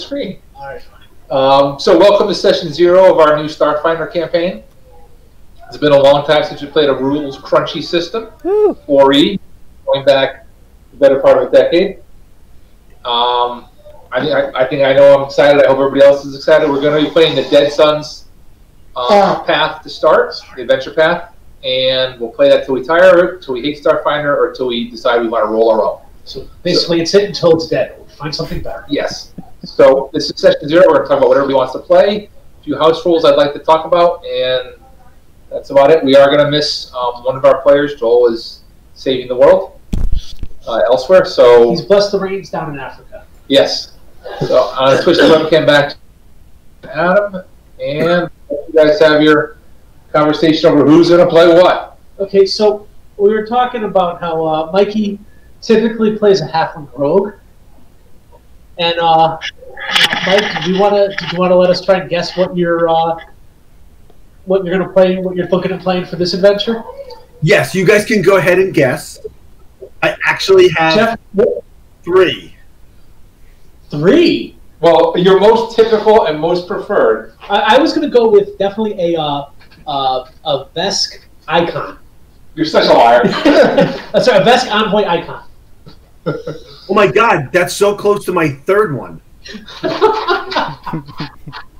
I'm screen. All right. Um, so welcome to session zero of our new Starfinder campaign. It's been a long time since we played a rules crunchy system, Woo! 4E, going back the better part of a decade. Um, I, think I, I think I know I'm excited. I hope everybody else is excited. We're going to be playing the Dead Suns uh, path to start, the adventure path, and we'll play that till we tire, till we hate Starfinder, or till we decide we want to roll our own. So basically, it's it until it's dead. We'll find something better. Yes. So this is session zero. We're going to talk about what everybody wants to play. A few house rules I'd like to talk about, and that's about it. We are going to miss um, one of our players. Joel is saving the world uh, elsewhere. So He's blessed the rains down in Africa. yes. So I'm going to switch the webcam back to Adam, and you guys have your conversation over who's going to play what. Okay, so we were talking about how uh, Mikey typically plays a halfling rogue, and uh, Mike, do you want to did you want to let us try and guess what you're uh, what you're gonna play, what you're looking at playing for this adventure? Yes, you guys can go ahead and guess. I actually have Jeff, three. three. Well, your most typical and most preferred. I, I was gonna go with definitely a uh, uh, a Vesk icon. You're such a liar. Uh, sorry, a Vesk envoy icon. Oh my god, that's so close to my third one.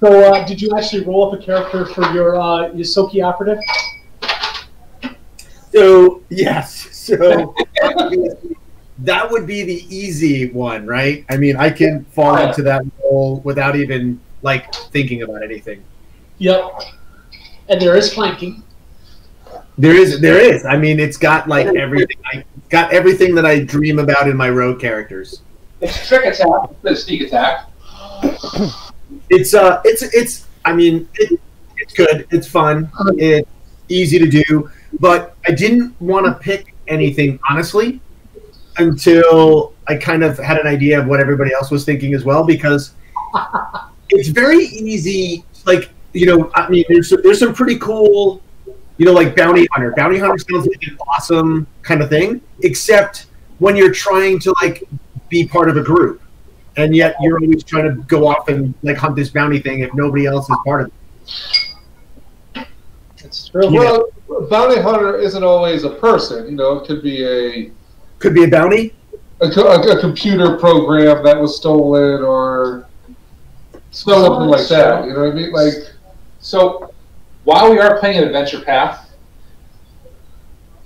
So, uh, did you actually roll up a character for your uh, Yosoki operative? So yes, so that would be the easy one, right? I mean, I can fall into that role without even like thinking about anything. Yep. And there is flanking. There is, there is. I mean, it's got like everything. I got everything that I dream about in my rogue characters. It's trick attack, it's sneak attack. It's uh, it's it's. I mean, it, it's good. It's fun. It's easy to do. But I didn't want to pick anything honestly until I kind of had an idea of what everybody else was thinking as well. Because it's very easy. Like you know, I mean, there's there's some pretty cool. You know, like bounty hunter. Bounty hunter sounds like an awesome kind of thing, except when you're trying to like be part of a group and yet you're always trying to go off and like hunt this bounty thing if nobody else is part of it. It's true. Yeah. Well, bounty hunter isn't always a person. You know, it could be a Could be a bounty. a, co- a, a computer program that was stolen or something like that. You know what I mean? Like, So, while we are playing an adventure path,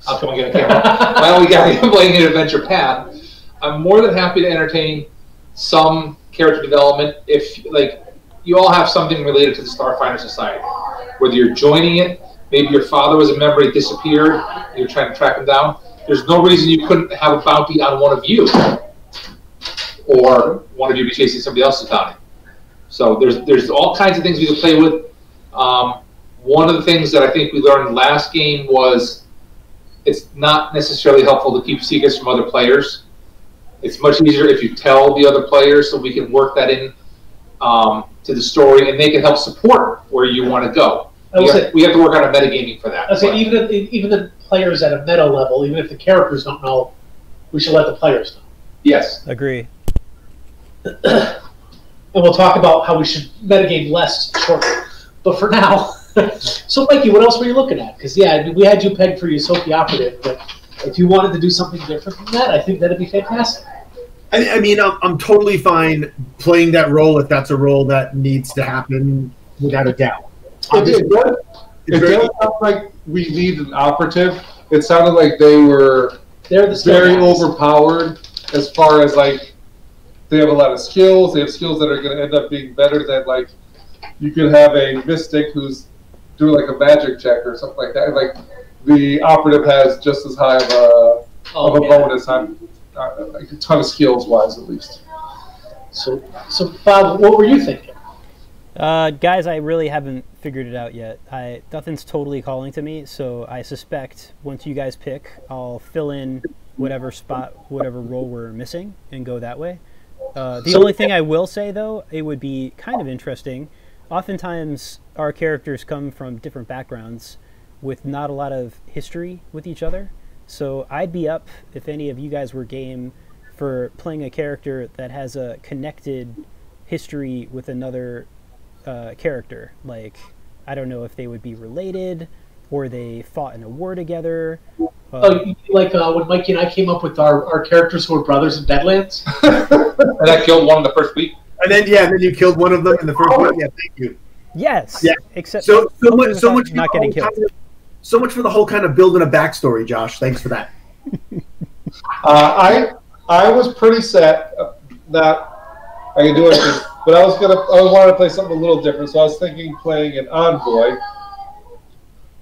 I'll come and get a camera. while we got playing an adventure path, I'm more than happy to entertain some character development. If like you all have something related to the Starfinder Society, whether you're joining it, maybe your father was a member, he disappeared, you're trying to track him down. There's no reason you couldn't have a bounty on one of you, or one of you be chasing somebody else's bounty. So there's there's all kinds of things we can play with. Um, one of the things that I think we learned last game was it's not necessarily helpful to keep secrets from other players. It's much easier if you tell the other players, so we can work that in um, to the story, and they can help support where you want to go. We have, say, we have to work on a metagaming for that. I say even if, even the players at a meta level, even if the characters don't know, we should let the players know. yes, Agree. And we'll talk about how we should metagame less shortly. But for now, so Mikey, what else were you looking at? Because yeah, we had you pegged for Yosoki operative, but if you wanted to do something different from that, I think that'd be fantastic. I, I mean, I'm, I'm totally fine playing that role if that's a role that needs to happen without a doubt. it, it, does, it very- does sound like we need an operative. It sounded like they were They're the very guys. overpowered as far as like they have a lot of skills. They have skills that are going to end up being better than like you could have a mystic who's doing like a magic check or something like that. Like the operative has just as high of a of Oh, a yeah. bonus on uh, like a ton of skills wise at least. So, so Bob, what were you thinking? Uh, guys, I really haven't figured it out yet. I nothing's totally calling to me, so I suspect once you guys pick, I'll fill in whatever spot, whatever role we're missing, and go that way. Uh, the So- only thing I will say, though, it would be kind of interesting. Oftentimes, our characters come from different backgrounds with not a lot of history with each other. So I'd be up if any of you guys were game for playing a character that has a connected history with another uh, character. Like I don't know if they would be related or they fought in a war together. Uh, Oh, like uh, when Mikey and I came up with our, our characters who were brothers in Deadlands. And I killed one in the first week. And then yeah, and then you killed one of them in the first week. Yeah, thank you. Yes. Yeah. Except So so much so much for not the getting whole killed. kind of- so much for the whole kind of building a backstory, Josh. Thanks for that. Uh, I I was pretty set that I could do it, but I was gonna I wanted to play something a little different. So I was thinking playing an envoy,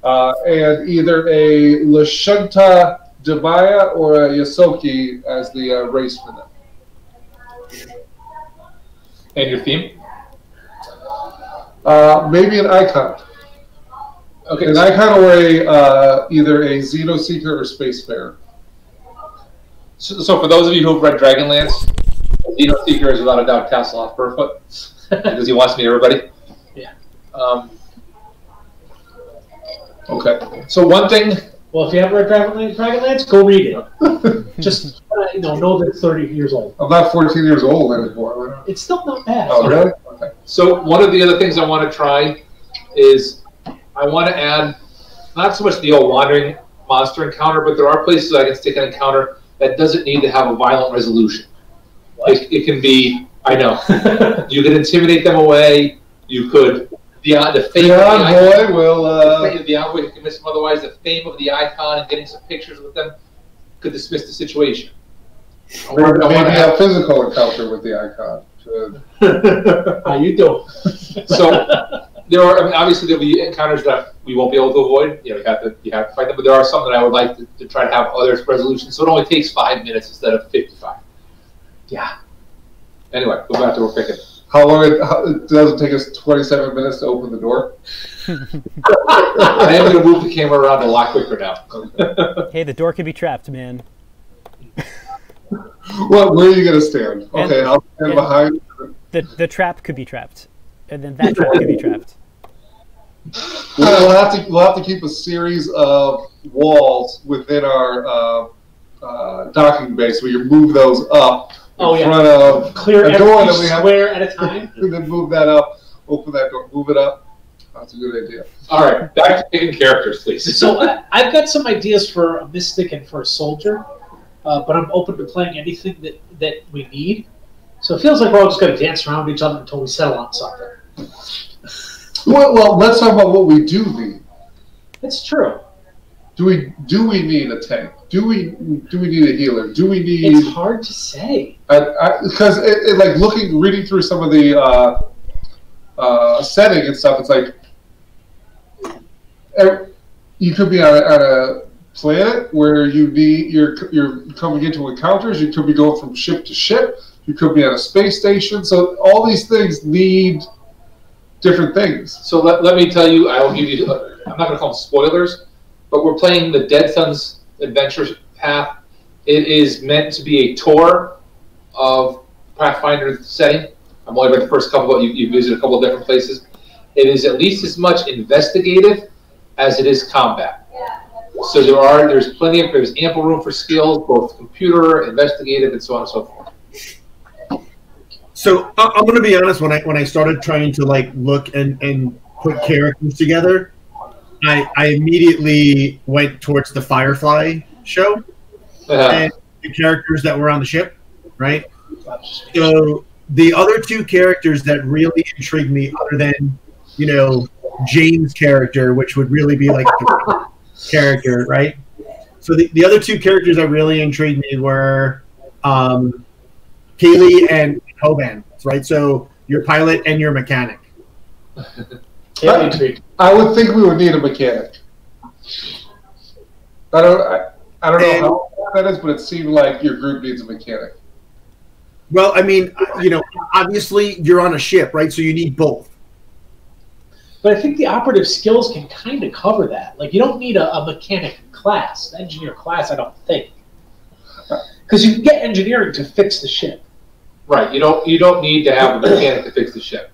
uh, and either a Lashunta Damaya or a Yosoki as the uh, race for them. And your theme? Uh, maybe an icon. Okay. An icon or a uh, either a Xeno Seeker or Spacefarer. So, so for those of you who've read Dragonlance, Xeno Seeker is without a doubt Tasslehoff Burrfoot because he wants to meet everybody. Yeah. Um, Okay. so one thing, Well, if you haven't read Dragonlance, Dragonlance go read it. Just uh, you know, know that it's 30 years old. I'm not 14 years old anymore. It's still not bad. Oh, really? Okay. so one of the other things I want to try is I want to add not so much the old wandering monster encounter, but there are places I can stick an encounter that doesn't need to have a violent resolution. It, it can be, I know, you could intimidate them away. You could the uh, the fame The of the icon- envoy will. the Uh, fame the envoy could convince them otherwise. The fame of the icon and getting some pictures with them could dismiss the situation. I maybe want, I want to have a physical encounter with the icon. To, How you doing? so there are I mean, obviously there'll be encounters that we won't be able to avoid. You know, you have to you have to fight them, but there are some that I would like to, to try to have other resolution. So it only takes five minutes instead of fifty-five. Yeah. Anyway, we'll go back to what we're picking. How long? It, how, it doesn't take us 27 minutes to open the door. I am going to move the camera around a lot quicker now. Hey, the door could be trapped, man. Well, where are you going to stand? Okay, I'll stand behind. The the trap could be trapped, and then that trap could be trapped. We'll have to we'll have to keep a series of walls within our uh, uh, docking base. so we can move those up Oh, in yeah. front of, Clear A door that we have- square at a time. and then move that up, open that door, move it up. That's a good idea. All right, back to picking characters, please. So I, I've got some ideas for a mystic and for a soldier, uh, but I'm open to playing anything that, that we need. So it feels like we're all just going to dance around each other until we settle on something. Well, well, let's talk about what we do need. It's true. Do we do we need a tank? Do we do we need a healer? Do we need It's hard to say. because it, it, like looking reading through some of the uh, uh, setting and stuff it's like you could be on a, on a planet where you need you're you're coming into encounters you could be going from ship to ship you could be on a space station so all these things need different things So let, let me tell you, I will give you, I'm not going to call them spoilers, but we're playing the Dead Suns Adventure Path. It is meant to be a tour of Pathfinder setting. I'm only read the first couple, but you, you visited a couple of different places. It is at least as much investigative as it is combat. So there are, there's plenty of, there's ample room for skills, both computer, investigative, and so on and so forth. So I'm gonna be honest. When I when I started trying to like look and and put characters together, I I immediately went towards the Firefly show Uh, and the characters that were on the ship, right? So the other two characters that really intrigued me, other than you know Jayne's character, which would really be like the character, right? So the, the other two characters that really intrigued me were um, Kaylee and Hoban, right? So your pilot and your mechanic. Can't be i would think we would need a mechanic i don't i, I don't know And- how that is but it seemed like your group needs a mechanic Well, I mean, you know, obviously you're on a ship, right? So you need both. But I think the operative skills can kind of cover that. Like, you don't need a, a mechanic class, engineer class, I don't think. Because you can get engineering to fix the ship. right, you don't, you don't need to have a mechanic to fix the ship.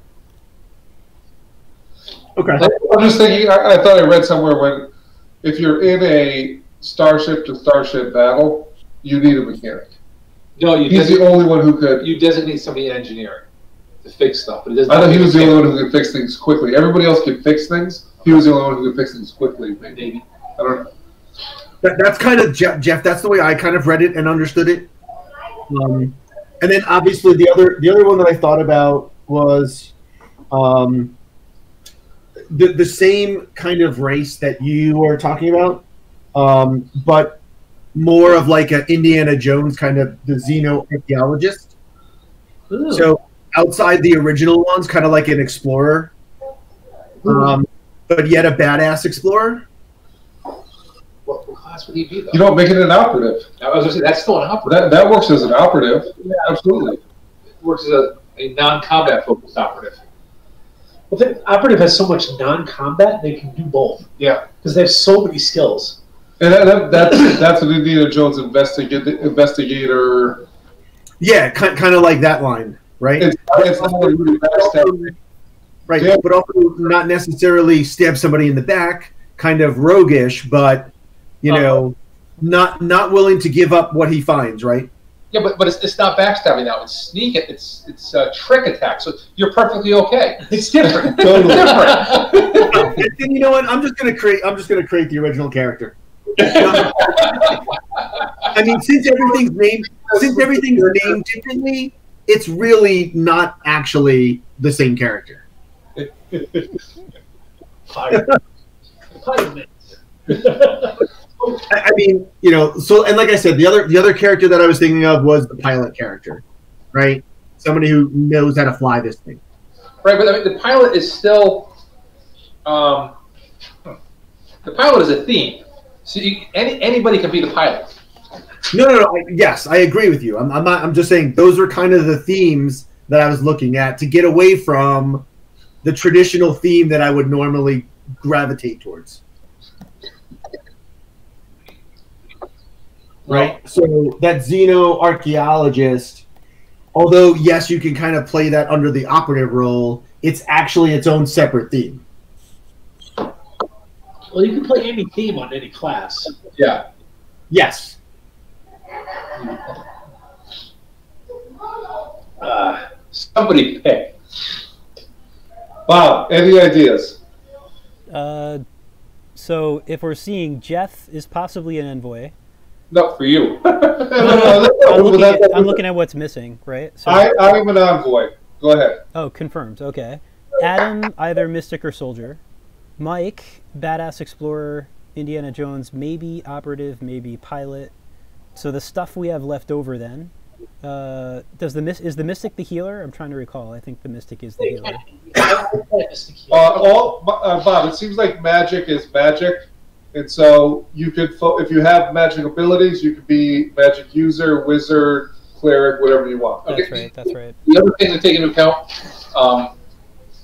Okay. I'm just thinking. I, I thought I read somewhere when, if you're in a starship to starship battle, you need a mechanic. No, you He's the only one who could. you designate somebody in engineering to fix stuff, but it doesn't. I thought he was the only one who could fix things quickly. Everybody else could fix things. He was the only one who could fix things quickly. Maybe Maybe. I don't know. That, that's kind of Jeff, Jeff. That's the way I kind of read it and understood it. Um, and then obviously the other the other one that I thought about was um, the the same kind of race that you are talking about, um, but more of like an Indiana Jones kind of the xeno archaeologist. So outside the original ones, kind of like an explorer, um, but yet a badass explorer. What, what class would he be though? You know, make it an operative. I was say that's still an operative. That that works as an operative. Absolutely. It works as a, a non-combat focused operative. Well, the operative has so much non-combat; they can do both Yeah. because they have so many skills. And that, that, that's that's an Indiana Jones investigate, investigator. Yeah, kind kind of like that line, right? It's, it's not really backstab. right, yeah. but also not necessarily stab somebody in the back, kind of roguish, but you Uh-huh. know, not not willing to give up what he finds, right? Yeah, but, but it's, it's not backstabbing now. It's sneak. It's it's a trick attack. So you're perfectly okay. It's different. Totally. Different. and and you know what? I'm just gonna create. I'm just gonna create the original character. I mean, since everything's named, since everything's named differently, it's really not actually the same character. Fire. Fire I, mean, you know, so and like I said, the other the other character that I was thinking of was the pilot character, right? Somebody who knows how to fly this thing. Right, but I mean, the pilot is still. Um, the pilot is a theme. So you, any anybody can be the pilot. No, no, no. I, yes, I agree with you. I'm, I'm not. I'm just saying those are kind of the themes that I was looking at to get away from the traditional theme that I would normally gravitate towards. Right. So that xeno archaeologist, although yes, you can kind of play that under the operative role, it's actually its own separate theme. Well, you can play any theme on any class. Yeah. Yes. Uh, somebody pick. Bob, any ideas? Uh, so if we're seeing Jeff is possibly an envoy, No, for you. No, no, no, I'm looking, at, I'm looking at what's missing, right? So, I, I'm an envoy. Go ahead. oh, confirmed. Okay. Adam, either mystic or soldier. Mike, badass explorer. Indiana Jones, maybe operative, maybe pilot. So the stuff we have left over then. Uh, does the is the mystic the healer? I'm trying to recall. I think the mystic is the healer. Uh, all, uh, Bob, it seems like magic is magic, and so you could, fo- if you have magic abilities, you could be magic user, wizard, cleric, whatever you want. That's Okay. right. That's right. The other thing to take into account, um,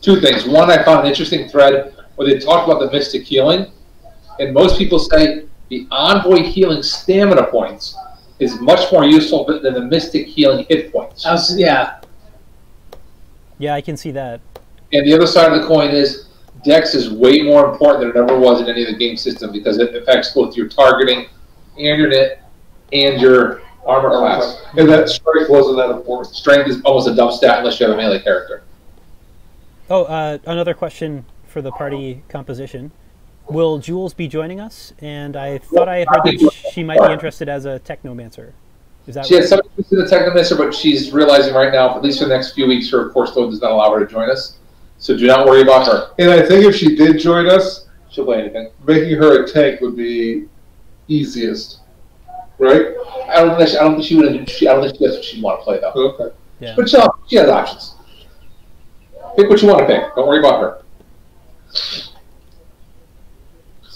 two things. One, I found an interesting thread where they talked about the mystic healing, and most people say the envoy healing stamina points is much more useful than the mystic healing hit points. Was, yeah. Yeah, I can see that. And the other side of the coin is Dex is way more important than it ever was in any of the game system because it affects both your targeting and your knit and your armor class. And that strength wasn't that important. Strength is almost a dumb stat unless you have a melee character. Oh, uh, another question for the party composition. Will Jules be joining us? And I thought I had heard that she might be interested as a technomancer. Is that She right? has some interest in the Technomancer, but she's realizing right now, at least for the next few weeks, her course load does not allow her to join us. So do not worry about her. And I think if she did join us, She'll play anything. making her a tank would be easiest, right? I don't think she, I don't think she would. She, I don't think that's what she'd want to play though. Okay. Yeah. But she, she has options. Pick what you want to pick. Don't worry about her.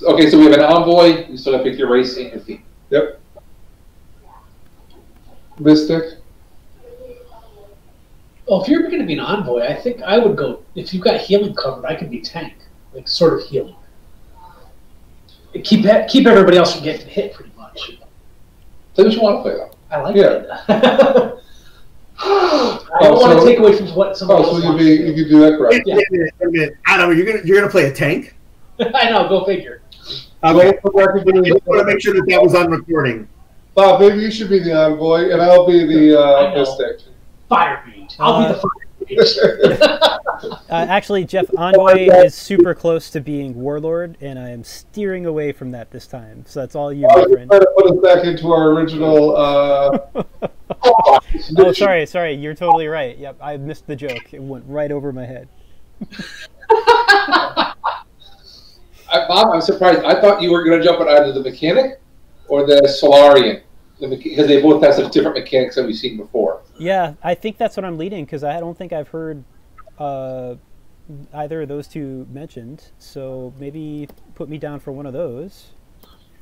Okay, so we have an envoy. You still got to pick your race and your theme. Yep. Mystic. Well, if you're going to be an envoy, I think I would go. If you've got healing covered, I could be tank, like sort of healing. Keep keep everybody else from getting hit, pretty much. Tell me what you want to play though. I like Yeah. it. I Oh, don't want so- to take away from what somebody Oh, so else you wants be to you could do that correct. Wait, wait a minute, wait a minute. Adam, you're gonna you're gonna play a tank? I know. Go figure. Okay. Go back and do I just want to make sure that that was on recording. Bob, maybe you should be the envoy, and I'll be the I uh, mystic. Fire breed. I'll be the fire. Uh, actually, Jeff Envoy is super close to being Warlord, and I am steering away from that this time. So that's all you, I my friend. to put us back into our original. Uh, Oh, sorry, sorry. You're totally right. Yep, I missed the joke. It went right over my head. I, Bob, I'm surprised. I thought you were going to jump on either the mechanic or the Solarian, the mecha- because they both have such different mechanics that we've seen before. Yeah, I think that's what I'm leading because I don't think I've heard uh, either of those two mentioned. So maybe put me down for one of those.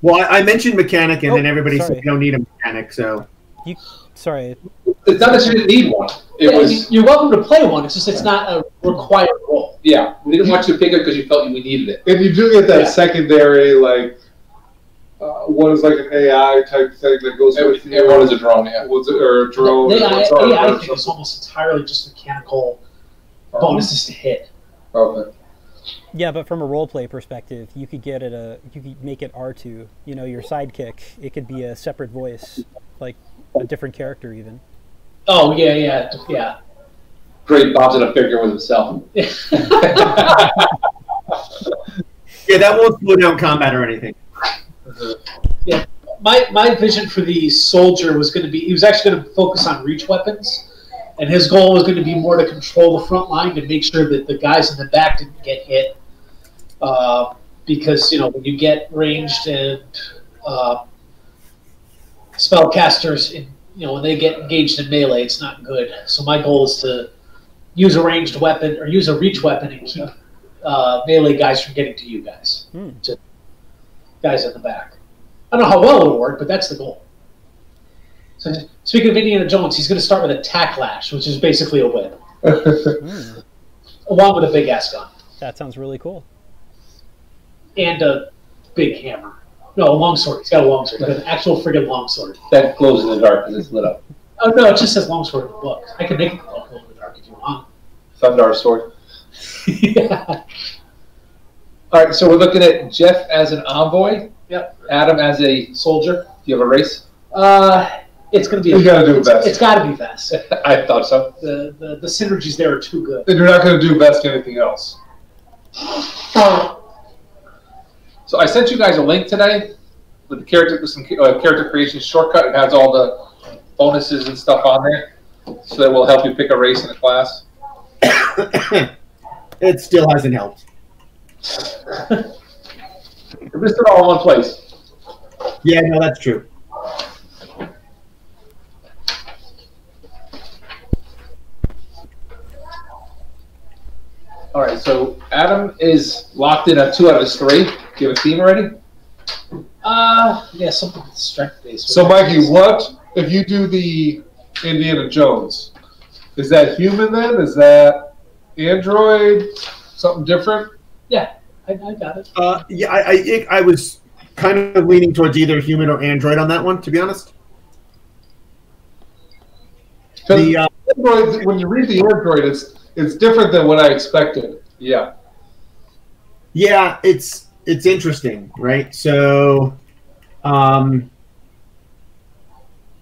Well, I, I mentioned mechanic, and Oh, then everybody sorry. said you don't need a mechanic. So You, sorry. It's not that you didn't need one. It Yeah, was, You're welcome to play one. It's just it's not a required role. yeah, we didn't want you to pick it because you felt we needed it. and you do get that Yeah. secondary, like, uh, what is like an AI type thing that goes Every- with you? Everyone is a drone, yeah. Was it, or a drone? The or AI, what's our- AI or thing is almost entirely just mechanical bonuses to hit. Okay. Yeah, but from a role play perspective, you could get it a you could make it R two. You know, your sidekick. It could be a separate voice, like a different character even. Oh yeah, yeah, yeah. Great, Bob's in a figure with himself. yeah, that won't slow down combat or anything. My my vision for the soldier was going to be he was actually going to focus on reach weapons, and his goal was going to be more to control the front line to make sure that the guys in the back didn't get hit. Uh, because you know when you get ranged and uh, spellcasters, in, you know when they get engaged in melee, it's not good. So my goal is to use a ranged weapon or use a reach weapon and keep uh, melee guys from getting to you guys, Hmm. to guys at the back. I don't know how well it'll work, but that's the goal. So speaking of Indiana Jones, he's going to start with a tack lash, which is basically a whip, along with a big ass gun that sounds really cool. and a big hammer. No, a longsword. He's got a longsword. He's got an actual friggin' longsword. That glows in the dark because it's lit up. Oh no, it just says longsword in the book. I can make it glow in the dark if you want. Thundarr sword. yeah. All right, so we're looking at Jeff as an envoy. Yep. Adam as a. Soldier. Do you have a race? Uh, it's going to be. You gotta do it's, best. It's got to be Vesk. I thought so. The, the the synergies there are too good. and you're not going to do best anything else. So I sent you guys a link today with the character with some uh, character creation shortcut. It has all the bonuses and stuff on there, so that will help you pick a race in a class. it still hasn't helped. You missed it all in one place. Yeah, no, that's true. All right, so Adam is locked in on two out of his three. Do you have a team already? Uh, yeah, something that's strength based. So, Mikey, what if you do the Indiana Jones? Is that human then? Is that android? Something different? Yeah, I, I got it. Uh, yeah, I, I I was kind of leaning towards either human or android on that one, to be honest. The uh, android, when you read the android, it's it's different than what I expected. Yeah. yeah, it's it's interesting, right? So, um,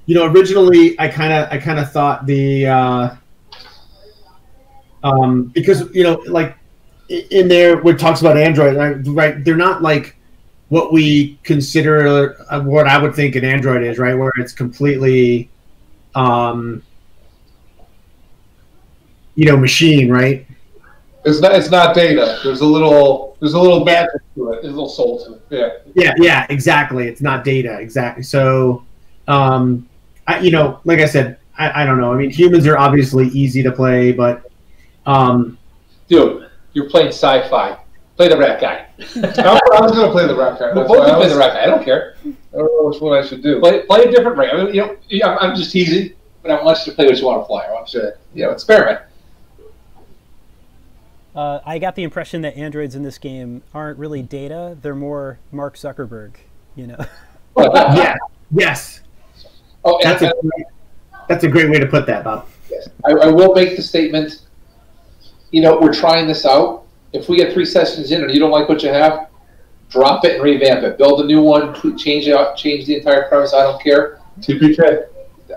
you know, originally I kind of I kind of thought the uh, um, because you know, like i- in there where it talks about Android, right? right they're not like what we consider uh, what I would think an Android is, right? Where it's completely, um, you know, machine, right? It's not it's not data. There's a little there's a little magic to it. There's a little soul to it. Yeah. Yeah, yeah, exactly. It's not data, exactly. So, um, I, you know, like I said, I, I don't know. I mean, humans are obviously easy to play, but um, Dude, you're playing sci-fi. Play the rat guy. I, I was gonna play the rock guy. Well, both you I, play was, the rat guy. I don't care. I don't know which one I should do. Play, play a different race. I mean, you know, yeah, I'm, I'm just teasing, but I want you to play what you want to play. I want you to, you know, experiment. Uh, I got the impression that androids in this game aren't really data; they're more Mark Zuckerberg. You know. yeah, yes, Oh, and, that's a great, that's a great way to put that, Bob. I, I will make the statement. You know, we're trying this out. If we get three sessions in and you don't like what you have, drop it and revamp it. Build a new one, change it out, change the entire premise. I don't care. TPK.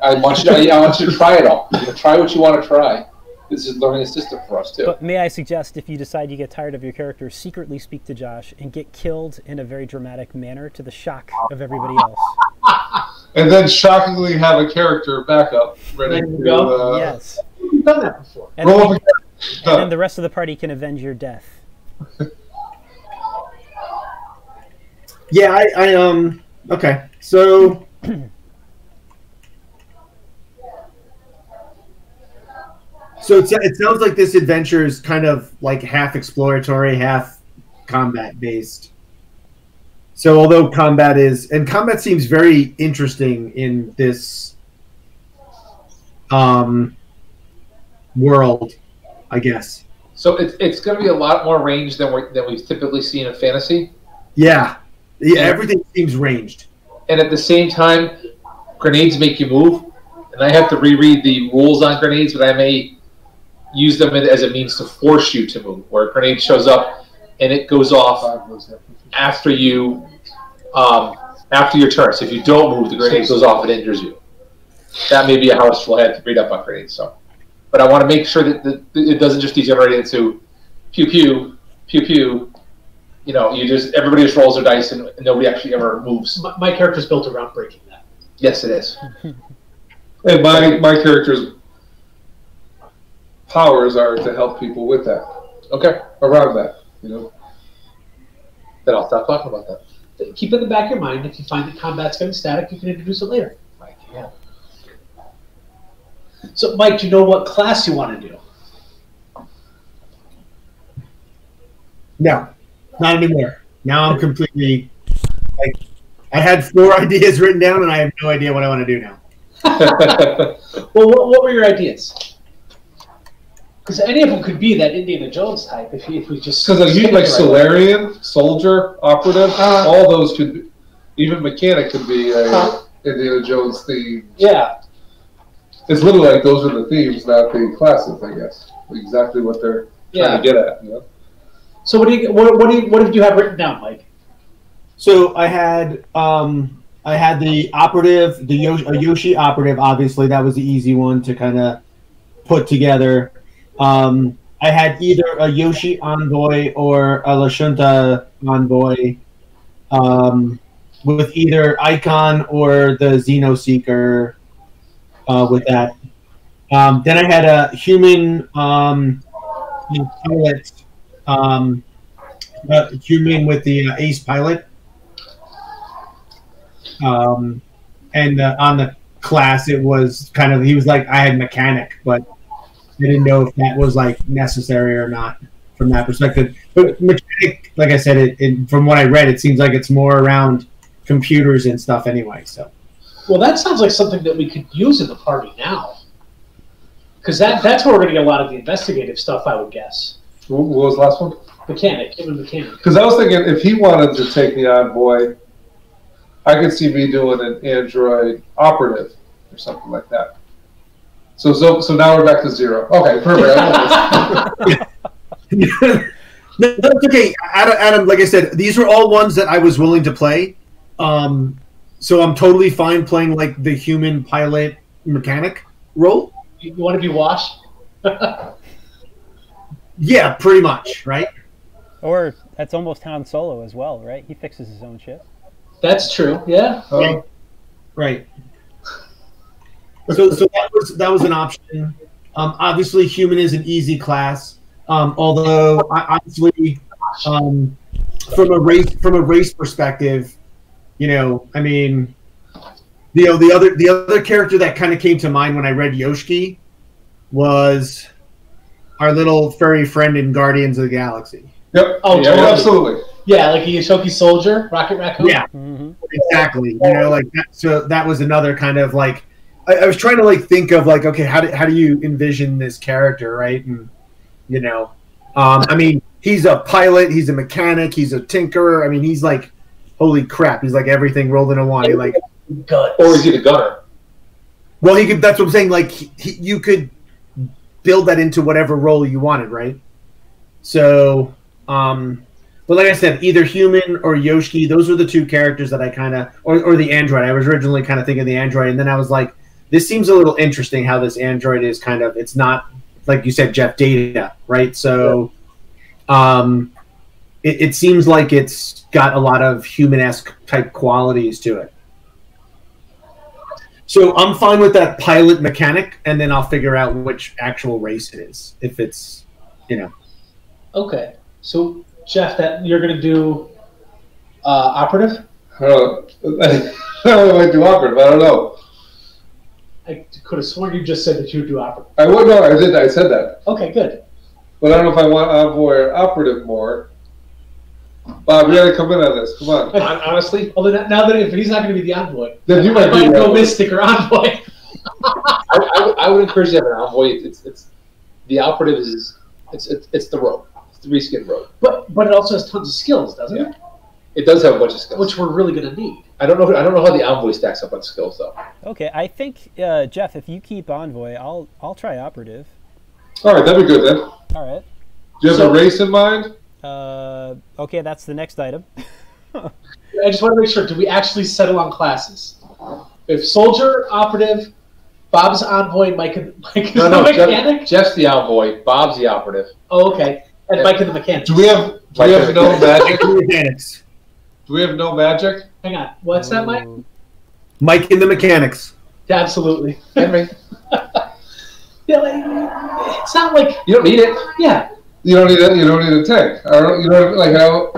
I want you to, I want you to try it all. You know, try what you want to try. This is learning a system for us too. But may I suggest, if you decide you get tired of your character, secretly speak to Josh and get killed in a very dramatic manner to the shock of everybody else. And then shockingly have a character backup ready to go. uh, yes. We've done that before. And roll then, up a and then the rest of the party can avenge your death. Yeah, I, I um okay. So So it, it sounds like this adventure is kind of like half exploratory, half combat based. So although combat is and combat seems very interesting in this um world, I guess. So it's, it's going to be a lot more range than we than we've typically seen in fantasy. Yeah. Yeah, everything seems ranged. And at the same time, grenades make you move. And I have to reread the rules on grenades, but I may use them as a means to force you to move. Where a grenade shows up and it goes off after you um, after your turn. So if you don't move, the grenade goes off and injures you. That may be a house full head to read up on grenades. So, but I want to make sure that the, it doesn't just degenerate into pew pew pew pew. You know, you just everybody just rolls their dice and nobody actually ever moves. My, my character's built around breaking that. Yes, it is. And my my character's powers are to help people with that, Okay, around that. You know. then I'll stop talking about that. Keep in the back of your mind. If you find that combat's going to static, you can introduce it later. Mike, yeah. So, Mike, do you know what class you want to do? No, not anymore. Now I'm completely like I had four ideas written down and I have no idea what I want to do now. Well, what, what were your ideas? Because any of them could be that Indiana Jones type if, if we just. Because like, you- like it the right way. Solarian, soldier, operative, Uh. all those could be, even mechanic could be a Huh. Indiana Jones theme. Yeah. It's literally like those are the themes, not the classes, I guess. Exactly what they're trying Yeah. to get at. You know? So what do you what, what do you what did you have written down, Mike? So I had um I had the operative, the Yoshi, a Yoshi operative. Obviously, that was the easy one to kind of put together. Um, I had either a Yoshi envoy or a Lashunta envoy, um, with either Icon or the Xeno Seeker. Uh, with that, um, then I had a human um, pilot, um, human with the uh, Ace pilot. Um, and uh, on the class, it was kind of he was like I had mechanic, but I didn't know if that was like necessary or not from that perspective. But mechanic, like I said, it, it from what I read, it seems like it's more around computers and stuff anyway. So Well, that sounds like something that we could use in the party now. Because that, that's where we're going to get a lot of the investigative stuff, I would guess. Wh- What was the last one? Mechanic, human mechanic. Because I was thinking if he wanted to take the envoy, I could see me doing an android operative or something like that. So so so now we're back to zero. Okay, perfect. I love this. no, that's okay, Adam, Adam. Like I said, these are all ones that I was willing to play. Um, so I'm totally fine playing like the human pilot mechanic role. You, you want to be washed? Yeah, pretty much, right? Or that's almost Han Solo as well, right? He fixes his own shit. That's true, yeah. Um, Right. So, so that was that was an option. Um, obviously, human is an easy class. Um, although, I, honestly, um, from a race from a race perspective, you know, I mean, you know, the other the other character that kind of came to mind when I read Yoshiki was our little furry friend in Guardians of the Galaxy. yep. Oh, yeah, totally. absolutely. Yeah, like a Yoshoki soldier, Rocket Raccoon. Yeah, hmm exactly you know like that so that was another kind of like I, I was trying to like think of like okay how do, how do you envision this character right and you know um i mean he's a pilot he's a mechanic he's a tinkerer i mean he's like holy crap he's like everything rolled into one he like Guts. Or is he the gunner? well he could that's what i'm saying like he, he, you could build that into whatever role you wanted right so um But like I said, either human or Yoshi, those were the two characters that I kind of, or, or the android. I was originally kind of thinking the android, and then I was like, this seems a little interesting how this android is kind of, it's not, like you said, Jeff Data, right? So um, it, it seems like it's got a lot of human esque type qualities to it. So I'm fine with that pilot mechanic, and then I'll figure out which actual race it is. If it's, you know, Okay. So Jeff, that you're gonna do uh, operative. I don't know. I don't know if I do operative. I don't know. I could have sworn you just said that you would do operative. I would know. I did. I said that. Okay, good. But I don't know if I want envoy or operative more. Bob, you gotta come in on this. Come on. Hon- Honestly, Although now now that if he's not going to be the envoy, Then you might I might be go the Mystic or envoy. I, I, would- I would encourage you to have an envoy. It's, it's the operative is it's, it's it's the rogue. It's the reskin rogue. But but it also has tons of skills, doesn't it? It does have a bunch of skills. Which we're really going to need. I don't know. I don't know how the envoy stacks up on skills though. Okay, I think uh, Jeff, if you keep envoy, I'll I'll try operative. All right, that'd be good then. All right. Do you have So- a race in mind? Uh, okay, that's the next item. I just want to make sure. Do we actually settle on classes? If soldier, operative, Bob's envoy, Mike, and Mike is No, no. the Jeff, mechanic. Jeff's the envoy. Bob's the operative. Oh, okay. And Mike and the mechanic. Do we have? Do we have no magic? mechanics. Do we have no magic? Hang on. What's that, Mike? Mike in the mechanics. Absolutely. Henry, Yeah, like, it's not like you don't need it. yeah. You don't need a, you don't need a tank. I don't. You know like how?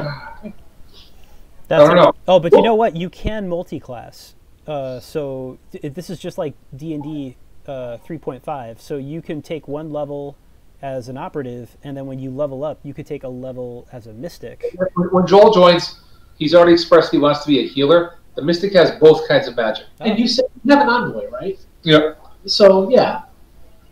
That's I don't know. Oh, but you know what? You can multi-class. Uh, so th- this is just like D and D uh, 3.5. So you can take one level as an operative, and then when you level up, you could take a level as a mystic. When, when Joel joins, he's already expressed he wants to be a healer. The mystic has both kinds of magic. And you said you have an envoy, right? Yeah. So yeah.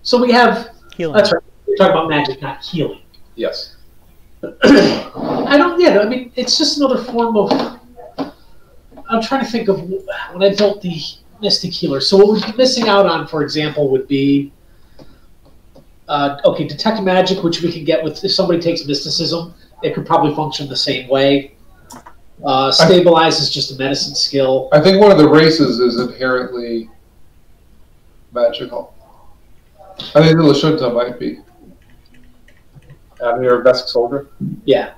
So we have. Healing. That's right. We're talking about magic, not healing. Yes. I don't. Yeah. I mean, it's just another form of. I'm trying to think of when I built the Mystic Healer. So what we're missing out on, for example, would be. Uh, okay, detect magic, which we can get with if somebody takes mysticism, it could probably function the same way. Uh, stabilize is just a medicine skill. I think one of the races is inherently magical. I think the Lashunta might be. I'm your best soldier. Yeah.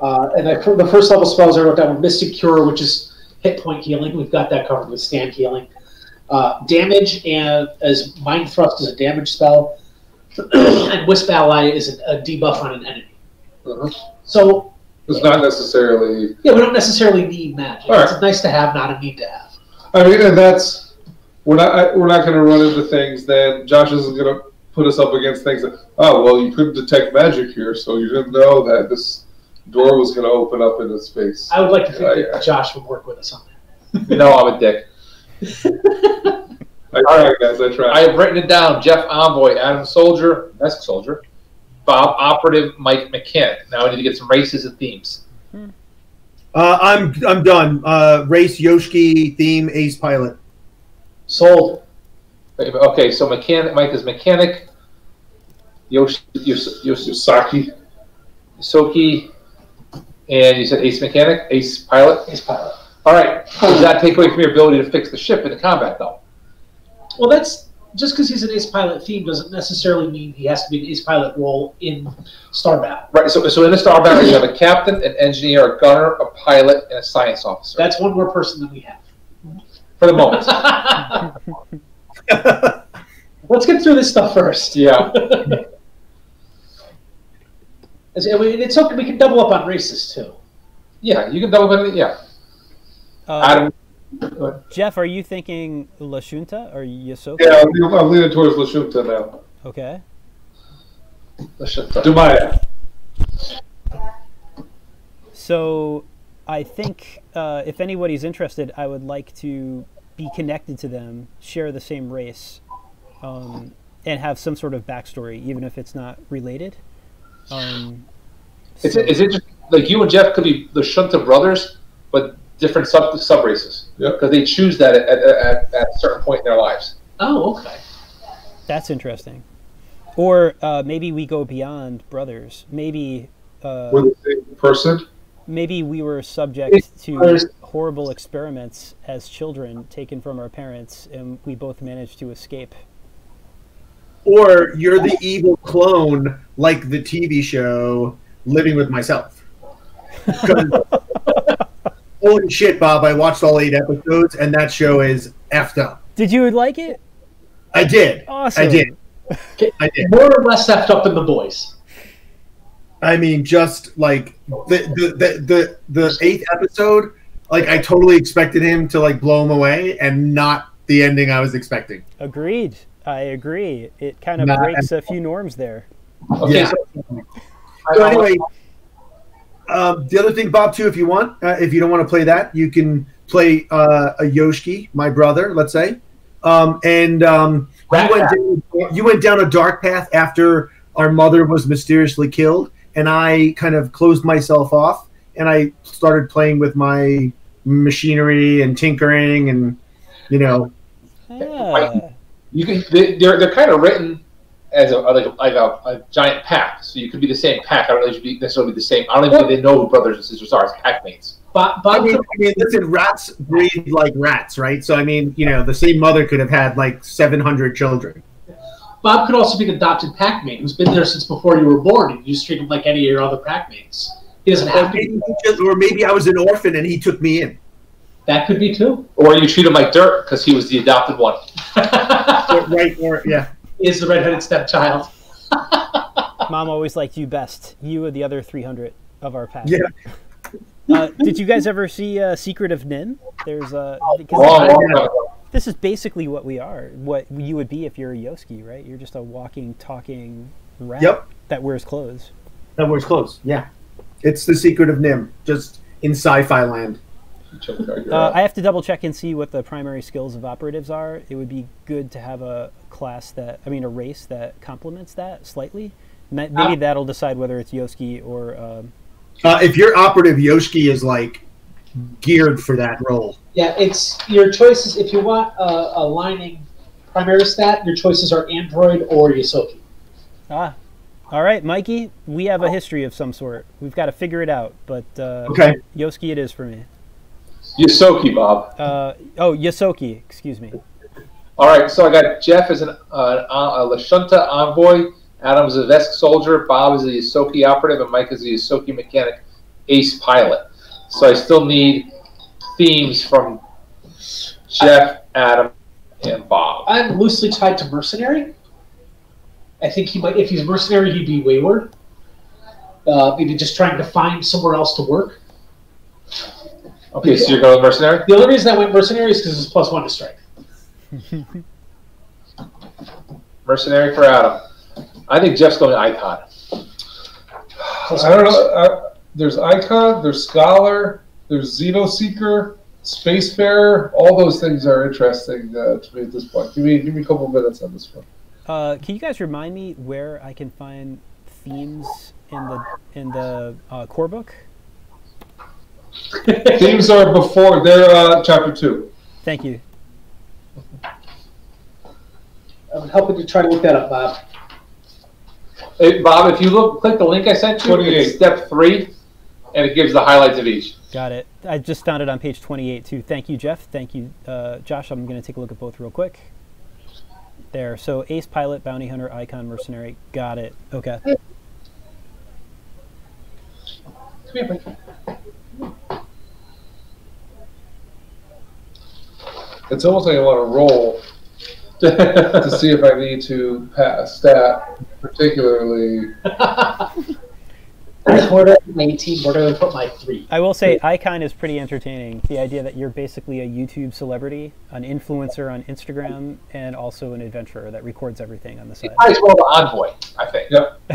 Uh, and I, the first level spells I wrote down were Mystic Cure, which is hit point healing. We've got that covered with stand healing. Uh, damage and as Mind Thrust is a damage spell, and Wisp Ally is a, a debuff on an enemy. Uh-huh. So It's not necessarily. yeah, we don't necessarily need magic. Right. It's nice to have, not a need to have. I mean, and that's we're not I- we're not going to run into things. that Josh isn't going to put us up against things that oh well you couldn't detect magic here, so you didn't know that this door was going to open up into space. I would like to think that yeah. Josh would work with us on that. No, I'm a dick. I tried, guys. I tried. I have written it down. Jeff Envoy, Adam Soldier, Vesk Soldier, Bob Operative, Mike Mechanic. Now we need to get some races and themes. Uh, I'm I'm done. Uh, race Yoshki theme Ace Pilot. Sold. Okay, so Mechanic, Mike is Mechanic. Yoshi, Yos, Yos, Yosaki. Soki, and you said Ace Mechanic, Ace Pilot. Ace pilot. All right. Does that take away from your ability to fix the ship in the combat, though? Well, that's just because he's an ace pilot theme doesn't necessarily mean he has to be an ace pilot role in Star Battle. Right. So, so in the Star Battle, you have a captain, an engineer, a gunner, a pilot, and a science officer. That's one more person than we have. for the moment. Let's get through this stuff first. yeah. As- I mean, it's okay. We can double up on races too. Yeah. You can double up. it. Yeah. Uh, Adam. Jeff, are you thinking Lashunta or Yosoka? Yeah, I'm, leaning- I'm leaning towards Lashunta now. Okay. Let's Damaya. So, I think uh, if anybody's interested, I would like to be connected to them, share the same race, um, and have some sort of backstory, even if it's not related. Um, Is so- it, is interesting. just like you and Jeff could be the Shunta brothers, but different sub sub races? Yep. Because they choose that at, at, at, at a certain point in their lives. Oh, okay. That's interesting. Or uh, maybe we go beyond brothers. Maybe uh, We're the same person. Maybe we were subject to There's- horrible experiments as children taken from our parents, and we both managed to escape. Or you're the evil clone, like the TV show Living with Myself. Holy shit, Bob! I watched all eight episodes, and that show is effed up. Did you like it? I did. Awesome. I did. I did. More or less effed up than the boys. I mean, just like the the the the, the eighth episode, like I totally expected him to like blow him away, and not the ending I was expecting. Agreed. I agree. It kind of Nah. breaks a few norms there. Okay, Yeah. so, So anyway, um, the other thing, Bob, too, if you want, uh, if you don't want to play that, you can play uh, a Yoshki, my brother, let's say, um, and um, you went down, you went down a dark path after our mother was mysteriously killed, and I kind of closed myself off, and I started playing with my machinery and tinkering, and you know, Ah, you can they, they're they're kind of written as a like a, like a, a giant pack, so you could be the same pack. I don't know if you be necessarily the same. I don't even think they know who brothers and sisters are as pack mates. Bob, I mean, I mean, listen, rats breed like rats, right? So I mean, you know, the same mother could have had like seven hundred children. Bob could also be an adopted pack mate who's been there since before you were born, and you just treat him like any of your other pack mates. He doesn't Or have to. maybe, he just- or maybe I was an orphan and he took me in. That could be too. Or you treat him like dirt because he was the adopted one. Or- right? Or yeah. he is the redheaded stepchild. Mom always liked you best. You and the other 300 of our pack. Yeah. Uh, did you guys ever see uh, Secret of NIMH? There's uh, because Long, long time this is basically what we are. What you would be if you're a Yoski, right? You're just a walking, talking rat Yep. that wears clothes. That wears clothes. Yeah. It's the secret of NIMH, just in sci-fi land. Uh, I have to double check and see what the primary skills of operatives are. It would be good to have a class that, I mean, a race that complements that slightly. Maybe Ah. that'll decide whether it's Yoski or. Um, Uh, if your operative Yoski is like geared for that role. Yeah, it's your choices. If you want a, a lining primary stat, your choices are Android or Yosoki. ah, all right, Mikey. We have a history of some sort. We've got to figure it out. But uh, Okay. Yoski, it is for me. Yosoki, Bob. Uh, oh, Yosoki. Excuse me. All right, so I got Jeff as an uh, a Lashunta envoy, Adam is a Vesk soldier, Bob is a Yosoki operative, and Mike is a Yosoki mechanic ace pilot. So I still need themes from Jeff, Adam, and Bob. I'm loosely tied to mercenary. I think he might. If he's mercenary, he'd be wayward. Uh, maybe just trying to find somewhere else to work. Okay, so you're going mercenary. The only reason I went mercenary is because it's plus one to strike. Mercenary for Adam. I think Jeff's going icon. Plus I don't know. I, there's Icon, there's Scholar, there's Xeno Seeker, Spacefarer. All those things are interesting uh, to me at this point. Give me, give me a couple minutes on this one. Uh, can you guys remind me where I can find themes in the in the uh, core book? Themes are before they're uh, chapter two. Thank you. I'm helping to try to look that up, Bob. Hey, Bob, if you look, click the link I sent you. It's step three, and it gives the highlights of each. Got it. I just found it on page 28 too. Thank you, Jeff. Thank you, uh, Josh. I'm going to take a look at both real quick. There. So Ace Pilot, Bounty Hunter, Icon, Mercenary. Got it. Okay. Come here, It's almost like I want to roll to see if I need to pass stat, particularly. I put my 18? Where did I put my 3? I will say Icon is pretty entertaining. The idea that you're basically a YouTube celebrity, an influencer on Instagram, and also an adventurer that records everything on the side. Might as well the envoy, I think. Yep.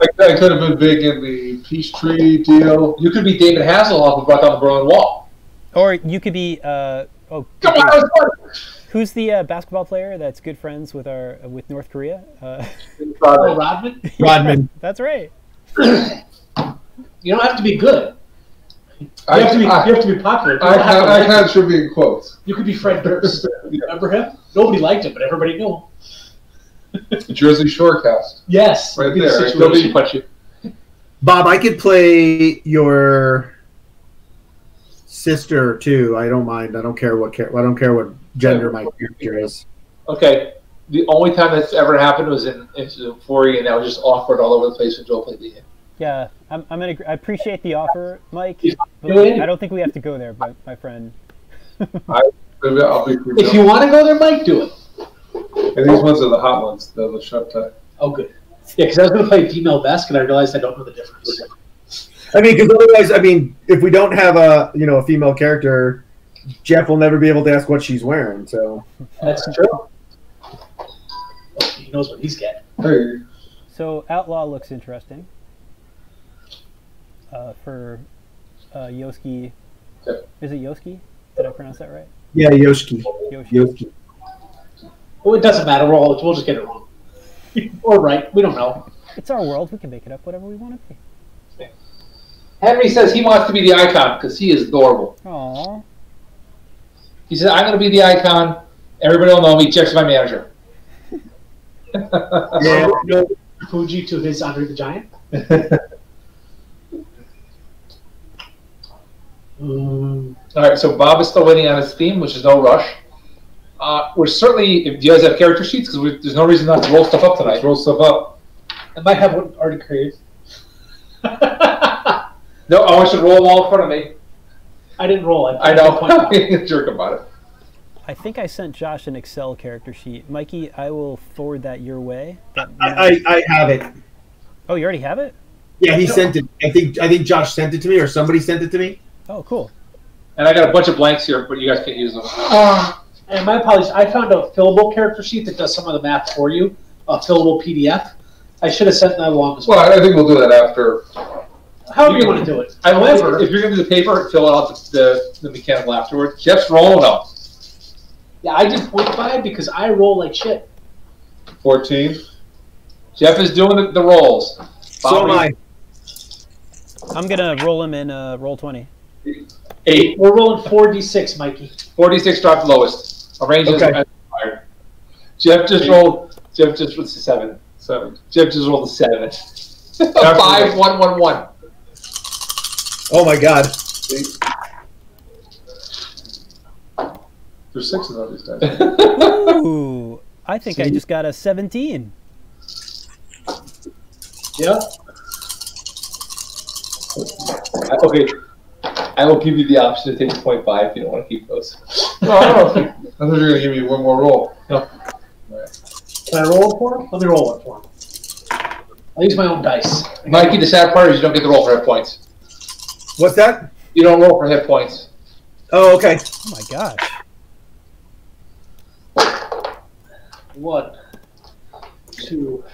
I, I could have been big in the Peachtree deal. You could be David Hasselhoff who brought down the Berlin Wall. Or you could be. Uh, oh, Come on, that was fun. who's the uh, basketball player that's good friends with our uh, with North Korea? Uh, Oh, Rodman? Rodman. that's right. You don't have to be good. You I, have to be, I, you have to be popular. You, I, don't have I, like I should be in quotes. you could be Fred Durst. Remember him? Nobody liked him, but everybody knew him. Jersey Shorecast. Yes. Right Be the there, right? Nobody can punch you. Bob, I could play your sister too. I don't mind. I don't care what char- I don't care what gender my character is. Okay. The only time that's ever happened was in, in Euphoria, and that was just awkward all over the place when Joel played the game. Yeah, I'm, I'm gonna. I appreciate the offer, Mike. You But? I don't think we have to go there, but my friend. Maybe I'll be free If you want to go there, Mike, do it. And these ones are the hot ones, the, the shove tie. Oh, good. Yeah, because I was going to play female Vesk, and I realized I don't know the difference. I mean, because otherwise, I mean, if we don't have a you know a female character, Jeff will never be able to ask what she's wearing. So That's true. Oh, he knows what he's getting. Hey, So Outlaw looks interesting. Uh, for uh, Yoski, Yep. is it Yoski? Did I pronounce that right? yeah, Yoshki, Yoshi. Yoshki. Well, it doesn't matter. We're all, we'll just get it wrong. or right. We don't know. It's our world. We can make it up whatever we want to be. Henry says he wants to be the icon because he is adorable. Aww. He says, I'm going to be the icon. Everybody will know me. Jeff's my manager. Yeah, no, Fuji to his Andre the Giant. Um, All right, so Bob is still waiting on his theme, which is no rush. Uh, we're certainly, if you guys have character sheets, because there's no reason not to roll stuff up tonight. let's roll stuff up. I might have one already created. Oh, I No, I want you to roll them all in front of me. I didn't roll. I, I know. Point out. You're a jerk about it. I think I sent Josh an Excel character sheet. Mikey, I will forward that your way. That I, I, I have it. oh, you already have it? Yeah, he sent it. I think I think Josh sent it to me, or somebody sent it to me. Oh, cool. And I got a bunch of blanks here, but you guys can't use them. And my apologies. I found a fillable character sheet that does some of the math for you. A fillable PDF. I should have sent that along as well. Well, I think we'll do that after. However you want to do it. However, However, if you're going to do the paper, fill out the, the, the mechanical afterward. Jeff's rolling up. yeah, I did point five because I roll like shit. 14. Jeff is doing the, the rolls. So am I. I'm gonna roll him in uh, roll twenty. Eight. We're rolling four d six, Mikey. 46 dropped lowest. Arrange Okay. as required. Jeff just rolled. Jeff just was seven. Seven. Jeff just rolled a seven. Five, one, one, one. Oh my God. There's six of these dice. Ooh, I think I just got a 17. Yeah. okay. I will give you the option to take 0.5 point if you don't want to keep those. no, I don't think. I thought you were going to give me one more roll. Can I roll one for him? Let me roll one for him. I'll use my own dice. Mikey, the sad part is you don't get the roll for hit points. What's that? You don't roll for hit points. Oh, okay. Oh my gosh. One, two,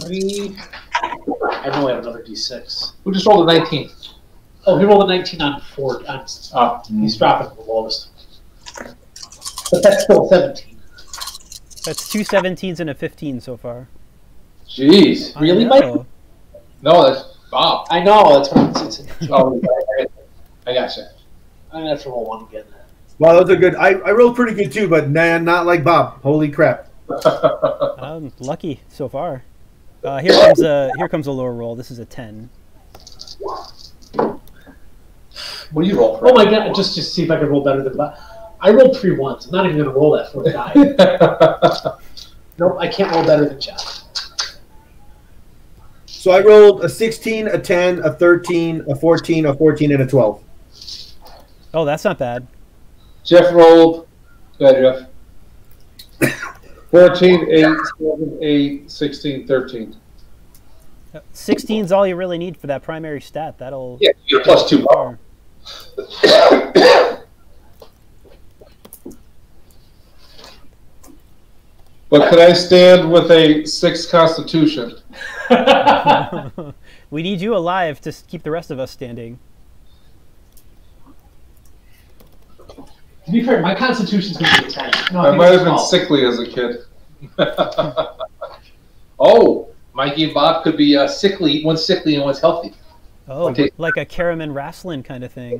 three. I know I have another d6. Who just rolled a 19? Oh, he rolled a 19 on four. On, Oh. he's dropping the lowest. But that's still 17. That's two 17s and a 15 so far. Jeez. Really, know. No, that's Bob. I know, that's what I'm saying. Oh, I gotcha. I'm going to have to roll one again. Well, those are good. I, I rolled pretty good too, but nah, not like Bob. Holy crap. I'm lucky so far. Uh, here comes a here comes a lower roll. This is a 10. What do you roll for? Oh my god, just just see if I can roll better than Bob. I rolled three ones. I'm not even going to roll that fourth die. nope, I can't roll better than Jeff. So I rolled a 16, a 10, a 13, a 14, a 14, and a 12. Oh, that's not bad. Jeff rolled. Go ahead, Jeff. 14, 8, 7, 8, 16, 13. 16's all you really need for that primary stat. That'll Yeah, you get plus two. far. But could I stand with a six constitution? we need you alive to keep the rest of us standing. To be fair, my constitution's going to be a 10. No, I think might have been 12. sickly as a kid. oh, Mikey and Bob could be uh, sickly. One's sickly and one's healthy. Oh, Okay. like a Caramon Raistlin kind of thing.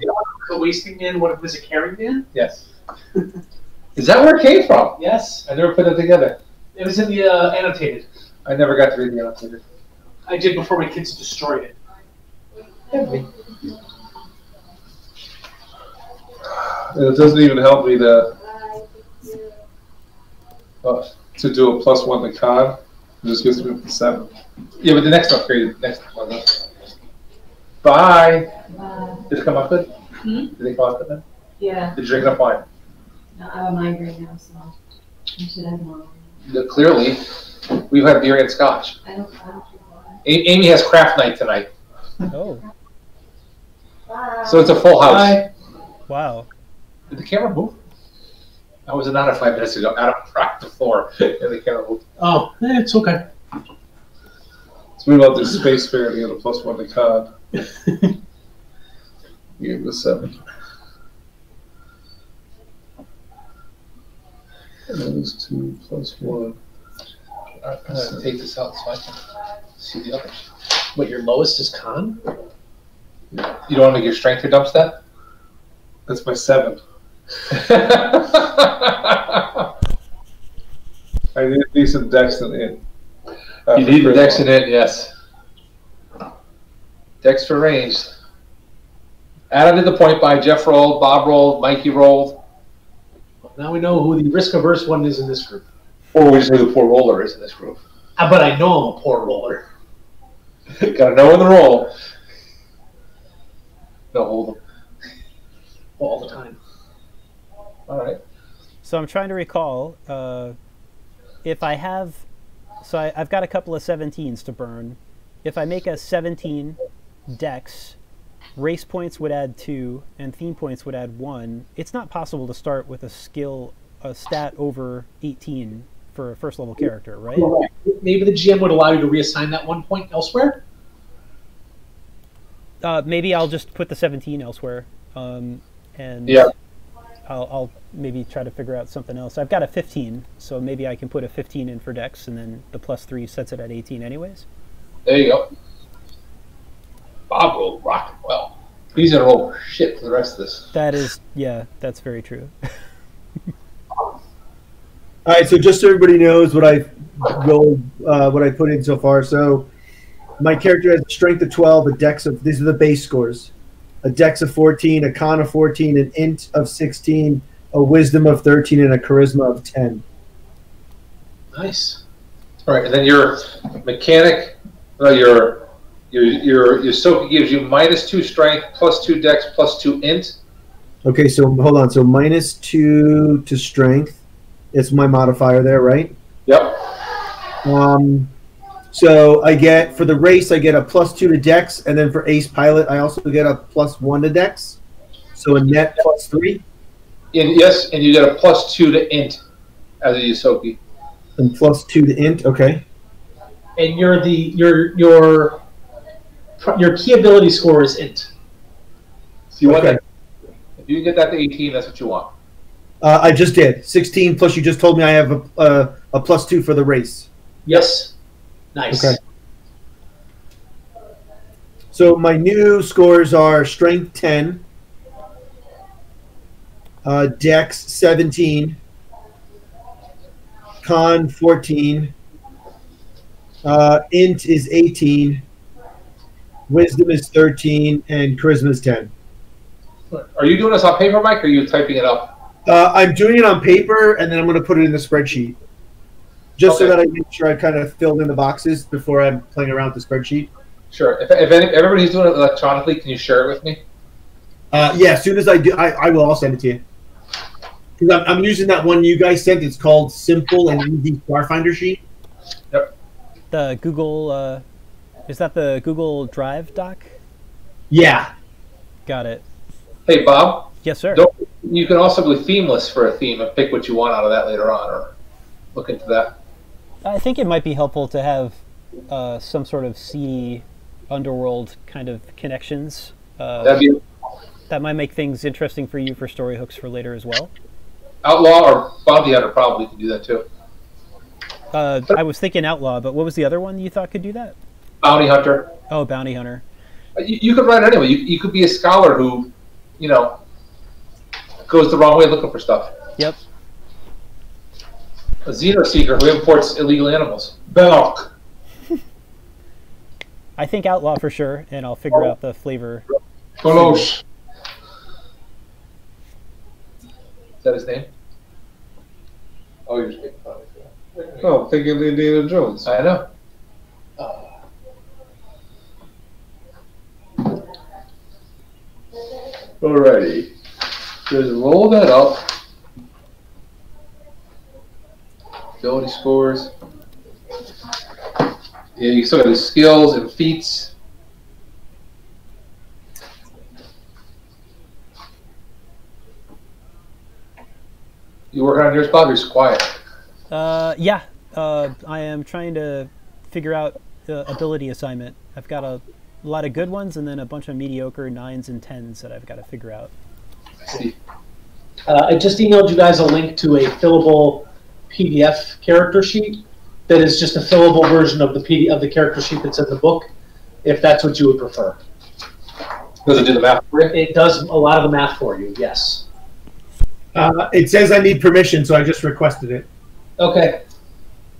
The wasting man, what was a carrying man? Yes. Is that where it came from? Yes. I never put that together. It was in the uh, annotated. I never got to read the annotated. I did before my kids destroyed it. And it doesn't even help me to uh, to do a plus one to con. It just gives me a seven. Yeah, but the next upgrade, next one. uh, Bye. Uh, Did it come out good? Hmm? Did they come out good then? yeah, Did you drink enough wine? no, I have a migraine now, so I should have more. Yeah, Clearly, we've had beer and scotch. I don't, I don't drink water. A- Amy has craft night tonight, Oh, so it's a full house. Bye. wow. Did the camera move? I was not at five minutes ago. Adam rocked the floor, and the camera moved. Oh, eh, it's okay. So we about this Spacefarer to get a plus one to con. Give it a seven. And that is two plus one. I'm gonna take this out so I can see the others. What, your lowest is con? You don't want to make your strength your dump stat? That's my seven. I need a decent dex and in. Uh, You need Chris. Dex in it, yes. Dex for range. Added to the point by Jeff rolled, Bob rolled, Mikey rolled, Now we know who the risk averse one is in this group. or we just know who the poor roller is in this group. Uh, But I know I'm a poor roller. Gotta know when to roll. No, hold them. All the time. All right. So I'm trying to recall uh, if I have. So I, I've got a couple of 17s to burn. If I make a 17 dex, race points would add two, and theme points would add one. It's not possible to start with a skill, a stat over 18 for a first level character, right? Maybe the GM would allow you to reassign that one point elsewhere. Uh, maybe I'll just put the 17 elsewhere, um, and Yeah. I'll, I'll maybe try to figure out something else. I've got a 15, so maybe I can put a 15 in for Dex, and then the plus three sets it at 18 anyways. There you go. Bob will rock it well. He's gonna roll shit for the rest of this. That is, yeah, that's very true. All right, so just so everybody knows what I rolled, uh, what I put in so far. So my character has a strength of 12, a dex of these are the base scores. A dex of 14, a con of 14, an int of 16, a wisdom of 13, and a charisma of 10. Nice. All right, and then your mechanic, uh, your your your your Soka gives you minus two strength, plus two dex, plus two int. Okay, so hold on. So minus 2 to strength. It's my modifier there, right? Yep. Um, so I get for the race, I get a plus two to Dex, and then for Ace Pilot, I also get a plus one to Dex. So a net plus three, And yes, and you get a plus two to int as a Yosoki. and plus two to Int. Okay. And you're the your your your key ability score is int. So you want that, if you can get that to eighteen, that's what you want. Uh, I just did sixteen plus. You just told me I have a a, a plus two for the race. Yes. Nice. Okay. So my new scores are Strength ten, uh, Dex seventeen, Con fourteen, uh, Int is eighteen, Wisdom is thirteen, and Charisma is ten. Are you doing this on paper, Mike, or are you typing it up? Uh, I'm doing it on paper, and then I'm going to put it in the spreadsheet, just so that I make sure I kind of filled in the boxes before I'm playing around with the spreadsheet. Sure. If, if, any, if everybody's doing it electronically, can you share it with me? Uh, yeah, as soon as I do, I, I will. I'll send it to you. Because I'm, I'm using that one you guys sent. It's called Simple and Easy Starfinder sheet. Yep. The Google, uh, is that the Google Drive doc? Yeah. Got it. Hey, Bob. Yes, sir. Don't, you can also go themeless for a theme and pick what you want out of that later on, or look into that. I think it might be helpful to have uh, some sort of seedy underworld kind of connections. Uh, be that might make things interesting for you for story hooks for later as well. outlaw or bounty hunter probably can do that too. Uh, I was thinking outlaw, but what was the other one you thought could do that? Bounty hunter. Oh, bounty hunter. You, you could write it anyway. You, you could be a scholar who, you know, goes the wrong way looking for stuff. Yep. A xeno seeker who imports illegal animals. Belk. I think outlaw for sure, and I'll figure out the flavor. Kolosh. Is that his name? Oh, you're just making fun of me for that. Oh, I'm thinking Indiana Jones. I know. Alrighty. Just roll that up. Ability scores. Yeah, you still got his skills and feats. You working on yours, Bob? You're quiet. Uh, yeah, uh, I am trying to figure out the ability assignment. I've got a lot of good ones and then a bunch of mediocre nines and tens that I've got to figure out. I. Uh, I just emailed you guys a link to a fillable PDF character sheet that is just a fillable version of the PD of the character sheet that's in the book, if that's what you would prefer. Does it do the math for you? It does a lot of the math for you. Yes. Uh, it says I need permission, so I just requested it. Okay.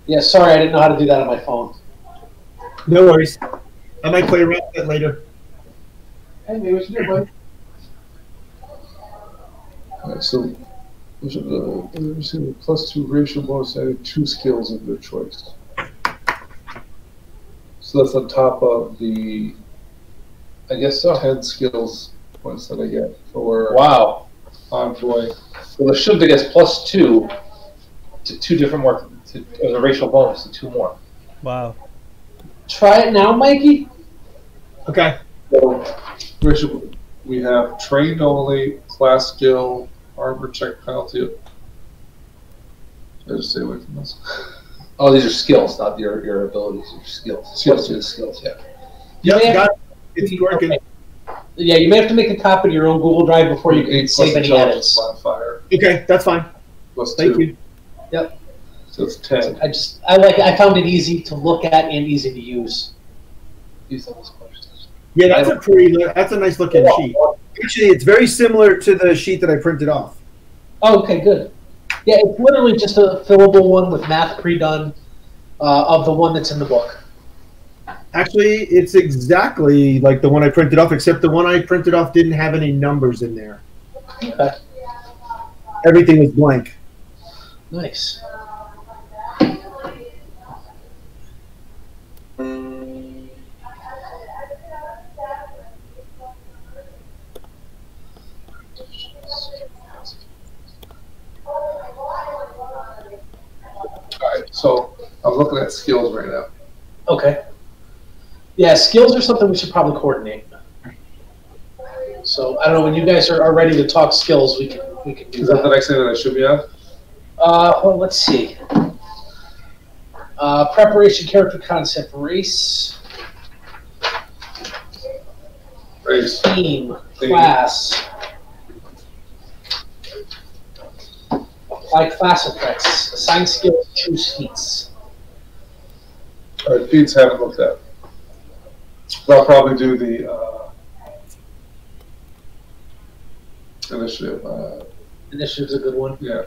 Yeah. Sorry, I didn't know how to do that on my phone. No worries. I might play around with it later. Hey, maybe we should do it, bud. Alright, so there's a, there's a plus two racial bonus added two skills of their choice. So that's on top of the I guess so. ten skills points that I get for Wow. envoy. Well, the Shubda gets plus two to two different more, to, as a racial bonus to two more. Wow. Try it now, Mikey. Okay. So, racial, we have trained only, class skill, armor check penalty. I just stay away from this. Oh, these are skills, not your, your abilities, your skills. Skills. Plus two skills, yeah. Yep, Yeah. got it. It's working. Okay. Yeah, you may have to make a copy of your own Google Drive before you can Eight plus save any intelligence edits. modifier Okay, that's fine. plus Thank two. you. So it's ten. I just I like I found it easy to look at and easy to use. Use those questions. Yeah, that's a pretty. That's a nice looking sheet. Actually, it's very similar to the sheet that I printed off. Oh, okay, good. Yeah, it's literally just a fillable one with math pre-done uh, of the one that's in the book. Actually, it's exactly like the one I printed off, except the one I printed off didn't have any numbers in there. Okay, Everything was blank. nice. So I'm looking at skills right now. Okay. Yeah, skills are something we should probably coordinate. So I don't know when you guys are, are ready to talk skills, we can we can do Is that the next thing that I should be on? Uh, well, let's see. Uh, preparation, character concept, race, Race. theme, Theme. class. Apply class effects, assign skills, choose feats. Alright, feeds haven't looked at. But I'll probably do the, uh, initiative, uh, Initiative's a good one. yeah.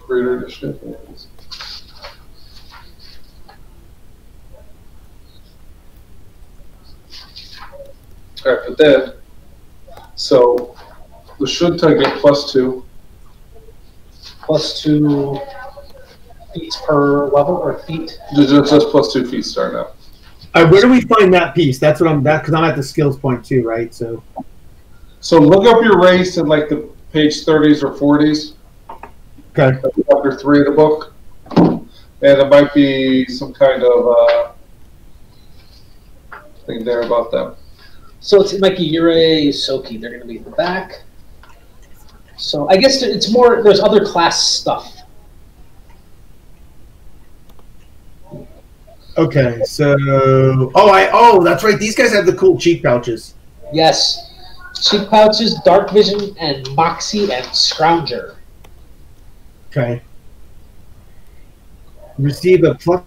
Greater initiative. Alright, but then, so, the should get plus two, Plus two feet per level or feet. just, just- just plus two feet start now. All right, where do we find that piece? That's what I'm. That because I'm at the skills point too, right? So So look up your race in like the page thirties or forties, okay. chapter three of the book. And it might be some kind of, uh, thing there about them. So it's Mikey, Yurei, Soki. They're going to be in the back. So I guess it's more. There's other class stuff. Okay, so oh, I oh, that's right. These guys have the cool cheek pouches. Yes, cheek pouches, dark vision, and moxie and scrounger. Okay. Receive a plus.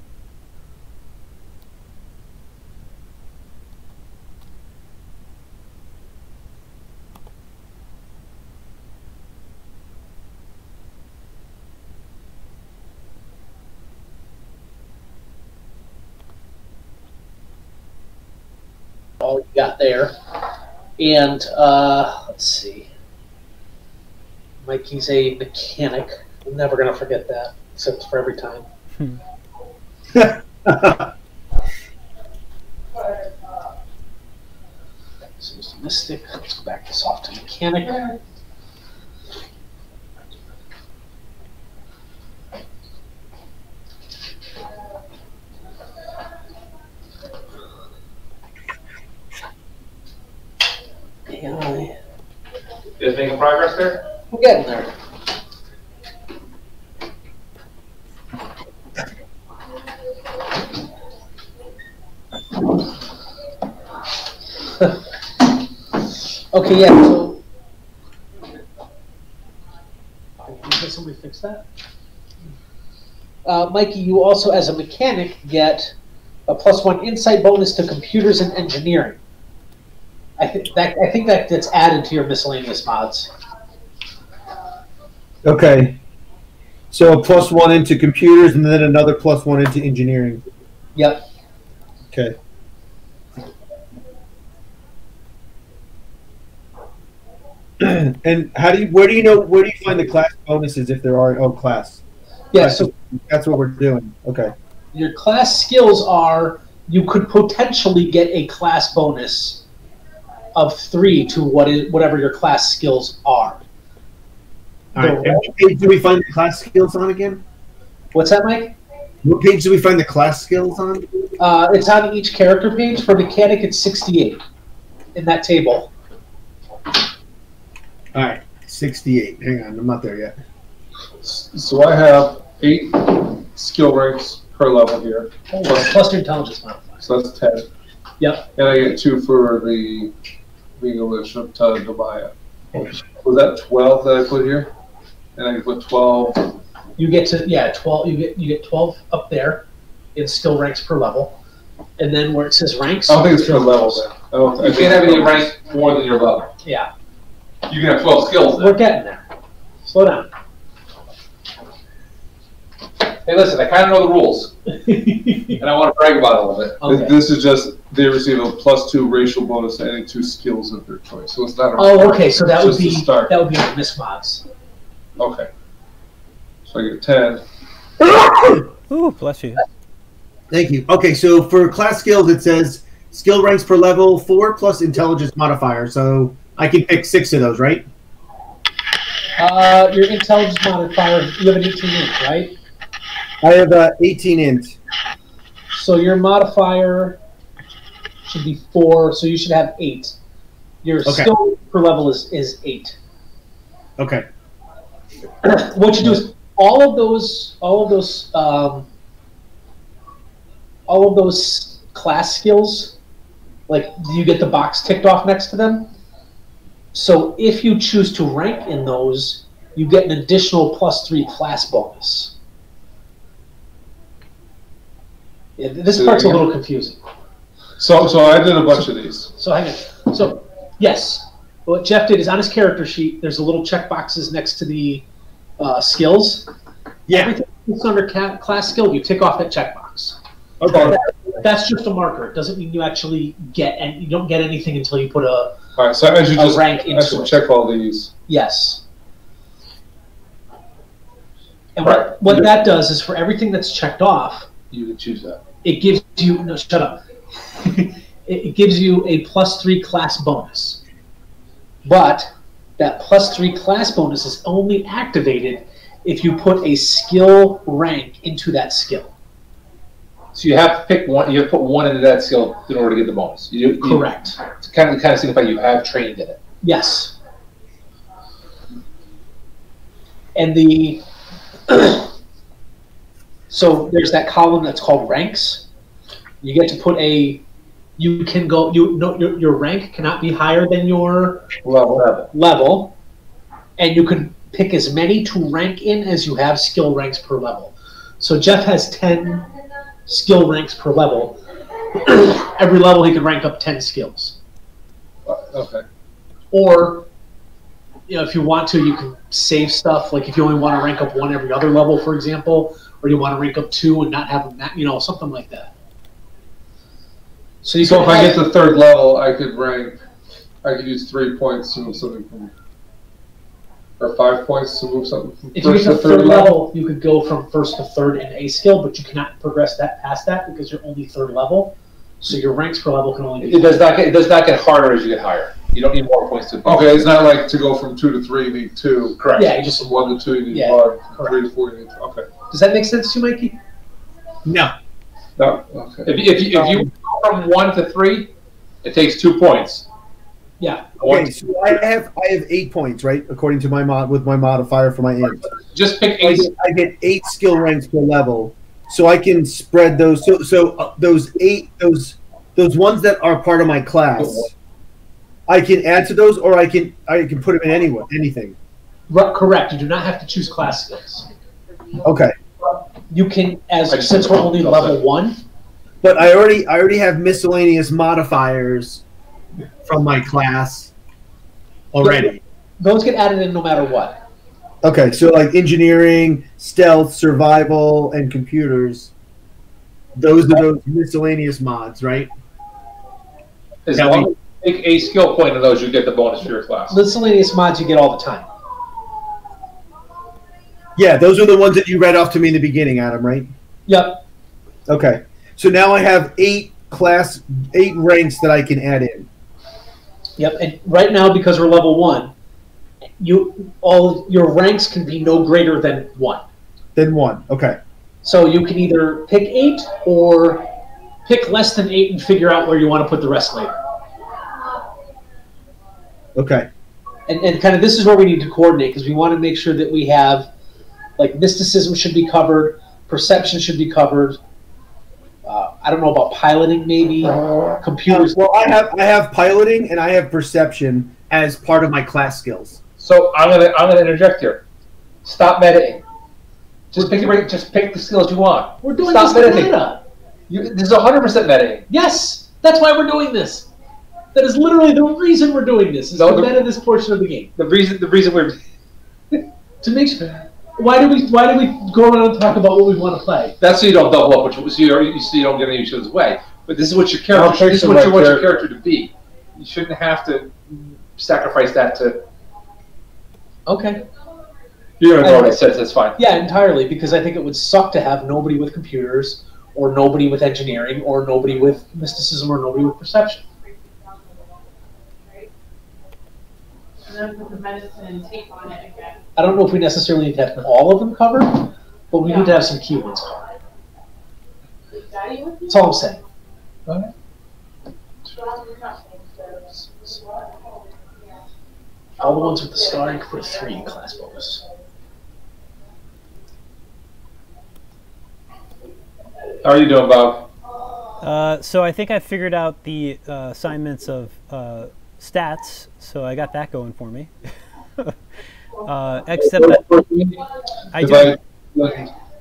All you got there. And uh, let's see. Mikey's a mechanic. I'm never gonna forget that, except for every time. So it's mystic. Let's go back to soft to mechanic. AI. You guys making progress there? We're getting there. okay, yeah, so. Did somebody fix that? Uh, Mikey, you also, as a mechanic, get a plus one insight bonus to computers and engineering. I think that I think that gets added to your miscellaneous mods. Okay. So a plus one into computers and then another plus one into engineering. Yep. Okay. and how do you where do you know where do you find the class bonuses if there are oh class? Yeah. So That's what we're doing. Okay. your class skills are you could potentially get a class bonus of three to what is whatever your class skills are. All right. What page do we find the class skills on again? What's that, Mike? What page do we find the class skills on? Uh, it's on each character page. For mechanic, it's sixty-eight in that table. All right. 68. Hang on, I'm not there yet. So I have eight skill ranks per level here. Plus, plus your intelligence modifier. So that's ten. Yep. And I get two for the being able to ship to Damaya. Was that twelve that I put here? And I can put twelve. You get to yeah twelve. You get you get twelve up there in skill ranks per level, and then where it says ranks. I don't think it's per level then. I You think can't have any rank more than your level. Yeah, You can have twelve skills we're getting there. Slow down. Hey, listen, I kinda know the rules, and I wanna brag about it a little bit. This- okay. This is just, they receive a plus two racial bonus to any two skills of their choice, so it's not a. Oh, okay. So that would be start. that would be the miss mods. Okay. So I get ten. Ooh, bless you. Thank you. Okay, so for class skills, it says skill ranks per level four plus intelligence modifier. So I can pick six of those, right? Uh, your intelligence modifier. You have an eighteen inch, right? I have uh, 18 int. So your modifier should be four. So you should have eight. Your Okay. skill per level is is eight. Okay. what you do is all of those all of those um, all of those class skills like you get the box ticked off next to them so if you choose to rank in those you get an additional plus three class bonus yeah, this part's a little confusing So, so I did a bunch of these. so hang on. So yes, what Jeff did is on his character sheet. There's a little check boxes next to the uh, skills. Yeah. Everything that's under ca- class skill, you tick off that checkbox. Okay. That's just a marker. It doesn't mean you actually get and you don't get anything until you put a, All right, so I should just, rank I should it. check all these. Yes. And Right. what, what that does is for everything that's checked off, You can choose that. It gives you no shut up. it, gives you a plus three class bonus. But that plus three class bonus is only activated if you put a skill rank into that skill. So you have to pick one, you have to put one into that skill in order to get the bonus. You, you, Correct. To kind of, kind of signify you have trained in it. Yes. And the so there's that column that's called ranks. You get to put a you can go you no your, your rank cannot be higher than your Level. level, and you can pick as many to rank in as you have skill ranks per level. So Jeff has ten skill ranks per level. Every level he can rank up ten skills. Okay. or you know if you want to you can save stuff like if you only want to rank up one every other level for example or you want to rank up two and not have them that you know something like that So you So can if I get to third level, I could rank, I could use three points to move something from, or five points to move something from If you get to to third third level. level, you could go from first to third in a skill, but you cannot progress that past that because you're only third level. So your ranks per level can only It does not get, it does not get harder as you get higher. You don't need more points to. Okay, it's not like to go from two to three, you need two. Correct. Yeah, you just. From one to two, you need Yeah, one. correct. Three to four, you need, okay. Does that make sense to you, Mikey? No. No, okay. If, you- if if you go from one to three, it takes two points. Yeah. Okay, so I have I have eight points, right? According to my mod with my modifier for my int. just pick I get, I get eight skill ranks per level, so I can spread those. So so uh, those eight those those ones that are part of my class, I can add to those, or I can I can put them in anyone anything. Correct. You do not have to choose class skills. Okay, You can, as I just- since we're only level one, but I already I already have miscellaneous modifiers from my class already. those get added in no matter what. Okay, so like engineering, stealth, survival, and computers. Those are those miscellaneous mods, right? As Yeah, long as you take a skill point of those, you get the bonus for your class. Miscellaneous mods you get all the time. Yeah, those are the ones that you read off to me in the beginning, Adam, right? Yep. Okay. So now I have eight class, eight ranks that I can add in. Yep. And right now, because we're level one, you all your ranks can be no greater than one. Then one. Okay. So you can either pick eight or pick less than eight and figure out where you want to put the rest later. Okay. And, and kind of this is where we need to coordinate because we want to make sure that we have like mysticism should be covered, perception should be covered. Uh, I don't know about piloting, maybe computers. Well, I have I have piloting and I have perception as part of my class skills. So I'm gonna I'm gonna interject here. Stop meditating. Just pick your just pick the skills you want. We're doing Stop this meditating. meta. You, this is 100 percent meditating. Yes, that's why we're doing this. That is literally the reason we're doing this. Is No, to the- meta this portion of the game The reason the reason we're to make sure. Why do we Why do we go around and talk about what we want to play? that's so you don't double up, which so you, don't- so you don't get in each other's way. But this is what your character pick this is what you right want your character. character to be. You shouldn't have to sacrifice that to. Okay. You know, already says that's fine. Yeah, entirely. Because I think it would suck to have nobody with computers, or nobody with engineering, or nobody with mysticism, or nobody with perception. And then put the medicine and take on it again. I don't know if we necessarily need to have all of them covered, but we need to have some key ones covered. Is Daddy with you? That's all I'm saying. All the ones with the star, you can three in class bonus. How are you doing, Bob? Uh, so I think I figured out the uh, assignments of uh, stats, so I got that going for me. uh, except that I do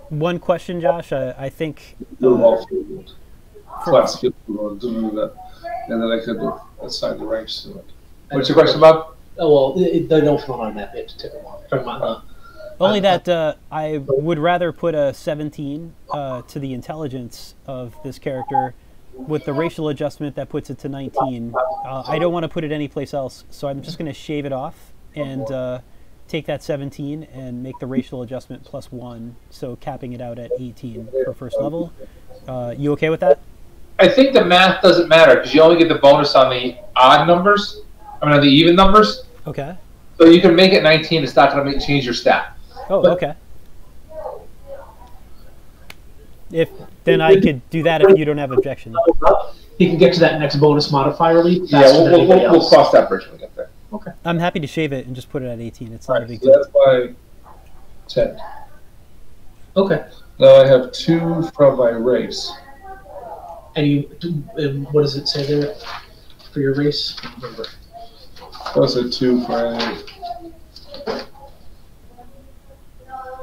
one question, Josh. I, I think do uh, class skills, we'll that, and then I could assign the ranks to it. What's your question, Bob? Oh well, it, they don't film on that. They have to take them off. Uh, only that uh, I would rather put a 17 uh, to the intelligence of this character with the racial adjustment that puts it to 19. Uh, I don't want to put it anyplace else, so I'm just going to shave it off and uh, take that 17 and make the racial adjustment plus one, so capping it out at 18 for first level. Uh, you okay with that? I think the math doesn't matter because you only get the bonus on the odd numbers. I mean, on the even numbers. Okay. So you can make it 19. It's not going to make change your stat. Oh, But- okay. If then I could do that if you don't have objection. he can get to that next bonus modifier leap Yeah, we'll, than we'll, anybody we'll, we'll cross that bridge when we get there. Okay. I'm happy to shave it and just put it at 18. It's not a Right, big so deal. that's my ten. Okay. Now I have two from my race. And you, um, what does it say there for your race? Remember. Also two for a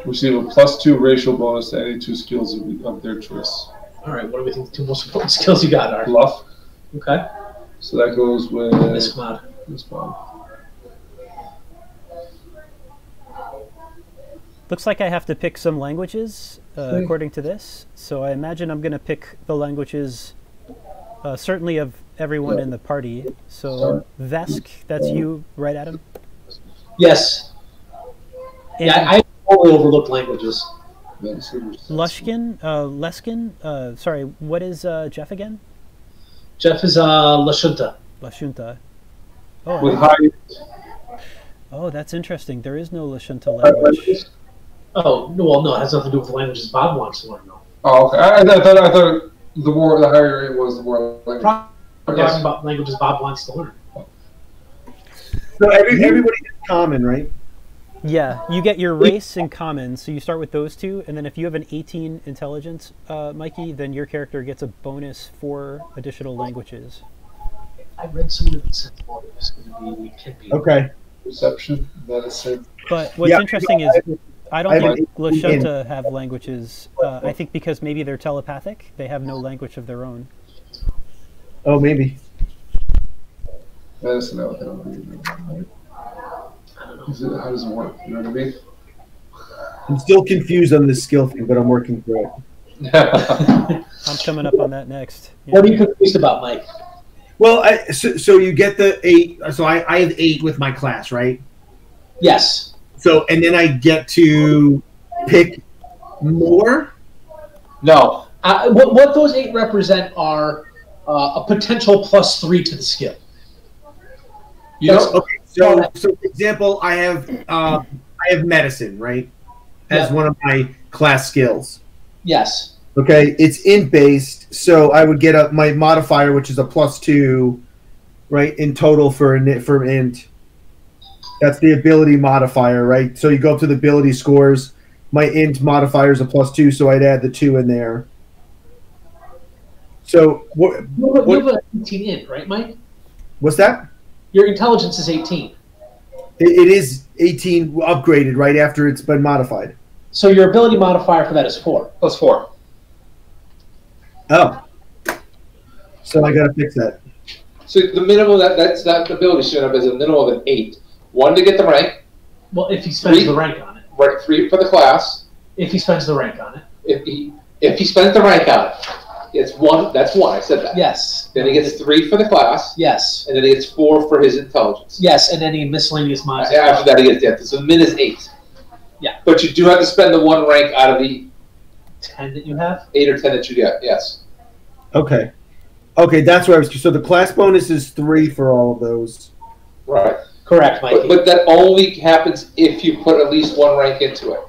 receive a plus two racial bonus to any two skills of, of their choice. All right. What do we think the two most important skills you got are? Bluff. Okay. So that goes with Miss Cloud. this one. Looks like I have to pick some languages uh, Okay. according to this. So I imagine I'm going to pick the languages Uh, certainly of everyone in the party. So Vesk, that's you, right, Adam? Yes. And Yeah, I totally overlooked languages. Lushkin, uh, Leskin. Uh, sorry, what is uh, Jeff again? Jeff is uh, Lashunta. Lashunta. With Oh, high, oh, that's interesting. There is no Lashunta language. Oh, no, well, no, it has nothing to do with the languages Bob wants to learn, though. oh, okay. I, I thought I thought the more the higher it was, the more like We're talking about languages Bob wants to learn. So every, everybody is common, right? Yeah, you get your race in common, so you start with those two, and then if you have an 18 intelligence, uh, Mikey, then your character gets a bonus for additional languages. I read somewhere that said well, it going to be, can be. Okay. perception, medicine. But what's Yeah, interesting is I don't I have think an 18 in. Lashunta have languages. Uh, I think because maybe they're telepathic, they have no language of their own. Oh, maybe. Medicine, I don't know. I don't know. Is it, how does it work? You know what I mean? I'm still confused on this skill thing, but I'm working through it. I'm coming up on that next. Yeah. What are you confused about, Mike? Well, I, so, so you get the eight. So I, I have eight with my class, right? Yes. So and then I get to pick more. No. Uh, what, what those eight represent are uh, a potential plus three to the skill. You That's- don't, Okay. So, so for example, I have um, I have medicine, right, as Yeah. one of my class skills. Yes. Okay, it's int based, so I would get a my modifier, which is a plus two, right, in total for an for int. That's the ability modifier, right? So you go up to the ability scores. My int modifier is a plus two, so I'd add the two in there. So what? You have, What- you have an 18 int, right, Mike? What's that? Your intelligence is 18. It, it is eighteen upgraded right after it's been modified. So your ability modifier for that is four. plus four. Oh, so I got to fix that. So the minimum that that's that ability should have is a minimum of an eight. One to get the rank, Well, if he spends Three. the rank on it. right? Three for the class. If he spends the rank on it. If he if he spends the rank on it, it's one. That's one. I said that. Yes. Then he gets three for the class, Yes. and then he gets four for his intelligence. Yes, and any miscellaneous mods. After that, he gets yeah. So the min is eight. Yeah. But you do have to spend the one rank out of the 10 that you have? eight or ten that you get. Yes. Okay, okay, that's where I was. So the class bonus is three for all of those. Right. Correct, But, but that only happens if you put at least one rank into it.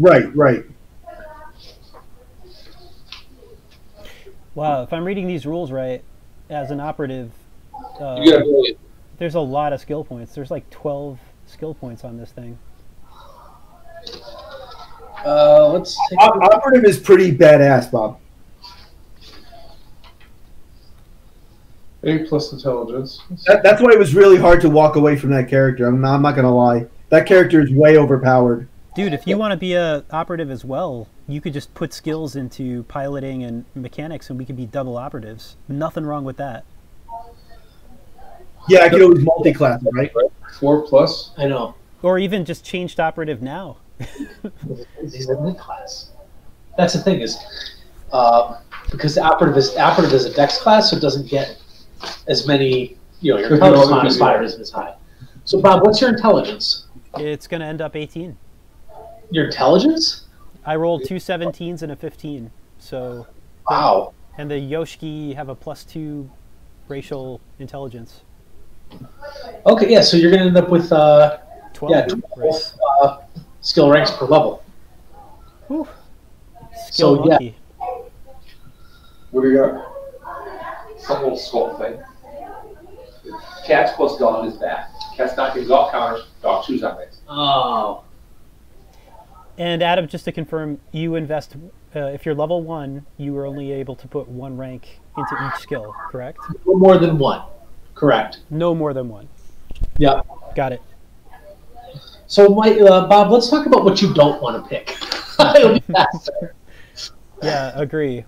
Right, right. Wow, if I'm reading these rules right, as an operative, uh, You get a million. there's a lot of skill points. There's like 12 skill points on this thing. uh, let's take O- operative is pretty badass, Bob. Eight plus intelligence. That, that's why it was really hard to walk away from that character. I'm not, I'm not gonna lie. That character is way overpowered. Dude, if you want to be a operative as well, you could just put skills into piloting and mechanics, and we could be double operatives. Nothing wrong with that. Yeah, I could always multi-class, right? Four plus. I know. Or even just changed operative now. He's in mid class. That's the thing is, uh, because the operative is operative is a dex class, so it doesn't get as many. You know, your If you intelligence don't- modifier isn't as high. So, Bob, what's your intelligence? It's going to end up 18. Your intelligence? I rolled two 17s and a 15. So, Wow. and the Ysoki have a plus two racial intelligence. Okay, yeah. So you're gonna end up with uh, 12. yeah, right? twelve uh, skill ranks per level. Whew. Skill So, yeah. monkey. What do you got? Some little skull thing. Cat's plus dog is bad. Cat's not getting dog counters. Dog chews on things. Oh. And Adam, just to confirm, you invest. Uh, if you're level one, you are only able to put one rank into each skill, correct? More than one. Correct. No more than one. Yeah. Got it. So, my, uh, Bob, let's talk about what you don't want to pick. It'll be faster. Yeah, agree.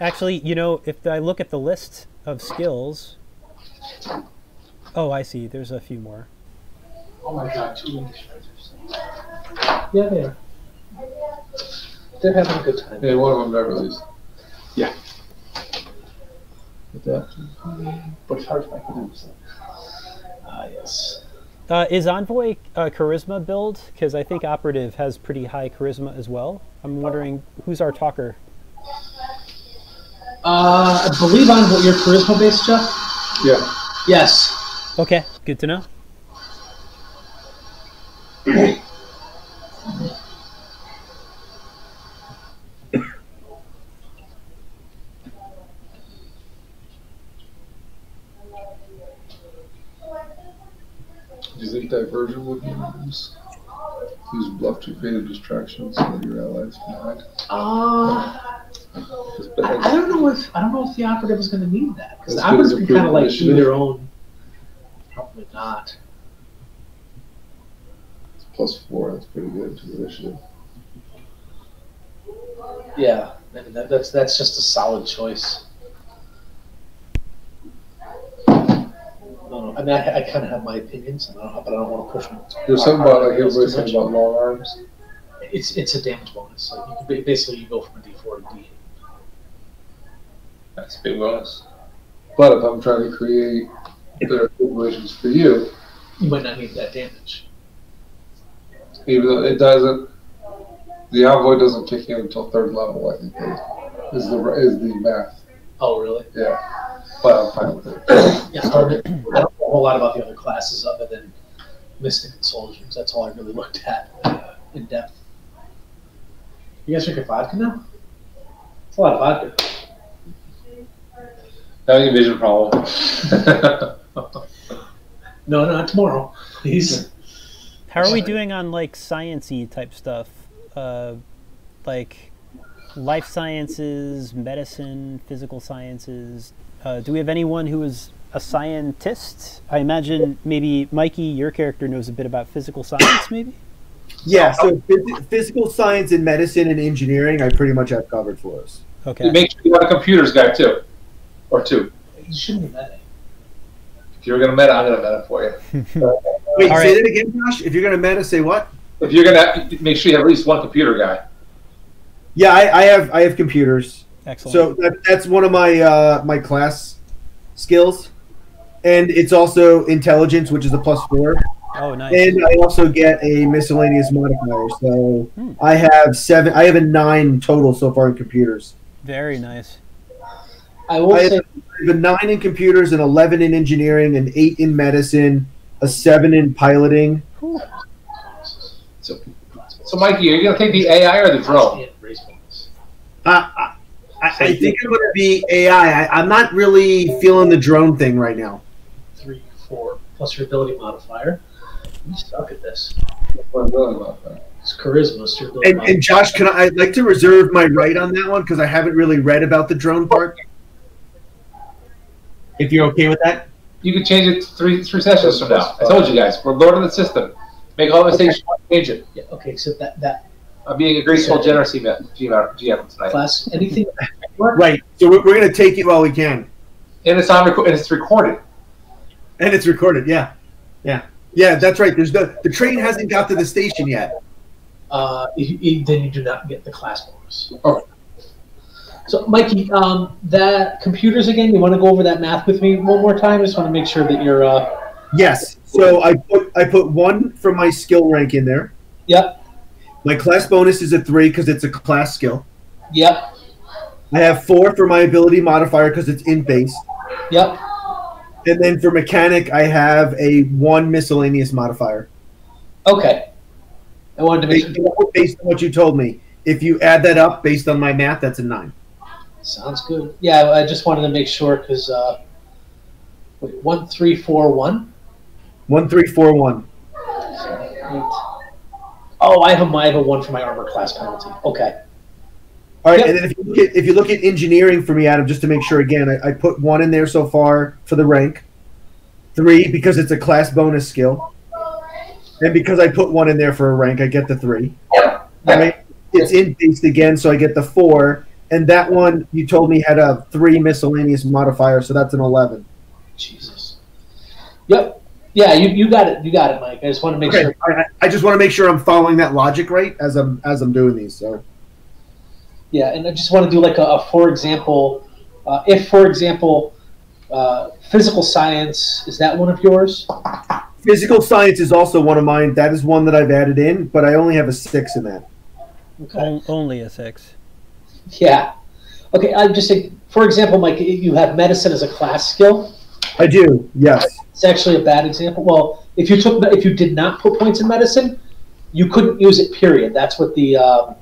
Actually, you know, if I look at the list of skills. Oh, I see. There's a few more. Oh my god, two English writers. Yeah, they are. they're having a good time. Yeah, one of them Beverly's. Yeah. With that. But it's hard to make a do. so. Ah, yes. Uh, is Envoy a charisma build? Because I think Operative has pretty high charisma as well. I'm wondering who's our talker. Uh, I believe on what your charisma based, Jeff. Yeah. Yes. Okay, good to know. Do you think diversion would be use? Use bluff to create a distraction so that your allies can hide. Uh, I, I don't know if I don't know if the operative is going to need that because the As good as operative can kind of like do their own. Probably not. Plus four, that's pretty good to the initiative. Yeah, that, that's that's just a solid choice. I don't know. I mean, I, I kind of have my opinions, and I don't, but I don't want to push them. There's something about like It's everybody's too saying about long arms. It's it's a damage bonus. Like you can, basically, you go from a D4 to D8. That's a big bonus. But if I'm trying to create better situations for you, You might not need that damage. Even though it doesn't, the envoy doesn't kick in until third level. I think is is the is the math. Oh, really? Yeah, but I'm fine with it. Yeah, I don't I don't know a whole lot about the other classes other than Mystic and Soldiers. That's all I really looked at uh, in depth. You guys drinking vodka now? It's a lot of vodka. Having a vision problem. No, not tomorrow. Please. How are we doing on like sciency type stuff? Uh, like life sciences, medicine, physical sciences. Uh, do we have anyone who is a scientist? I imagine maybe Mikey, your character knows a bit about physical science, maybe. Yeah, so phys- physical science and medicine and engineering, I pretty much have covered for us. Okay. Make sure you want a computers guy too, or two. You shouldn't be mad. If you're gonna meta, I'm gonna meta for you. Wait, All say right. that again, Josh. If you're gonna meta, say what? If you're gonna make sure you have at least one computer guy. Yeah, I, I have I have computers. Excellent. So that, that's one of my uh, my class skills, and it's also intelligence, which is a plus four, oh, nice. and I also get a miscellaneous modifier. So Hmm. I have seven. I have a nine total so far in computers. Very nice. I will I say, have I have a nine in computers, an eleven in engineering, an eight in medicine, a seven in piloting. So, so Mikey, are you gonna take the AI or the drone? Yeah, race bonus. Uh, I, I, I think I'm going to be AI. I, I'm not really feeling the drone thing right now. Three, four, plus your ability modifier. You suck at this. I'm feeling about that. It's charisma, so your ability And, and. Josh, can I? I'd like to reserve my right on that one because I haven't really read about the drone part. If you're okay with that, You can change it three three sessions from now. I told you guys, we're loading the system. Make all the mistakes, you change it. Yeah, okay, so that, that I'm being a graceful, generous GM, GM tonight. class, anything right? So we're, we're going to take it while we can, And it's on reco- and it's recorded. and it's recorded. Yeah, yeah, yeah. That's right. There's the the train hasn't got to the station yet. uh, you, you, then you do not get the class bonus. Okay. So, Mikey, um, that computers again. You want to go over that math with me one more time? I just want to make sure that you're. Uh, Yes. So I put I put one from my skill rank in there. yep, My class bonus is a three because it's a class skill. yep, I have four for my ability modifier because it's in base. yep. And then for mechanic, I have a one miscellaneous modifier. Okay. I wanted to make Based, sure. based on what you told me. If you add that up based on my math, that's a nine. Sounds good. Yeah, I just wanted to make sure because uh, wait, one, three, four, one. One, three, four, one. Oh, I have a I have a one for my armor class penalty. Okay. All right, Yep. and then if you, look at, if you look at engineering for me, Adam, just to make sure again, I, I put one in there so far for the rank, three because it's a class bonus skill, and because I put one in there for a rank, I get the three. Yep. Right? It's in based again, so I get the four, and that one you told me had a three miscellaneous modifier, so that's an eleven. Jesus. Yep. Yeah, you, you got it. You got it, Mike. I just want to make Okay, sure. I, I just want to make sure I'm following that logic right as I'm as I'm doing these. So Yeah, and I just want to do like a, a for example, uh, if for example, uh, physical science is that one of yours? Physical science is also one of mine. That is one that I've added in, but I only have a six in that. Okay. On- only a six. Yeah. Okay, I'm just saying. For example, Mike, you have medicine as a class skill. I do, yes. It's actually a bad example. Well, if you took if you did not put points in medicine, you couldn't use it. Period. That's what the um,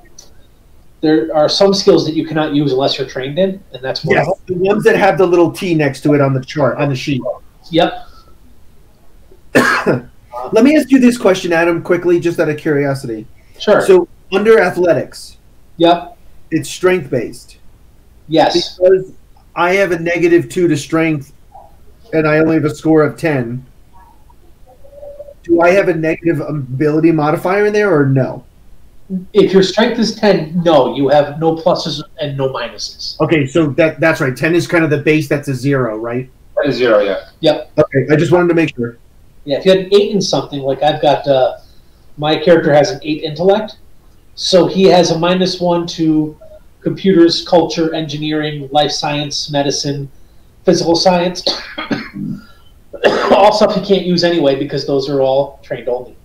there are some skills that you cannot use unless you're trained in, and that's one Yes, the ones that have the little T next to it on the chart, on the sheet. Yep. Let me ask you this question, Adam, quickly, just out of curiosity. Sure. So, under athletics, yep. It's strength based. Yes. Because I have a negative two to strength and I only have a score of 10, do I have a negative ability modifier in there or no? If your strength is ten, no, you have no pluses and no minuses. Okay, so that that's right. 10 is kind of the base that's a zero, right? That is zero, yeah. Yep. Okay, I just wanted to make sure. Yeah. If you had an eight in something, like I've got, uh, my character has an eight intellect, so he has a minus one to computers, culture, engineering, life science, medicine, physical science. all stuff he can't use anyway because those are all trained only.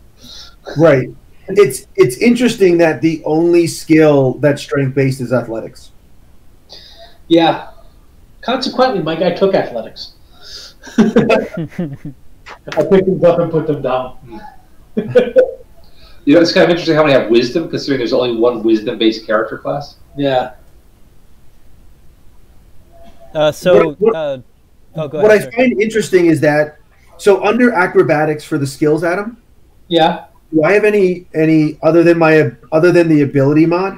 Right. It's it's interesting that the only skill that's strength based is athletics. Yeah. Consequently, my guy took athletics. I picked things up and put them down. You know, it's kind of interesting how many have wisdom, considering there's only one wisdom-based character class. Yeah. Uh, so, What- what- uh, oh, go what I sir. find interesting is that so under acrobatics for the skills, Adam, Yeah. do I have any any other than my other than the ability mod?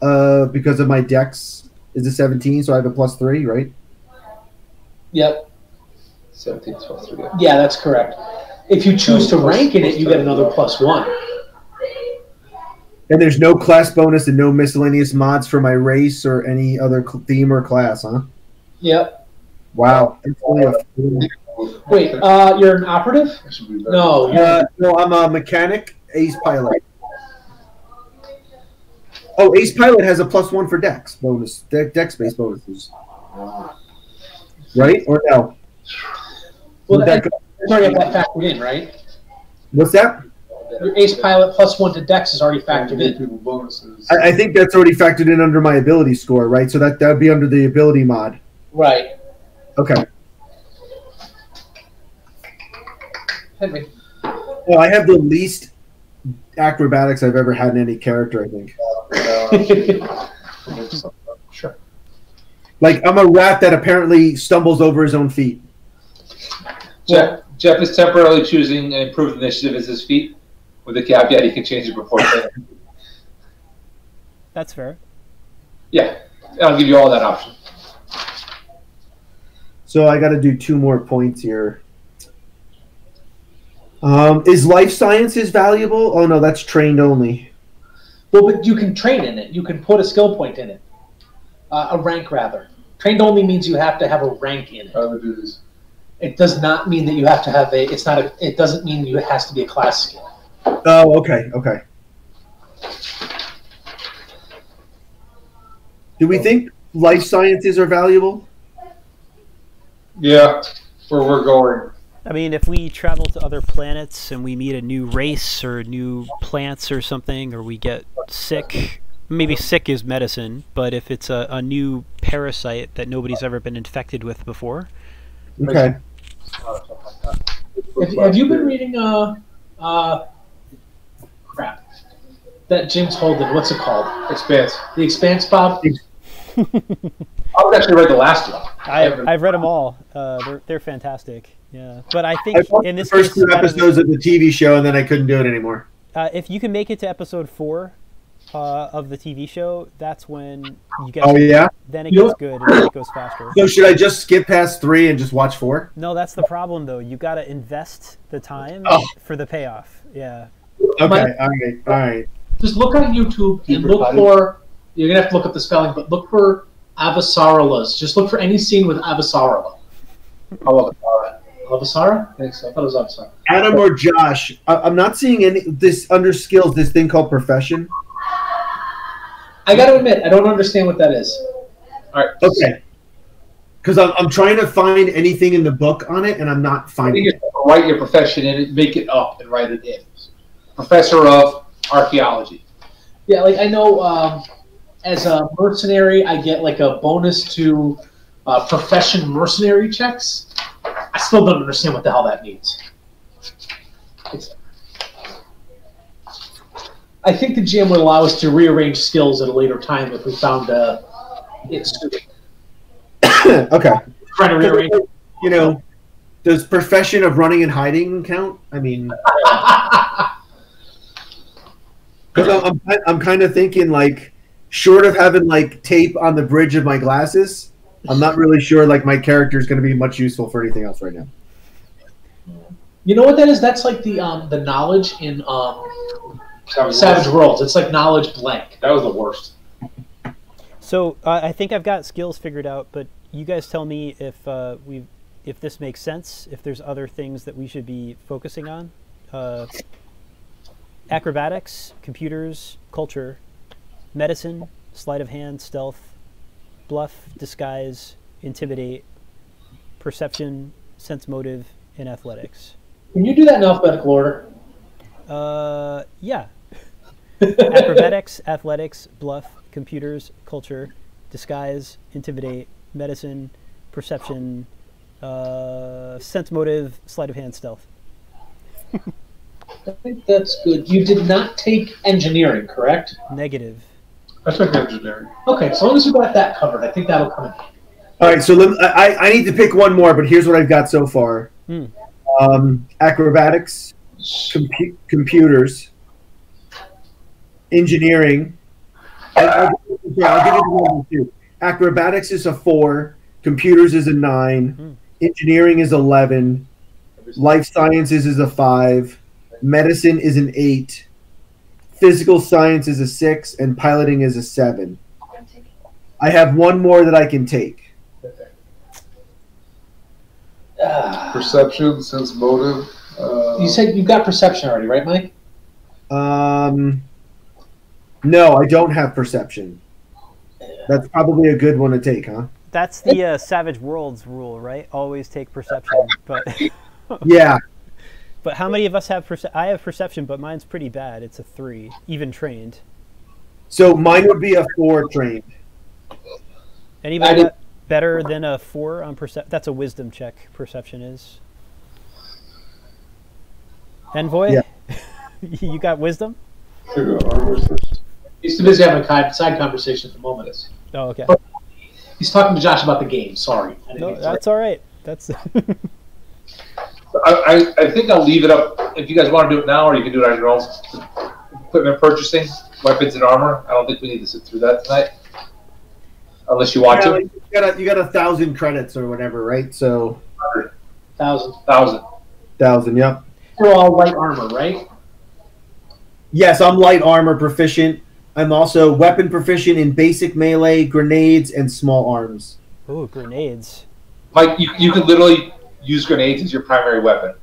Uh, because of my dex is a 17, so I have a plus three, right? Yep. 17, 3, yeah. Yeah, that's correct. If you choose to rank in it, you get another plus one. And there's no class bonus and no miscellaneous mods for my race or any other theme or class, huh? Yep. Wow. Wait, uh, you're an operative? That should be better. No. Uh, no, I'm a mechanic, ace pilot. Oh, ace pilot has a plus one for dex bonus, de- dex based bonuses. Right or no? Well, Would that that, go- that's already got that factored in, right? What's that? Your ace pilot plus one to dex is already factored in. people bonuses. I, I think that's already factored in under my ability score, right? So that that would be under the ability mod. Right. Okay. Henry. Well, I have the least acrobatics I've ever had in any character. I think. Sure. Like I'm a rat that apparently stumbles over his own feet. Jeff, Jeff is temporarily choosing improved initiative as his feat, with the caveat you can change it before. playing. That's fair. yeah, I'll give you all that option. So I got to do two more points here. Um, is life sciences valuable? Oh no, that's trained only. Well, but you can train in it. You can put a skill point in it. Uh, a rank, rather. Trained only means you have to have a rank in it. How do we do these? It does not mean that you have to have a. It's not a. It doesn't mean you it has to be a class skill. Oh, okay, okay. Do we think life sciences are valuable? Yeah, where we're going. I mean, if we travel to other planets and we meet a new race or new plants or something, or we get sick, maybe sick is medicine, but if it's a, a new parasite that nobody's ever been infected with before, Okay. Have, have you been reading? Uh, uh, crap. That James Holden. What's it called? Expanse. The Expanse, Bob. I would actually read the last one. I've, I've read them all. Uh, they're, they're fantastic. Yeah, but I I think watched in the this first case, two out of the- episodes of the TV show, and then I couldn't do it anymore. uh, if you can make it to episode four uh, of the TV show, that's when you get. Oh yeah. Then it You gets good and it goes faster. So should I just skip past three and just watch four? No, that's the problem though. You got to invest the time Oh. for the payoff. Yeah. Okay. My- all right. All right. Just look on YouTube and look Everybody. for. You're gonna have to look up the spelling, but look for Avasaralas. Just look for any scene with Avasarala. I love it. Avasara? Thanks. so. I thought it was Avasara. Adam or Josh? I, I'm not seeing any this under skills. This thing called profession. I got to admit, I don't understand what that is. All right. Okay. Because I'm, I'm trying to find anything in the book on it, and I'm not I finding think it. it's write your profession in it, make it up, and write it in. Professor of archaeology. Yeah, like I know um, as a mercenary, I get like a bonus to uh, profession mercenary checks. I still don't understand what the hell that means. It's, I think the GM would allow us to rearrange skills at a later time if we found uh, it's okay. trying to rearrange. You know, does profession of running and hiding count? I mean, because I'm, I'm, I'm kind of thinking like, short of having like tape on the bridge of my glasses, I'm not really sure like my character is going to be much useful for anything else right now. You know what that is? That's like the um, the knowledge in um, Savage Worlds. It's like knowledge blank. That was the worst. So uh, I think I've got skills figured out, but you guys tell me if uh, we if this makes sense. If there's other things that we should be focusing on. Uh, acrobatics, computers, culture, medicine, sleight of hand, stealth, bluff, disguise, intimidate, perception, sense motive, and athletics. Can you do that in alphabetical order? Uh, yeah. Acrobatics, athletics, bluff, computers, culture, disguise, intimidate, medicine, perception, uh, sense motive, sleight of hand, stealth. I think that's good. You did not take engineering, correct? Negative. I took engineering. Okay, as long as you got that covered, I think that'll come in. All right, so let, I, I need to pick one more, but here's what I've got so far: Hmm. um, acrobatics, compu- computers, engineering. I- I'll, yeah, I'll give you the numbers too. Acrobatics is a four, computers is a nine, Hmm. engineering is eleven, life sciences is a five, medicine is an eight, physical science is a six, and piloting is a seven. I have one more that I can take. Ah. Perception, sense motive. Uh, you said you've got perception already, right, Mike? Um, no, I don't have perception. That's probably a good one to take, huh? That's the uh, Savage Worlds rule, right? Always take perception. But Yeah. But how many of us have perce- I have perception, but mine's pretty bad. It's a three, even trained. So mine would be a four trained. Anybody got better than a four on perception? That's a wisdom check. Perception is. Envoy, Yeah. you got wisdom. He's too busy having a side conversation at the moment. Oh, okay. He's talking to Josh about the game. Sorry. I didn't No, that's all right. That's I, I, I think I'll leave it up if you guys want to do it now, or you can do it on your own. Equipment purchasing, weapons and armor. I don't think we need to sit through that tonight, unless you want Yeah, to. like, you got a you got a thousand credits or whatever, right? So thousand. Thousand. thousand, yep. We're all light armor, right? Yes, I'm light armor proficient. I'm also weapon proficient in basic melee, grenades, and small arms. oh grenades. Mike, you, you could literally use grenades as your primary weapon.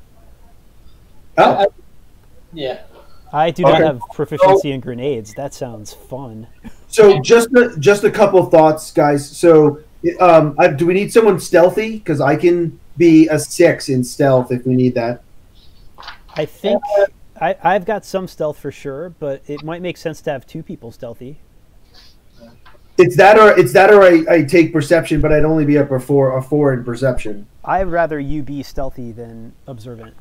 Oh, Yeah. I do not have proficiency in grenades. That sounds fun. so just a, just a couple thoughts, guys. So, um, I, do we need someone stealthy? Because I can be a six in stealth if we need that. I think I, I've got some stealth for sure, but it might make sense to have two people stealthy. It's that or it's that or I, I take perception, but I'd only be up a four a four in perception. I'd rather you be stealthy than observant.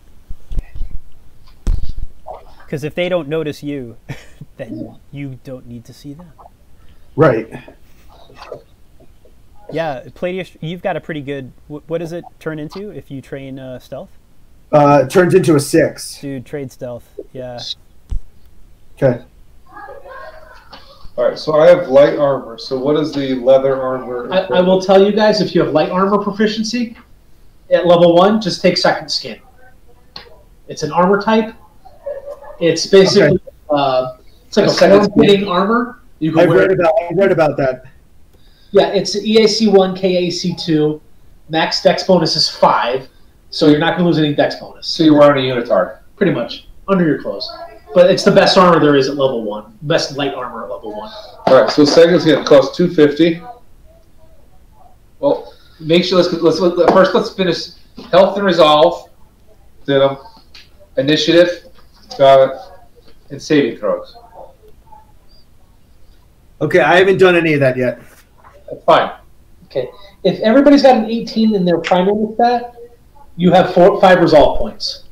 Because if they don't notice you, then you don't need to see them. Right. Yeah, Palladius, you've got a pretty good. wh- What does it turn into if you train uh, stealth? Uh, it turns into a six. Dude, trade stealth. Yeah. Okay. All right, so I have light armor. So what is the leather armor? I, I will tell you guys if you have light armor proficiency at level one, just take second skin. It's an armor type. It's basically uh, it's like A a second skin? form-fitting armor. You can I've wear read about I read about that. Yeah, it's EAC one, KAC two. Max dex bonus is five, so you're not going to lose any dex bonus. So you're wearing a unitard. Pretty much under your clothes. but it's the best armor there is at level one. Best light armor at level one. All right, so second's gonna cost two fifty. Well, make sure let's let's let, first let's finish health and resolve, Did them. initiative, Got it. and saving throws. Okay, I haven't done any of that yet. Fine. Okay. If everybody's got an 18 in their primary stat, you have four, five resolve points.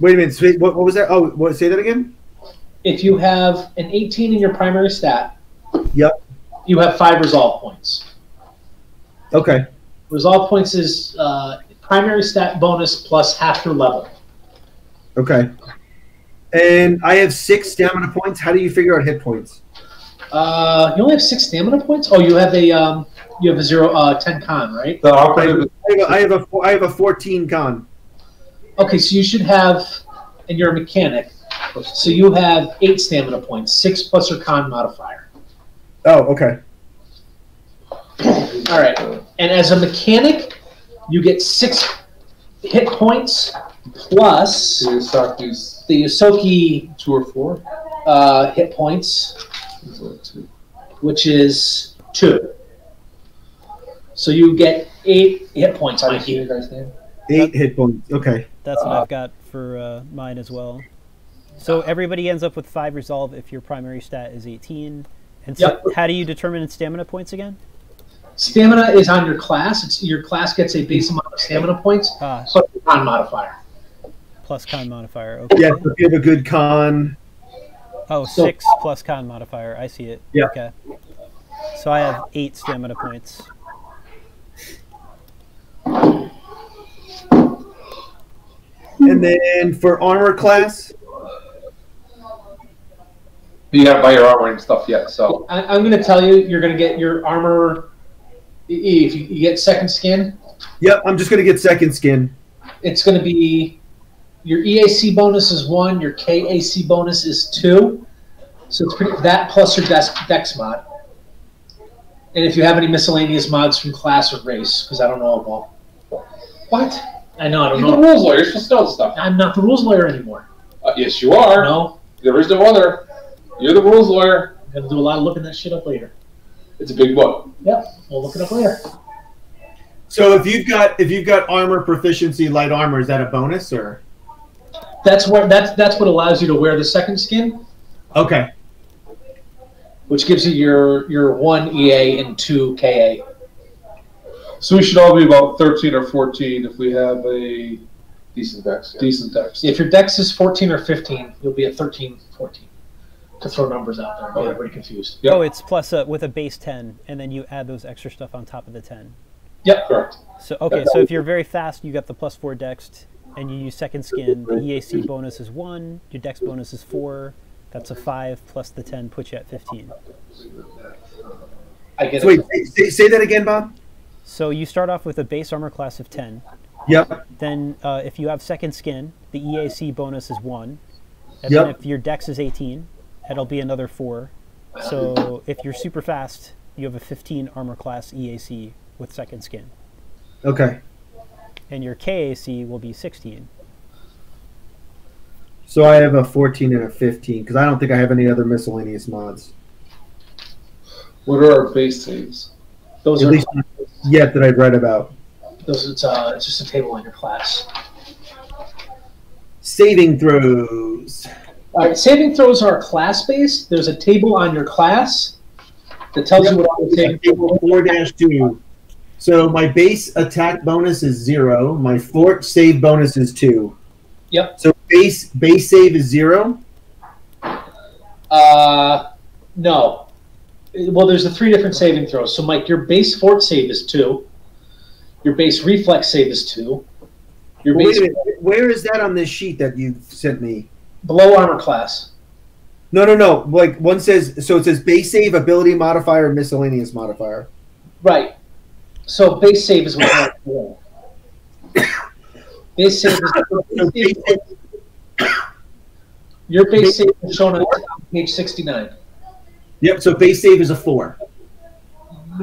Wait a minute. Wait, what, what was that? Oh, what? Say that again. If you have an 18 in your primary stat, Yep. you have five resolve points. Okay. Resolve points is uh, primary stat bonus plus half your level. Okay. And I have six stamina points. How do you figure out hit points? Uh, you only have six stamina points. Oh, you have a um, you have a zero uh, 10 con, right? The I have, operative. a- I have a I have a fourteen con. Okay, so you should have, and you're a mechanic, so you have eight stamina points, six plus your con modifier. Oh, okay. All right, and as a mechanic, you get six hit points plus So you the Ysoki two or four. uh, hit points, which is two. So you get eight hit points on you. guys' name? Eight hit points. Okay. That's what I've got for uh, mine as well. So everybody ends up with five resolve if your primary stat is 18. And so Yep. how do you determine stamina points again? Stamina is on your class. It's your class gets a base amount of stamina points Ah, plus your con modifier. plus con modifier. Okay. Yeah. If you have a good con. Oh, So- six plus con modifier. I see it. Yeah. Okay. So I have eight stamina points. And then for armor class, You gotta buy your armor and stuff yet, so I, I'm going to tell you, you're going to get your armor. I- If you, you get second skin, yep, I'm just gonna get second skin. it's going to be your EAC bonus is one, your KAC bonus is two. So it's pretty that plus your dex, dex mod. And if you have any miscellaneous mods from class or race, because I don't know them all. what? I know I don't You're the rules lawyer. You're supposed to know this stuff. I'm not the rules lawyer anymore. Uh, yes, you are. No, There is no other. You're the rules lawyer. I'm going to do a lot of looking that shit up later. It's a big book. Yep, we'll look it up later. So if you've got if you've got armor proficiency, light armor, is that a bonus or? That's what that's that's what allows you to wear the second skin, Okay. which gives you your your one EA and two KA. So we should all be about thirteen or fourteen if we have a Decent dex. yeah. decent dex. If your dex is 14 or 15, you'll be at 13, 14. To throw numbers out there, and get everybody confused. Yep. Oh, it's plus a, with a base 10, and then you add those extra stuff on top of the 10. Yep. Correct. So okay, so if you're very fast, you got the plus four dex, and you use second skin. The EAC bonus is one. Your dex bonus is four. That's a five plus the ten puts you at fifteen. I get So it. wait, say, say that again, Bob. So you start off with a base armor class of ten. Yep. Then uh, if you have second skin, the EAC bonus is one. And Yep. then if your dex is eighteen, it'll be another four. So if you're super fast, you have a fifteen armor class EAC with second skin, Okay. and your KAC will be sixteen. So I have a 14 and a 15 because I don't think I have any other miscellaneous mods. What are our base saves? Those At are least not yet that I've read about. those. It's uh, it's just a table on your class. Saving throws. All right, saving throws are class based. There's a table on your class that tells you what all the saving Table four dash two. So my base attack bonus is zero. My fort save bonus is two. Yep. So base base save is zero. Uh, no. Well, there's the three different saving throws. So, Mike, your base fort save is two. Your base reflex save is two. Your Wait base a minute. Where is that on this sheet that you sent me? Below armor class. No, no, no. Like one says, so it says base save, ability modifier, miscellaneous modifier. Right. So base save is what. Base save is save- your base save is shown on page sixty-nine. Yep. So base save is a four.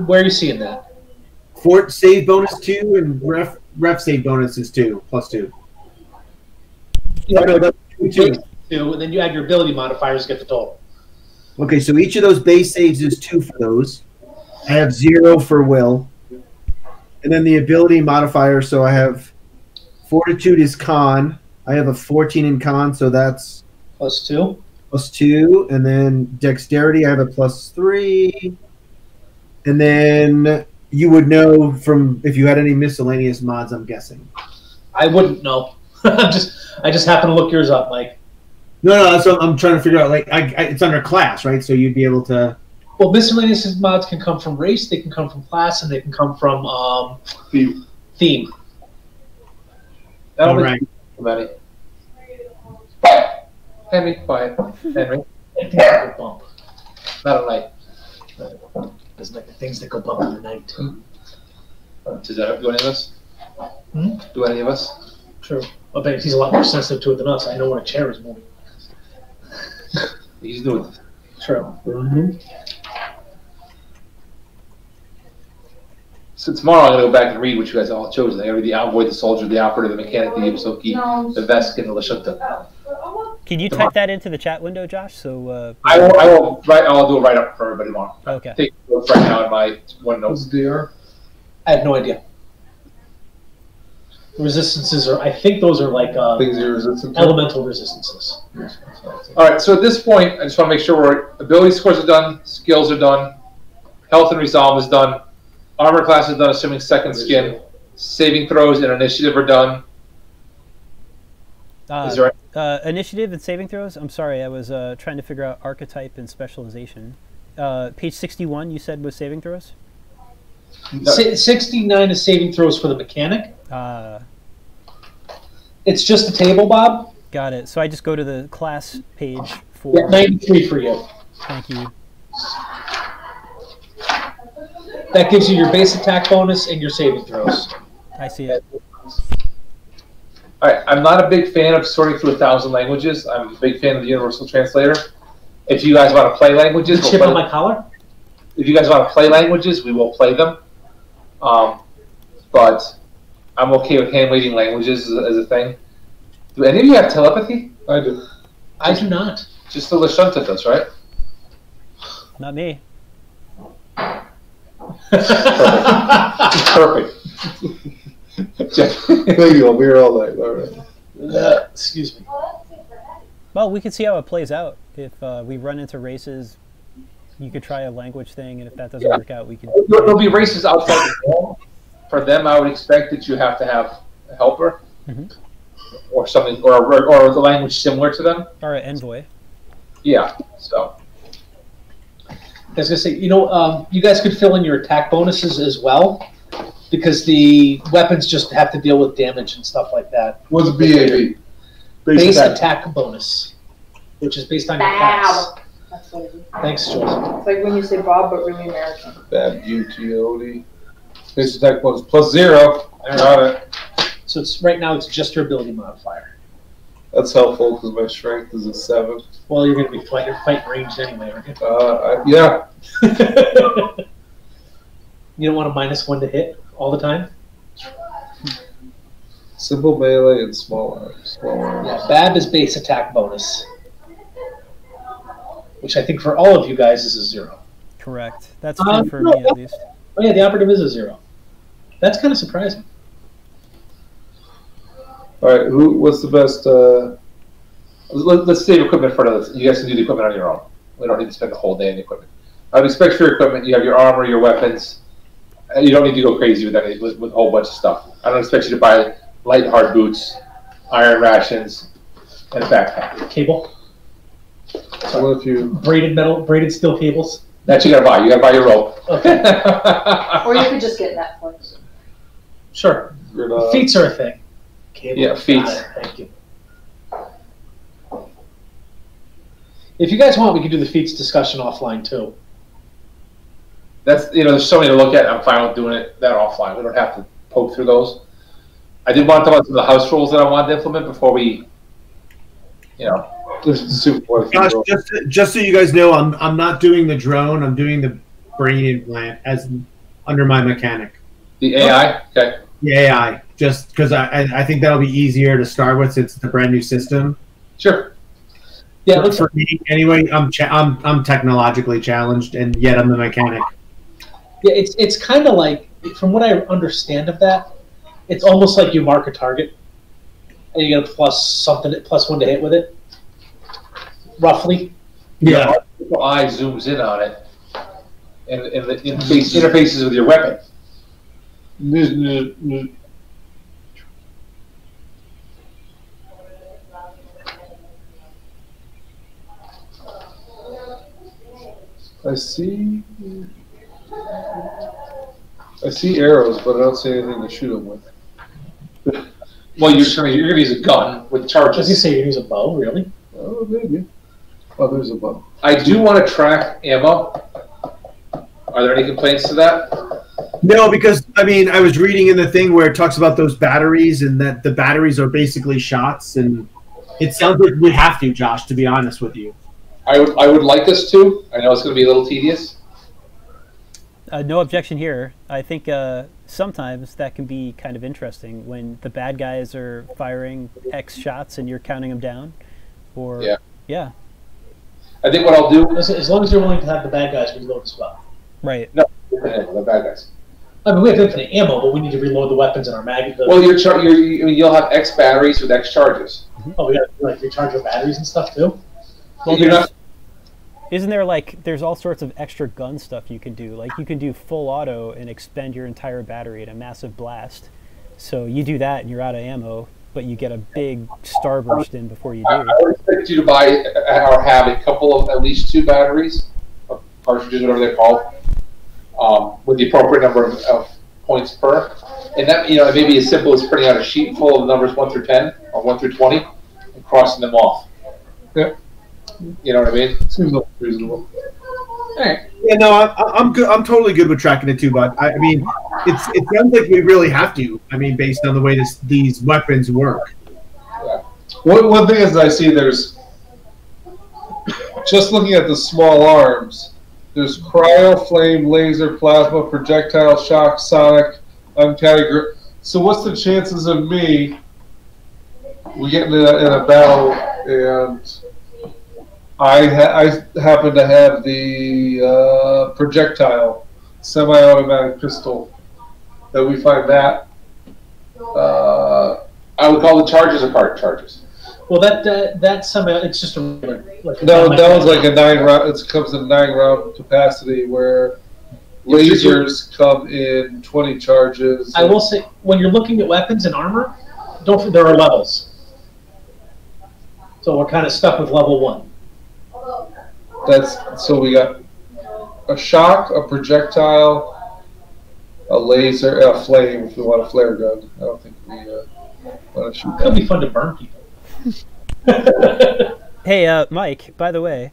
Where are you seeing that? Fort save bonus two, and ref ref save bonus is two plus two. Oh, no, that's two, two. Two, and then you add your ability modifiers to get the total. Okay, so each of those base saves is two for those. I have zero for will. And then the ability modifier, so I have fortitude is con. I have a 14 in con, so that's Plus two. plus two. And then dexterity, I have a plus three. And then you would know from if you had any miscellaneous mods, I'm guessing. I wouldn't know. Just I just happen to look yours up, Mike. No, no, that's what I'm trying to figure out. Like, I, I, it's under class, right? So you'd be able to. Well, miscellaneous mods can come from race, they can come from class, and they can come from um, Theme. theme. That'll All be right. too many. Henry, quiet. Henry, that go bump. not a night. Doesn't like the things that go bump in the night. Does that do any of us? Hmm? Do any of us? True. I bet he's a lot more sensitive to it than us. I know when a chair is moving. He's doing. True. So tomorrow I'm gonna go back and read what you guys all chose. I read the envoy, the soldier, the operative, the mechanic, the Ysoki, the Vesk, and the Lashunta. Can you type that into the chat window, Josh? So uh, I will. I will. Write, I'll do it right up for everybody tomorrow. okay. Take notes right now in my one What's notes. DR? I have no idea. Resistances are, I think those are like uh, Things you're resistant to? elemental resistances. All right. So at this point, I just want to make sure we're ability scores are done, skills are done, health and resolve is done, armor class is done, assuming second skin, saving throws and initiative are done. Uh, Is there? uh, initiative and saving throws. I'm sorry, I was uh, trying to figure out archetype and specialization. Uh, page 61, you said was saving throws. Si- 69 is saving throws for the mechanic. Uh, It's just a table, Bob. got it. So I just go to the class page Yeah, for. 93 for you. Thank you. That gives you your base attack bonus and your saving throws. I see it. All right, I'm not a big fan of sorting through a thousand languages. I'm a big fan of the Universal Translator. If you guys want to play languages, we'll chip on my collar? if you guys want to play languages, we will play them. Um, but I'm okay with hand waving languages as, as a thing. Do any of you have telepathy? I do. I do not. Just the Lashunta does, right? Not me. Perfect. Jeff- There you go. We're all night. All right. Uh, excuse me. Well, we can see how it plays out. If uh, we run into races, you could try a language thing, and if that doesn't Yeah. work out, we can. There- There'll be races outside the wall. For them, I would expect that you have to have a helper Mhm. or something, or, or, or the language similar to them. Or an envoy. Yeah. So I was gonna say, you know, um, you guys could fill in your attack bonuses as well, because the weapons just have to deal with damage and stuff like that. What's BAB? Base attack bonus, which is based on your class. That's what it is. Thanks, Joseph. It's like when you say Bob, but really American. Bab UTOD. Base attack bonus plus zero. I Got it. So it's right now it's just your ability modifier. That's helpful because my strength is a seven. Well, you're gonna be fighting fight ranged anyway, aren't you? Uh, I, yeah. you don't want a minus one to hit all the time. Simple melee and small arms. Small arms. Yeah, Bab is base attack bonus, which I think for all of you guys is a zero. Correct. That's good for me at least. Oh yeah, the operative is a zero. That's kind of surprising. All right. Who? What's the best? Uh, let, let's save equipment for another. You guys can do the equipment on your own. We don't need to spend the whole day on the equipment. I would expect for your equipment, you have your armor, your weapons. Uh, You don't need to go crazy with any with, with a whole bunch of stuff. I don't expect you to buy light hard boots, iron rations, and a backpack. Cable, what if you? braided metal, braided steel cables. That you gotta buy. You gotta buy your rope. Okay, Or you could just get Netflix. Sure. You're Feats are a thing. Cable. Yeah, feats. Thank you. If you guys want, we can do the feats discussion offline too. That's you know, there's so many to look at. I'm fine with doing it that offline. We don't have to poke through those. I did want to talk about some of the house rules that I wanted to implement before we, you know, this super important. Just just so you guys know, I'm I'm not doing the drone. I'm doing the brain implant as under my mechanic. The AI. Okay. The AI, just because I I I think that'll be easier to start with since it's a brand new system. Sure. Yeah, it looks for me anyway. I'm cha- I'm I'm technologically challenged, and yet I'm the mechanic. Yeah, it's it's kind of like, from what I understand of that, it's almost like you mark a target, and you get a plus something, plus one to hit with it, roughly. Yeah. Your eye zooms in on it, and, and the interface, interfaces with your weapon. I see. I see arrows, but I don't see anything to shoot them with. Well, you're trying, you're gonna use a gun with I was charges. gonna say you use a bow, really? Oh, maybe. Oh, there's a bow. I do want to track ammo. Are there any complaints to that? No, because I mean, I was reading in the thing where it talks about those batteries, and that the batteries are basically shots, and it sounds like we have to, Josh. To be honest with you. I would, I would like us to. I know it's gonna be a little tedious. Uh, no objection here. I think uh, sometimes that can be kind of interesting when the bad guys are firing X shots and you're counting them down. Or Yeah. yeah, I think what I'll do. As, as long as you're willing to have the bad guys reload as well. right. The bad guys. I mean, we have infinite ammo, but we need to reload the weapons in our mag. Well, you're, char- you're, you, I mean, you'll have X batteries with X charges. Mm-hmm. oh, we got to like recharge our batteries and stuff too. Well, you're not. Isn't there like there's all sorts of extra gun stuff you can do? Like you can do full auto and expend your entire battery in a massive blast. So you do that and you're out of ammo, but you get a big starburst in before you I do. I would expect you to buy or have a couple of at least two batteries, or cartridges, whatever they're called, um, with the appropriate number of, of points per. And that, you know, it may be as simple as printing out a sheet full of numbers one through ten or one through twenty and crossing them off. Yeah. You know what I mean? Seems reasonable. All right. Yeah, no, I, I'm good. I'm totally good with tracking it too, but I, I mean, it's it sounds like we really have to. I mean, based on the way this these weapons work. Yeah. One, one thing is I see there's just looking at the small arms. There's cryo, flame, laser, plasma, projectile, shock, sonic, grip. So what's the chances of me we get in a, in a battle and I ha- I happen to have the uh, projectile semi-automatic pistol that we find that uh, I would call the charges or cart charges. Well, that uh, that somehow it's just a regular. Like No, that was like a nine round. It comes in nine round capacity where lasers come in twenty charges. I will say, when you're looking at weapons and armor, don't there are levels. So we're kind of stuck with level one. That's so we got a shock, a projectile, a laser, a flame. If we want a flare gun, I don't think we uh, want to shoot Could that. be fun to burn people. Hey, uh, Mike. By the way,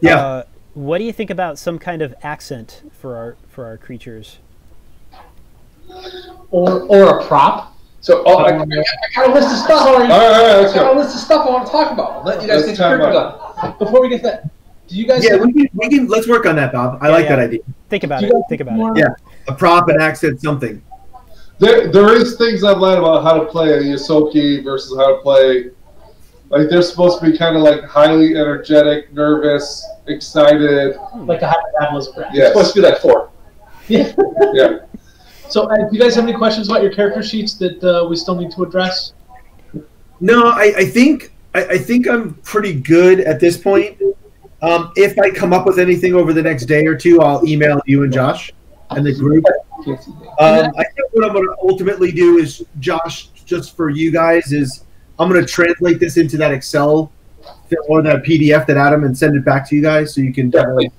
Yeah. uh, what do you think about some kind of accent for our for our creatures? or or a prop. So oh, I, I, I got a list of stuff. All right, all right, I let's got a list of stuff I want to talk about. Let you guys Let's get your time character. Before we get to that, do you guys? Yeah, we can, we can let's work on that, Bob. I Yeah, like yeah. that idea. Think about it. Think about more- it. Yeah. A prop, an accent, something. There, there is things I've learned about how to play a Ysoki versus how to play. Like they're supposed to be kind of like highly energetic, nervous, excited. Like a hypothalamus crap. Yes. It's supposed to be like four. Yeah. Yeah. So, uh, do you guys have any questions about your character sheets that uh, we still need to address? No, I, I think I, I think I'm pretty good at this point. Um, if I come up with anything over the next day or two, I'll email you and Josh and the group. Um, I think what I'm going to ultimately do is, Josh, just for you guys, is I'm going to translate this into that Excel or that PDF that Adam and send it back to you guys so you can, Definitely.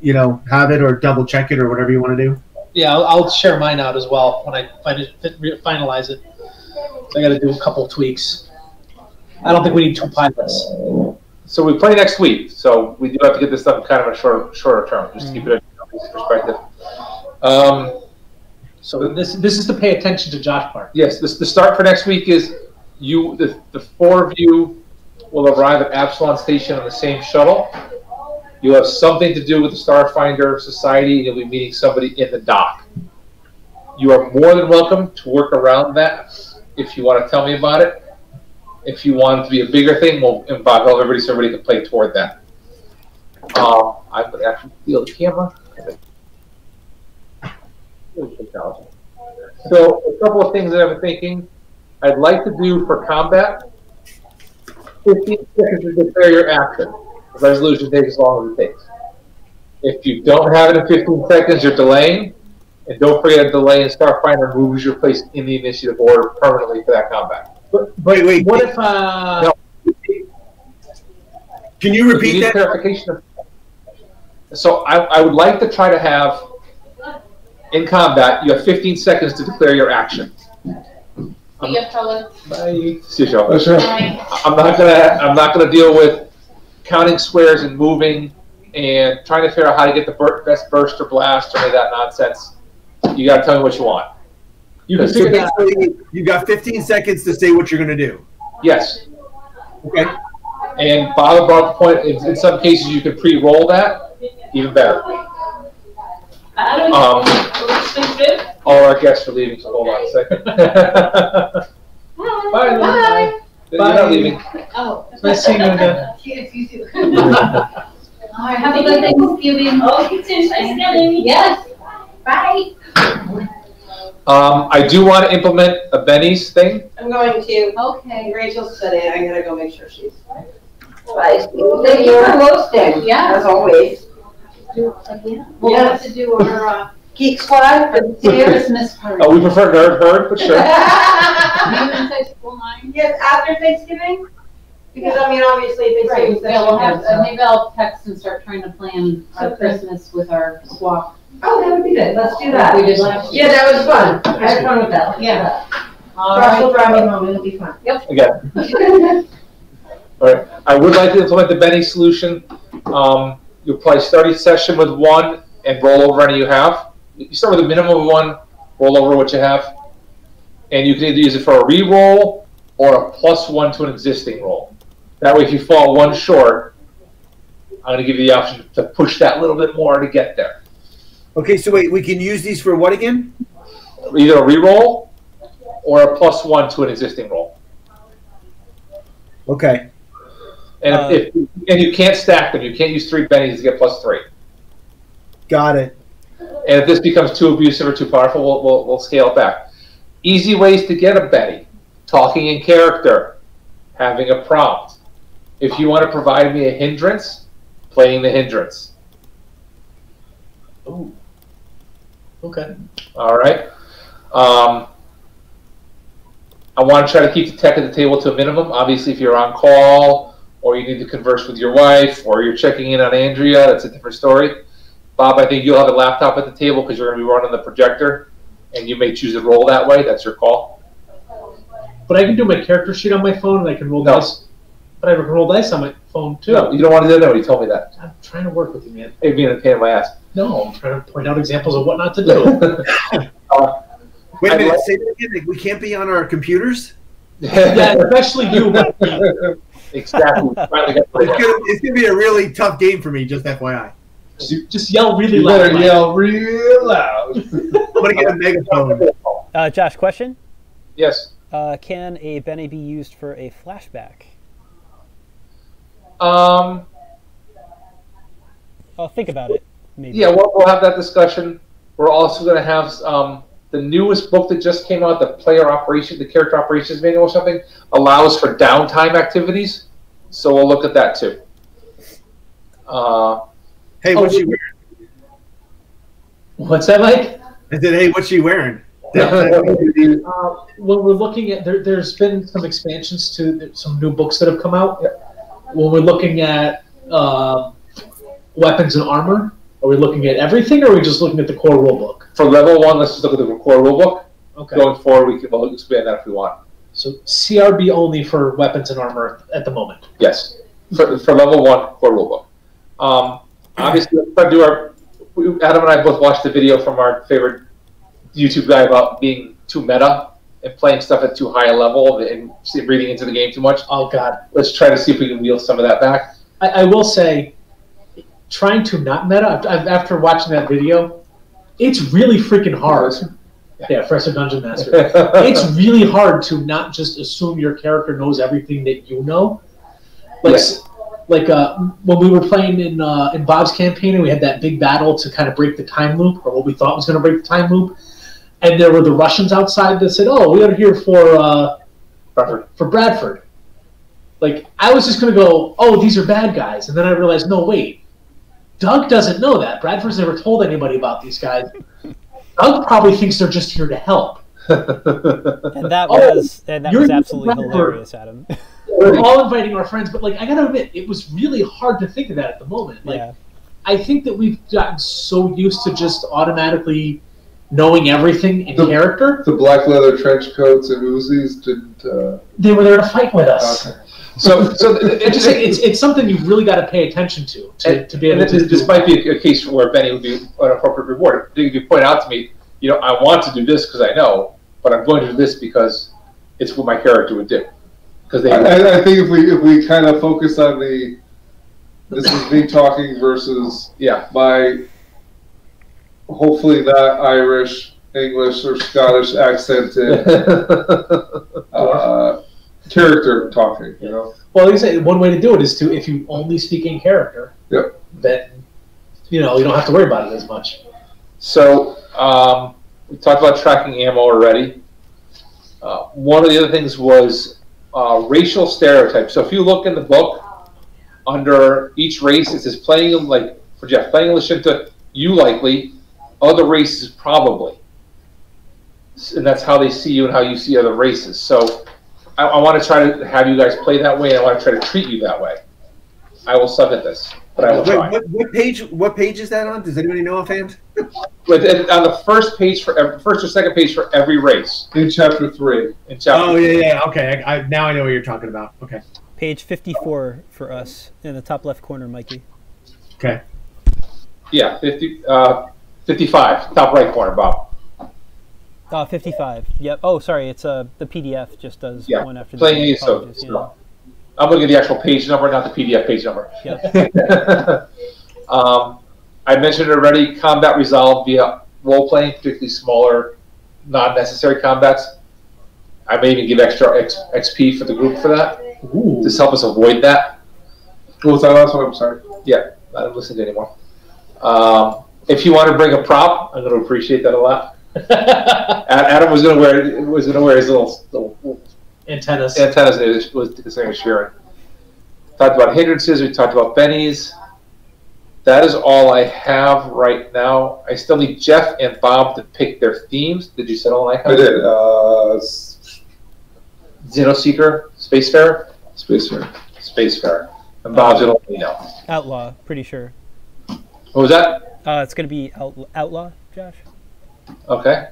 you know, have it or double check it or whatever you want to do. Yeah, I'll, I'll share mine out as well when I find it, fit- re- finalize it. So I got to do a couple tweaks. I don't think we need two pilots. So we play next week, so we do have to get this done kind of a short, shorter term, just to keep it in perspective. Um, So this this is to pay attention to Josh part. yes, this, the start for next week is you, the, the four of you will arrive at Absalon Station on the same shuttle. You'll have something to do with the Starfinder Society, and you'll be meeting somebody in the dock. You are more than welcome to work around that if you want to tell me about it. If you want it to be a bigger thing, we'll involve everybody so everybody can play toward that. Um, I would actually steal the camera. So a couple of things that I've been thinking. I'd like to do for combat. 15 seconds to declare your action. The resolution takes as long as it takes. If you don't have it in 15 seconds, you're delaying. And don't forget to delay and Starfinder moves your place in the initiative order permanently for that combat. Wait, wait. What if uh? No. Can you you repeat need that? clarification. of- So I, I would like to try to have, in combat, you have 15 seconds to declare your action. See you, fellas. Bye. See you, Joe. Bye. I'm not gonna, I'm not gonna deal with counting squares and moving and trying to figure out how to get the bur- best burst or blast or any of that nonsense. You gotta tell me what you want. You can So figure that. out. you got 15 seconds to say what you're going to do. Yes. Okay. And Bob brought the point, in, in some cases you can pre-roll that, even better. Um, all our guests are leaving, so hold on a second. Bye. Lynn. Bye. You're not leaving. Oh. Nice seeing you again. Yes, you too. All right, have a good Thanksgiving. Oh, you too. Thanksgiving. Yes. Bye. Um, I do want to implement a Benny's thing. I'm going to, Okay. Rachel's studying, I'm gonna go make sure she's. Bye. Thank Thank you for hosting. Yeah. As always. Again? We'll have to do our, uh, Geek Squad, for to see you. Christmas party. Uh, we prefer nerd herd, but sure. Name inside school nine? Yes, after Thanksgiving? Because I mean, obviously Right, Thanksgiving. yeah, we'll have, session, uh, maybe I'll text and start trying to plan our Okay. Christmas with our swap. Oh, that would be good, let's do that. We that. did last Yeah, that was fun. I had fun with that. Yeah. that. All Russell right. brought me home, it'll be fun. Again, all right. I would like to implement the Benny solution. Um, you'll probably start each session with one and roll over any you have. You start with a minimum of one, roll over what you have, and you can either use it for a re-roll or a plus one to an existing roll. That way, if you fall one short, I'm going to give you the option to push that little bit more to get there. Okay, so wait, we can use these for what again? Either a re-roll or a plus one to an existing roll. Okay. And Uh, if and you can't stack them, you can't use three bennies to get plus three. Got it. And if this becomes too abusive or too powerful, we'll, we'll, we'll scale it back. Easy ways to get a Benny. Talking in character. Having a prompt. If you want to provide me a hindrance, playing the hindrance. Ooh. Okay. All right. Um, I want to try to keep the tech at the table to a minimum. Obviously, if you're on call or you need to converse with your wife or you're checking in on Andrea, that's a different story. Bob, I think you'll have a laptop at the table because you're going to be running the projector, and you may choose to roll that way. That's your call. But I can do my character sheet on my phone and I can roll No. dice. But I can roll dice on my phone too. No, you don't want to do that. You told me that. I'm trying to work with you, man. It'd be a pain in my ass. No, I'm trying to point out examples of what not to do. Uh, wait a I'd minute. like- Say that again. We can't be on our computers. yeah, especially you. Exactly. It's gonna, it's gonna be a really tough game for me. Just FYI. Just, just yell really You loud. better yell real loud. I'm gonna get a megaphone. Uh, Josh, question: Yes. uh, Can a Benny be used for a flashback? Um. I'll think about it. Maybe. Yeah, we'll, we'll have that discussion. We're also going to have um, the newest book that just came out, the player operation, the character operations manual or something, allows for downtime activities. So we'll look at that too. Uh, Hey, Oh, what's she wearing? What's that, Mike? I said, hey, what's she wearing? Uh, when we're looking at there, there's been some expansions to some new books that have come out. When we're looking at uh, weapons and armor, are we looking at everything, or are we just looking at the core rulebook? for level one, let's just look at the core rulebook. Okay. Going forward, we can we'll expand that if we want. So CRB only for weapons and armor at the moment. Yes, for, for level one for rulebook. Um, obviously, let's try to do our. Adam and I both watched the video from our favorite YouTube guy about being too meta and playing stuff at too high a level and reading into the game too much. Oh God, Let's try to see if we can wheel some of that back. I, I will say, trying to not meta I've- I've- after watching that video, it's really freaking hard Yeah, Fresco Dungeon Master. it's really hard to not just assume your character knows everything that you know. Like, Yes. like uh, when we were playing in uh, in Bob's campaign, and we had that big battle to kind of break the time loop, or what we thought was going to break the time loop. And there were the Russians outside that said, "Oh, we are here for uh, Bradford. for Bradford." Like I was just going to go, "Oh, these are bad guys," and then I realized, no, wait. Doug doesn't know that. Bradford's never told anybody about these guys. Doug probably thinks they're just here to help. And that Oh, was and that was absolutely hilarious, Adam. We're all inviting our friends, but like I gotta admit, it was really hard to think of that at the moment. Like yeah. I think that we've gotten so used to just automatically knowing everything in The- character. The black leather trench coats and Uzis didn't. Uh, They were there to fight with us. okay. So, so the- I'm just saying, it's it's something you've really got to pay attention to to, And, to be able and to. this, this might be a case where Benny would be an appropriate reward. If you point out to me, you know, I want to do this because I know, but I'm going to do this because it's what my character would do. Because they, I, I- I think if we if we kind of focus on the this is me talking versus yeah, my hopefully not Irish, English, or Scottish accented uh, character talking. You know, Well, like I said, one way to do it is to if you only speak in character. Yep. Then, you know, you don't have to worry about it as much. So um, we talked about tracking ammo already. Uh, one of the other things was uh, racial stereotypes. So if you look in the book, under each race, it says playing like for Jeff, playing Lashunta, you likely, other races probably, and that's how they see you and how you see other races. So I, I want to try to have you guys play that way. and I want to try to treat you that way. I will submit this, but I will Wait, try. what, what page? What page is that on? Does anybody know offhand? But on the first page for every, first or second page for every race in chapter three. in chapter. Oh yeah, yeah. Okay, I, I, now I know what you're talking about. Okay, Page 54 for us in the top left corner, Mikey. okay. Yeah, 50, uh, 55, top right corner, Bob. Uh, 55. Yep. Oh, sorry. It's uh, the PDF just does Yeah, one after playing the other. so- Apologies, so- I'm looking at the actual page number, not the PDF page number. Yep. um, I mentioned already combat resolved via role playing, particularly smaller, non necessary combats. I may even give extra X, XP for the group for that Ooh. to help us avoid that. What was that last one? I'm sorry. Yeah, I don't listen to anymore. Um, if you want to bring a prop, I'm going to appreciate that a lot. A- Adam was going to wear was going to wear his little, little Antennas. antennas and it was as sharing. Talked about hindrances. We talked about Benny's. That is all I have right now. I still need Jeff and Bob to pick their themes. Did you settle on I icon? did. Uh, s- Xenoseeker, Spacefarer, Spacefarer. Spacefarer, and Bob's gonna let me know. Outlaw, pretty sure. What was that? Uh, it's going to be out, Outlaw, Josh. Okay.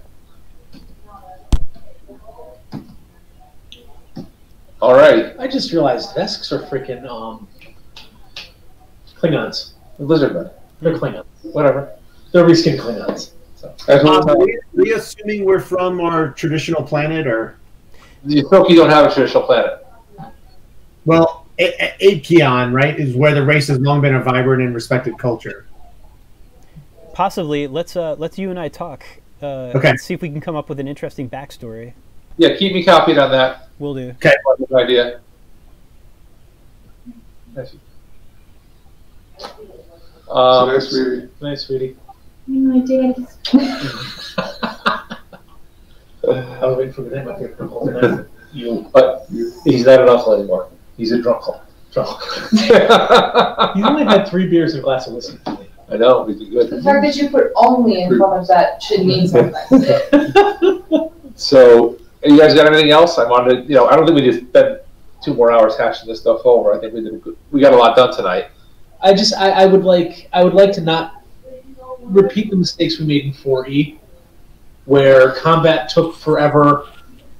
All right, I just realized Vesks are freaking um, Klingons. Lizardman. They're Klingons. Whatever. They're reskin Klingons. I told Um, are, we, are we assuming we're from our traditional planet, or The Ysoki don't have a traditional planet. well, A- A- Akiton, right, is where the race has long been a vibrant and respected culture. Possibly. Let's uh, let's you and I talk. Uh, Okay. and see if we can come up with an interesting backstory. Yeah, keep me copied on that. We'll do. Okay. Good idea. Um, nice reading. Nice, sweetie. My days. I was waiting for the name. I can't remember. You. but he's not an uncle anymore. He's a drunkle. Drunk. I You only had three beers and a glass of whiskey. Know, he's The good. fact that you put only in front of that should mean something. So, you guys got anything else? I wanted to, you know, I don't think we just spent two more hours hashing this stuff over. I think we did a good, we got a lot done tonight. I just I, I would like I would like to not repeat the mistakes we made in 4E, where combat took forever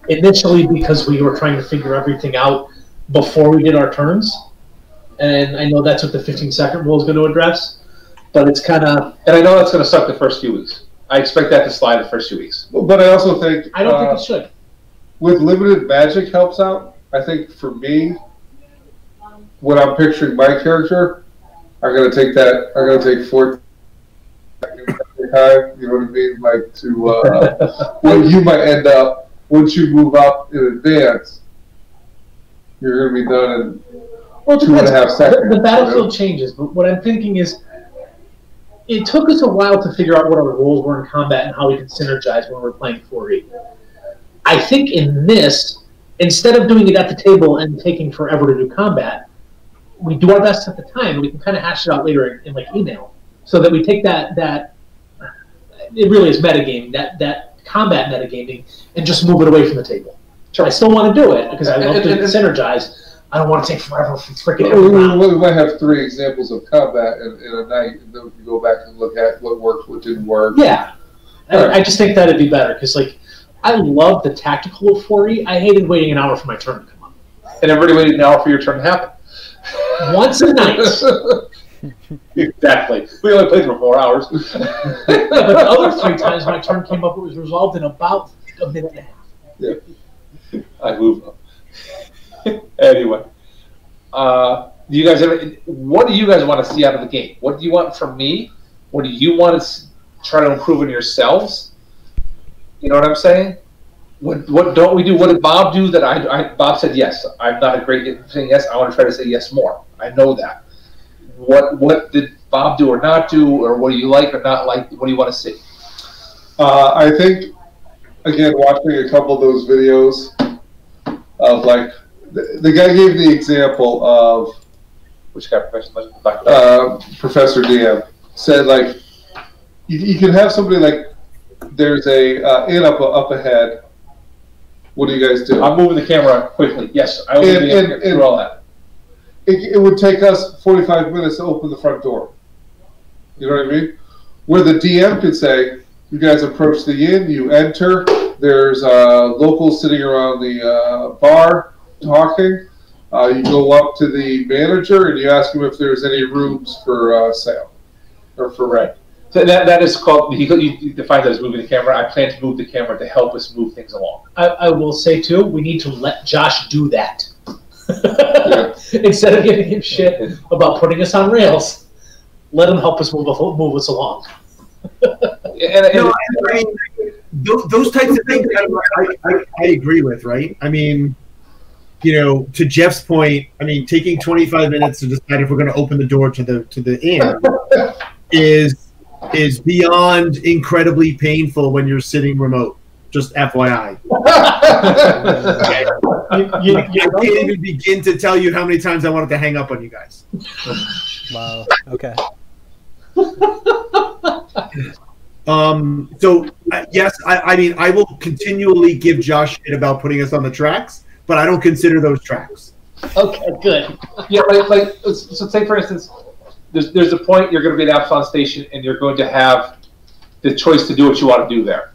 initially because we were trying to figure everything out before we did our turns, and I know that's what the 15 second rule is going to address, but it's kind of And I know that's going to suck the first few weeks. I expect that to slide the first few weeks. But I also think I don't uh, think it should. with limited magic helps out. I think for me, when I'm picturing my character, I'm gonna take that. I'm gonna take four time. You know what I mean? Like to uh, where you might end up once you move up in advance. You're going to be done in Well, it two and a depends. half The, seconds. the battlefield changes, but what I'm thinking is, it took us a while to figure out what our roles were in combat and how we could synergize when we're playing 4E. I think in this, instead of doing it at the table and taking forever to do combat, we do our best at the time. and We can kind of hash it out later in, in like email, so that we take that that it really is metagaming that that combat metagaming and just move it away from the table. I still want to do it because I love to synergize. I don't want to take forever for freaking We, we- we might have three examples of combat in, in a night, and then we can go back and look at what worked, what didn't work. Yeah, I, I just think that'd be better because like I love the tactical of 4E. I hated waiting an hour for my turn to come up. And everybody waited an hour for your turn to happen. Once a night, Exactly. We only played for four hours. but the other three times my turn came up, it was resolved in about a minute and a half. I move up. anyway, uh, do you guys ever? What do you guys want to see out of the game? What do you want from me? What do you want to try to improve in yourselves? You know what I'm saying? What what don't we do? What did Bob do that I, I Bob said yes. I'm not a great at saying yes. I want to try to say yes more. I know that. What what did Bob do or not do, or what do you like or not like? What do you want to see? Uh, I think, again, watching a couple of those videos of like, the, the guy gave the example of Which guy, Professor? Uh, Professor DM said like, you, you can have somebody like, there's a uh, inn up up ahead. What do you guys do? I'm moving the camera quickly. Yes, I will And- be and- and- do all that. it, it would take us 45 minutes to open the front door. You know what I mean? Where the DM could say, you guys approach the inn, you enter, there's uh, locals sitting around the uh, bar talking. Uh, you go up to the manager and you ask him if there's any rooms for uh, sale or for rent. So that, that is called, you, you define that as moving the camera. I plan to move the camera to help us move things along. I, I will say too, we need to let Josh do that instead of giving him shit about putting us on rails. Let him help us move move us along. And, and- No, I, I mean, those, those types of things I, I, I, I agree with, right? I mean, you know, to Jeff's point, I mean, taking 25 minutes to decide if we're going to open the door to the to the inn is is beyond incredibly painful when you're sitting remote. Just FYI. Okay? You, you, I can't even begin to tell you how many times I wanted to hang up on you guys. Wow. Okay. Um, so uh, yes, I, I mean, I will continually give Josh shit about putting us on the tracks, but I don't consider those tracks. okay, good. yeah, like, like, so say for instance, there's, there's a point you're going to be at Absalon Station and you're going to have the choice to do what you want to do there.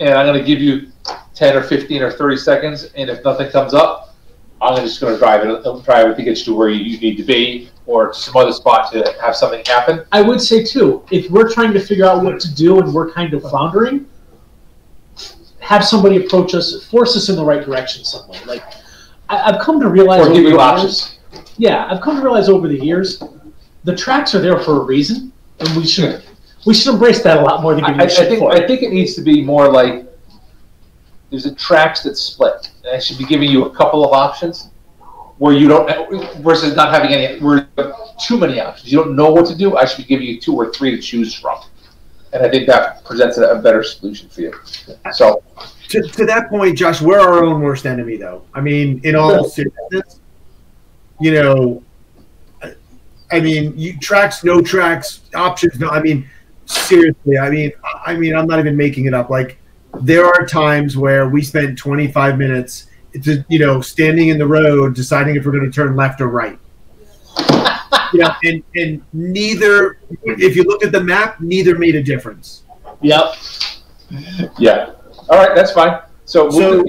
And I'm going to give you 10 or 15 or 30 seconds, and if nothing comes up, I'm just going to drive it, uh, drive it to get you to where you, you need to be, or to some other spot to have something happen. I would say too, if we're trying to figure out what to do and we're kind of floundering, have somebody approach us, force us in the right direction some way. Like I, I've come to realize Or over give the you years- options. Yeah, I've come to realize over the years, the tracks are there for a reason, and we should we should embrace that a lot more than I, giving I shit think I think it needs to be more like there's a tracks that split. And I should be giving you a couple of options where you don't versus not having any where too many options. You don't know what to do. I should be giving you two or three to choose from. And I think that presents a, a better solution for you. So To, to that point, Josh, we're our own worst enemy, though. I mean, in all seriousness, you know, I- mean, you tracks, no tracks, options. No, I mean, seriously. I mean, I I mean, I'm not even making it up. Like, there are times where we spend 25 minutes, to, you know, standing in the road, deciding if we're going to turn left or right. You know, and and neither, if you look at the map, neither made a difference. Yep. yeah. All right, that's fine. So, So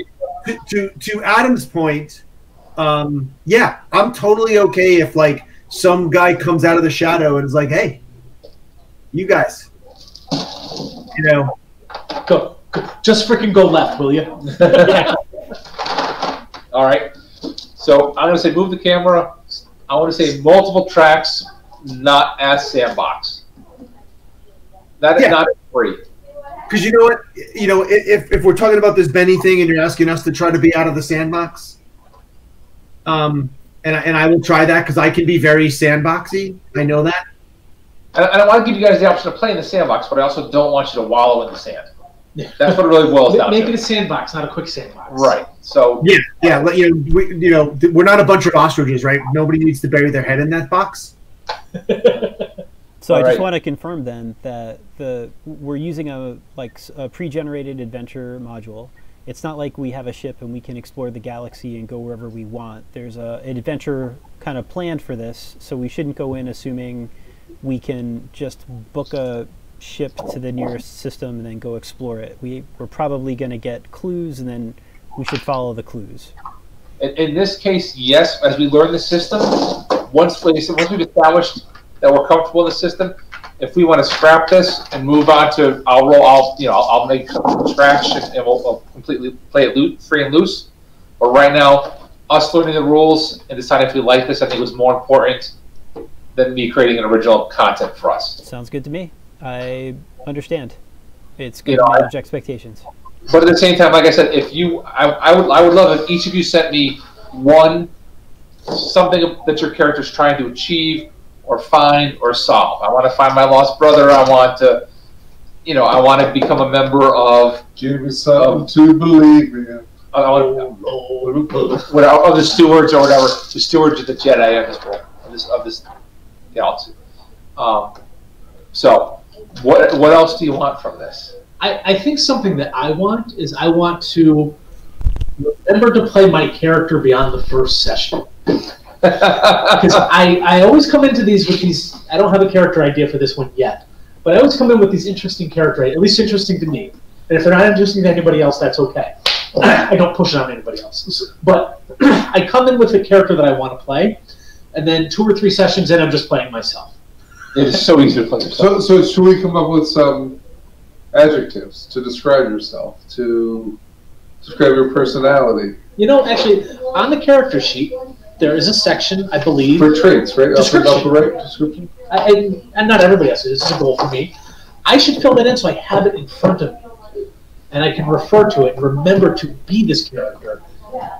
to, to to Adam's point, um, yeah, I'm totally okay if like some guy comes out of the shadow and is like, "Hey, you guys, you know, Go, go just freaking go left, will you? All right. So I'm going to say move the camera. I want to say multiple tracks, not as sandbox. That is Yeah. not free. Because you know what, you know, if if we're talking about this Benny thing, and you're asking us to try to be out of the sandbox, um, and I, and I will try that because I can be very sandboxy. I know that. And, and I want to give you guys the option to play in the sandbox, but I also don't want you to wallow in the sand. That's what it really boils down Make to. it a sandbox, not a quick sandbox. Right. So Yeah, yeah. let- You know, we, you know, th- we're not a bunch of ostriches, right? Nobody needs to bury their head in that box. So I All just right. want to confirm then that the we're using a like s- a pre-generated adventure module. It's not like we have a ship and we can explore the galaxy and go wherever we want. There's a an adventure kind of planned for this, so we shouldn't go in assuming we can just book a ship to the nearest system and then go explore it. We we're probably going to get clues and then we should follow the clues. in, in this case, yes, as we learn the system, once we once we've established that we're comfortable in the system, if we want to scrap this and move on to, I'll roll, I'll you know, I'll, I'll make from scratch and, and we'll, we'll completely play it loo- free and loose. But right now, us learning the rules and deciding if we like this, I think was more important than me creating an original content for us. Sounds good to me. I understand. It's good You know, to manage expectations. But at the same time, like I said, if you, I, I would, I would love if each of you sent me one something that your character is trying to achieve or find or solve. I want to find my lost brother. I want to, you know, I want to become a member of. Give me something to believe in. I want, whatever, of the stewards or whatever, the stewards of the Jedi of this world, of this of this galaxy. Um, so, what what else do you want from this? I, I think something that I want is I want to remember to play my character beyond the first session. Because I, I always come into these with these. I don't have a character idea for this one yet, but I always come in with these interesting character, at least interesting to me. And if they're not interesting to anybody else, that's okay. I don't push it on anybody else. But I come in with a character that I want to play, and then two or three sessions in, I'm just playing myself. It is so easy to play yourself. So, so should we come up with some adjectives to describe yourself, to describe your personality You know, actually, on the character sheet, there is a section, I believe, for traits, right? Upper, Description. upper right description. I- and, and not everybody else. This is a goal for me. I should fill that in so I have it in front of me, and I can refer to it and remember to be this character.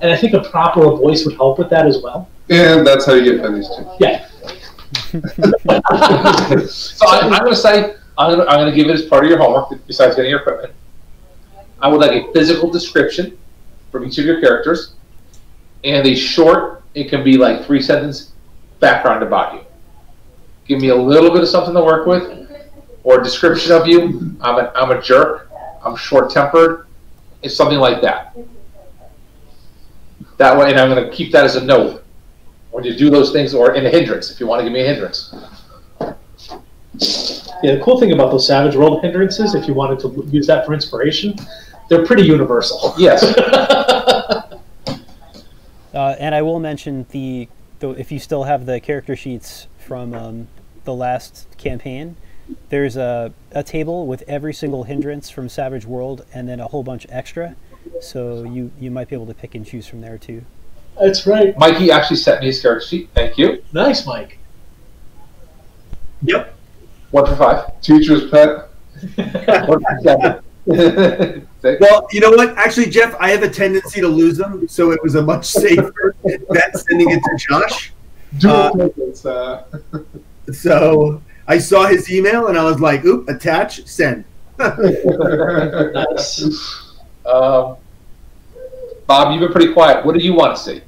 And I think a proper voice would help with that as well. And that's how you get pennies too. Yeah. So I, I'm going to say I'm to I'm to give it as part of your homework. Besides getting your equipment, I would like a physical description from each of your characters, and a short. It can be like three sentence background about you. Give me a little bit of something to work with, or a description of you. I'm a, I'm a jerk. I'm short tempered. It's something like that. That way, and I'm going to keep that as a note when you do those things, or in a hindrance if you want to give me a hindrance. Yeah, the cool thing about those Savage World hindrances, if you wanted to use that for inspiration, they're pretty universal. Yes. Uh, and I will mention the, the if you still have the character sheets from um, the last campaign, there's a, a table with every single hindrance from Savage World and then a whole bunch extra. So you, you might be able to pick and choose from there too. That's right. Mikey actually sent me his character sheet. Thank you. Nice, Mike. Yep. One for five. Teacher's pet. One for seven. Well, you know what? Actually, Jeff, I have a tendency to lose them, so it was a much safer bet sending it to Josh. Do Uh, it's, uh, So I saw his email and I was like, "Oop, attach, send." Nice. um, Bob, you've been pretty quiet. What do you want to see?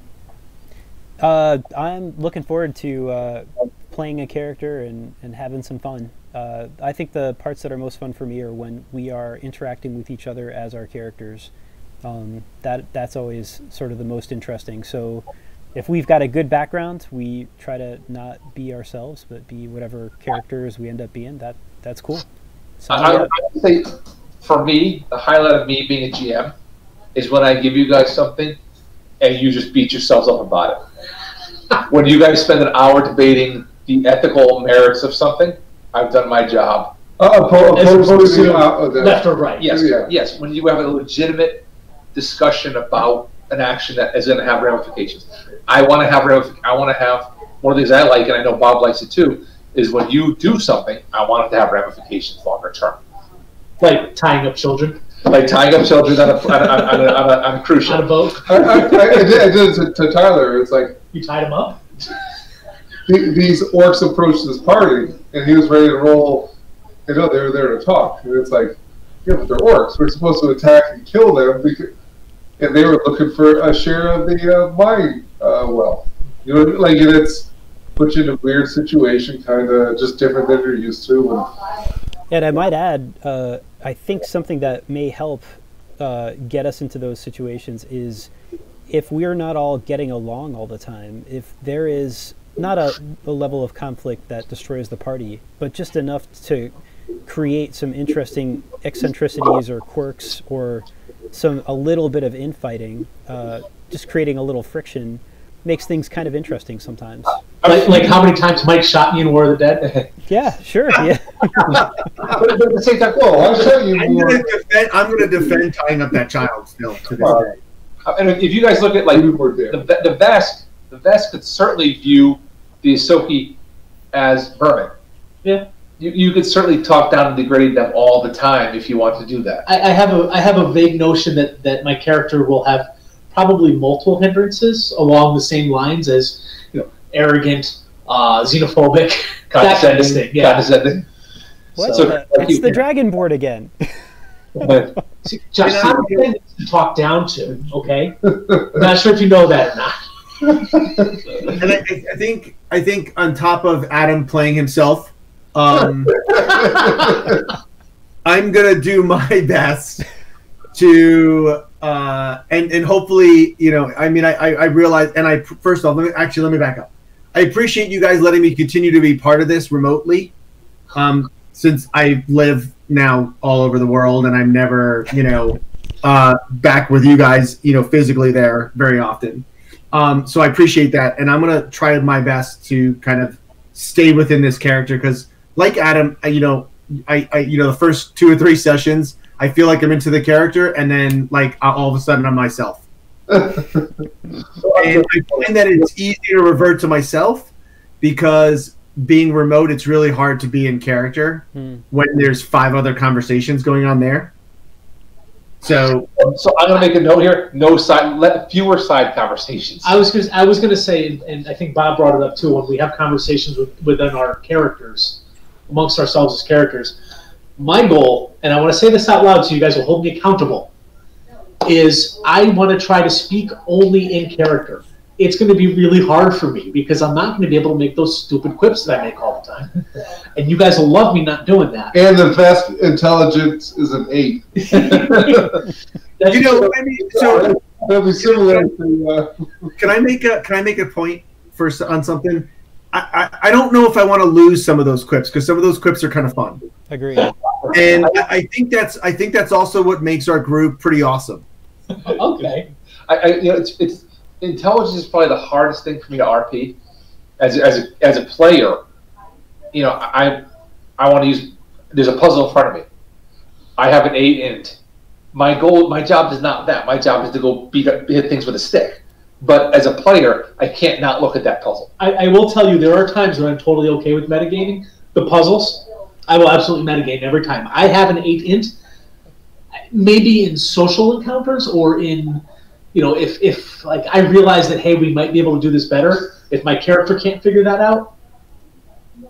Uh, I'm looking forward to uh, playing a character and, and having some fun. Uh, I think the parts that are most fun for me are when we are interacting with each other as our characters. Um, that that's always sort of the most interesting. So, if we've got a good background, we try to not be ourselves, but be whatever characters we end up being. That that's cool. So, I, I yeah. say, for me, the highlight of me being a GM is when I give you guys something and you just beat yourselves up about it. when you guys spend an hour debating the ethical merits of something, I've done my job. uh, oppo- As opposed opposing to uh, the- Left or right. Yes, Yeah. yes. When you have a legitimate discussion about an action that is going to have ramifications, I want to have ramif- I want to have one of the things I like, and I know Bob likes it too, is when you do something, I want it to have ramifications longer term, Like tying up children like tying up children on a on a, on a, on a, on a cruise on a ship. boat. I, I, I, I did, I did it to, to Tyler. It's like You tied them up. the- these orcs approached this party, and he was ready to roll. You know, they were there to talk, and it's like, yeah, but they're orcs. We're supposed to attack and kill them, because, and they were looking for a share of the uh, mine uh, wealth. You know, like and it's put you in a weird situation, kind of just different than you're used to. And, And I might add, uh, I think something that may help uh, get us into those situations is if we're not all getting along all the time, if there is not a, a level of conflict that destroys the party, but just enough to create some interesting eccentricities or quirks or some a little bit of infighting, uh, just creating a little friction makes things kind of interesting sometimes. Like, like how many times Mike shot me in War of the Dead? Yeah, sure. Yeah. But, but at the same time, oh, I'll show you I'm gonna defend. I'm gonna defend tying up that child still to this Uh, day. and if you guys look at like Maybe the damage. the Vesk, the Vesk could certainly view the Ysoki as vermin. Yeah. You, you could certainly talk down and degrade them all the time if you want to do that. I, I have a I have a vague notion that that my character will have probably multiple hindrances along the same lines as you know arrogant, uh, xenophobic, that kind of Condescending, thing. Yeah. condescending. What? So, the- it's you- the dragon board again. But See, Josh, condescending is to talk down to. Okay, I'm not sure if you know that or not. And I, I think I think on top of Adam playing himself, um, I'm gonna do my best to uh, and and hopefully you know I mean I I, I realize and I first off let me actually let me back up. I appreciate you guys letting me continue to be part of this remotely, um, since I live now all over the world and I'm never you know uh, back with you guys you know physically there very often. Um, so I appreciate that, and I'm gonna try my best to kind of stay within this character because, like Adam, I, you know, I, I, you know, the first two or three sessions, I feel like I'm into the character, and then like I- all of a sudden I'm myself. And I find that it's easy to revert to myself because being remote, it's really hard to be in character Hmm. when there's five other conversations going on there. So so I'm going to make a note here: no side, let fewer side conversations. I was gonna, I was going to say, and- I think Bob brought it up too. When we have conversations with, within our characters, amongst ourselves as characters, my goal, and I want to say this out loud so you guys will hold me accountable, is I want to try to speak only in character. It's going to be really hard for me because I'm not going to be able to make those stupid quips that I make all the time, and you guys will love me not doing that. and the best intelligence is an eight. You know, I mean, so That'll be similar to. Uh, can I make a can I make a point first on something? I, I, I don't know if I want to lose some of those quips because some of those quips are kind of fun, Agree. and I, I think that's I think that's also what makes our group pretty awesome. okay. I, I you know, it's, it's intelligence is probably the hardest thing for me to RP. As as a, as a player, you know, I I want to use. There's a puzzle in front of me. I have an eight in it. My goal, my job is not that. My job is to go beat up, hit things with a stick. But as a player, I can't not look at that puzzle. I, I will tell you, there are times when I'm totally okay with metagaming. The puzzles, I will absolutely metagame every time. I have an eight int, maybe in social encounters or in, you know, if if like I realize that hey, we might be able to do this better. If my character can't figure that out,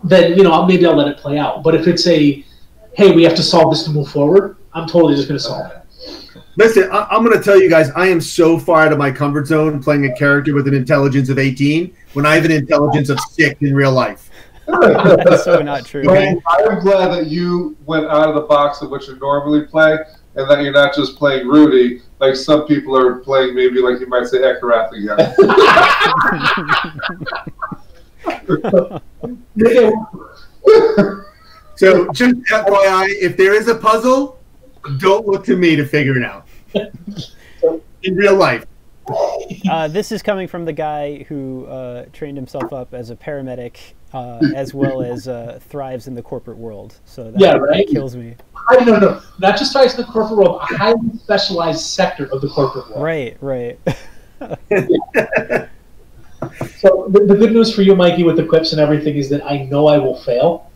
then you know I'll, maybe I'll let it play out. But if it's a, hey, we have to solve this to move forward, I'm totally just going to solve it. Listen, I, I'm going to tell you guys, I am so far out of my comfort zone playing a character with an intelligence of 18 when I have an intelligence of six in real life. That's so not true. Well, I'm glad that you went out of the box of what you normally play, and that you're not just playing Rudy like some people are playing. Maybe like you might say Ekarath again. So just FYI, if there is a puzzle, don't look to me to figure it out. In real life. Uh, this is coming from the guy who uh, trained himself up as a paramedic, uh, as well as uh, thrives in the corporate world. So that, Yeah, that right? kills me. I no no, not just tries in the corporate world, a highly specialized sector of the corporate world. Right, right. So the, the good news for you, Mikey, with the quips and everything is that I know I will fail.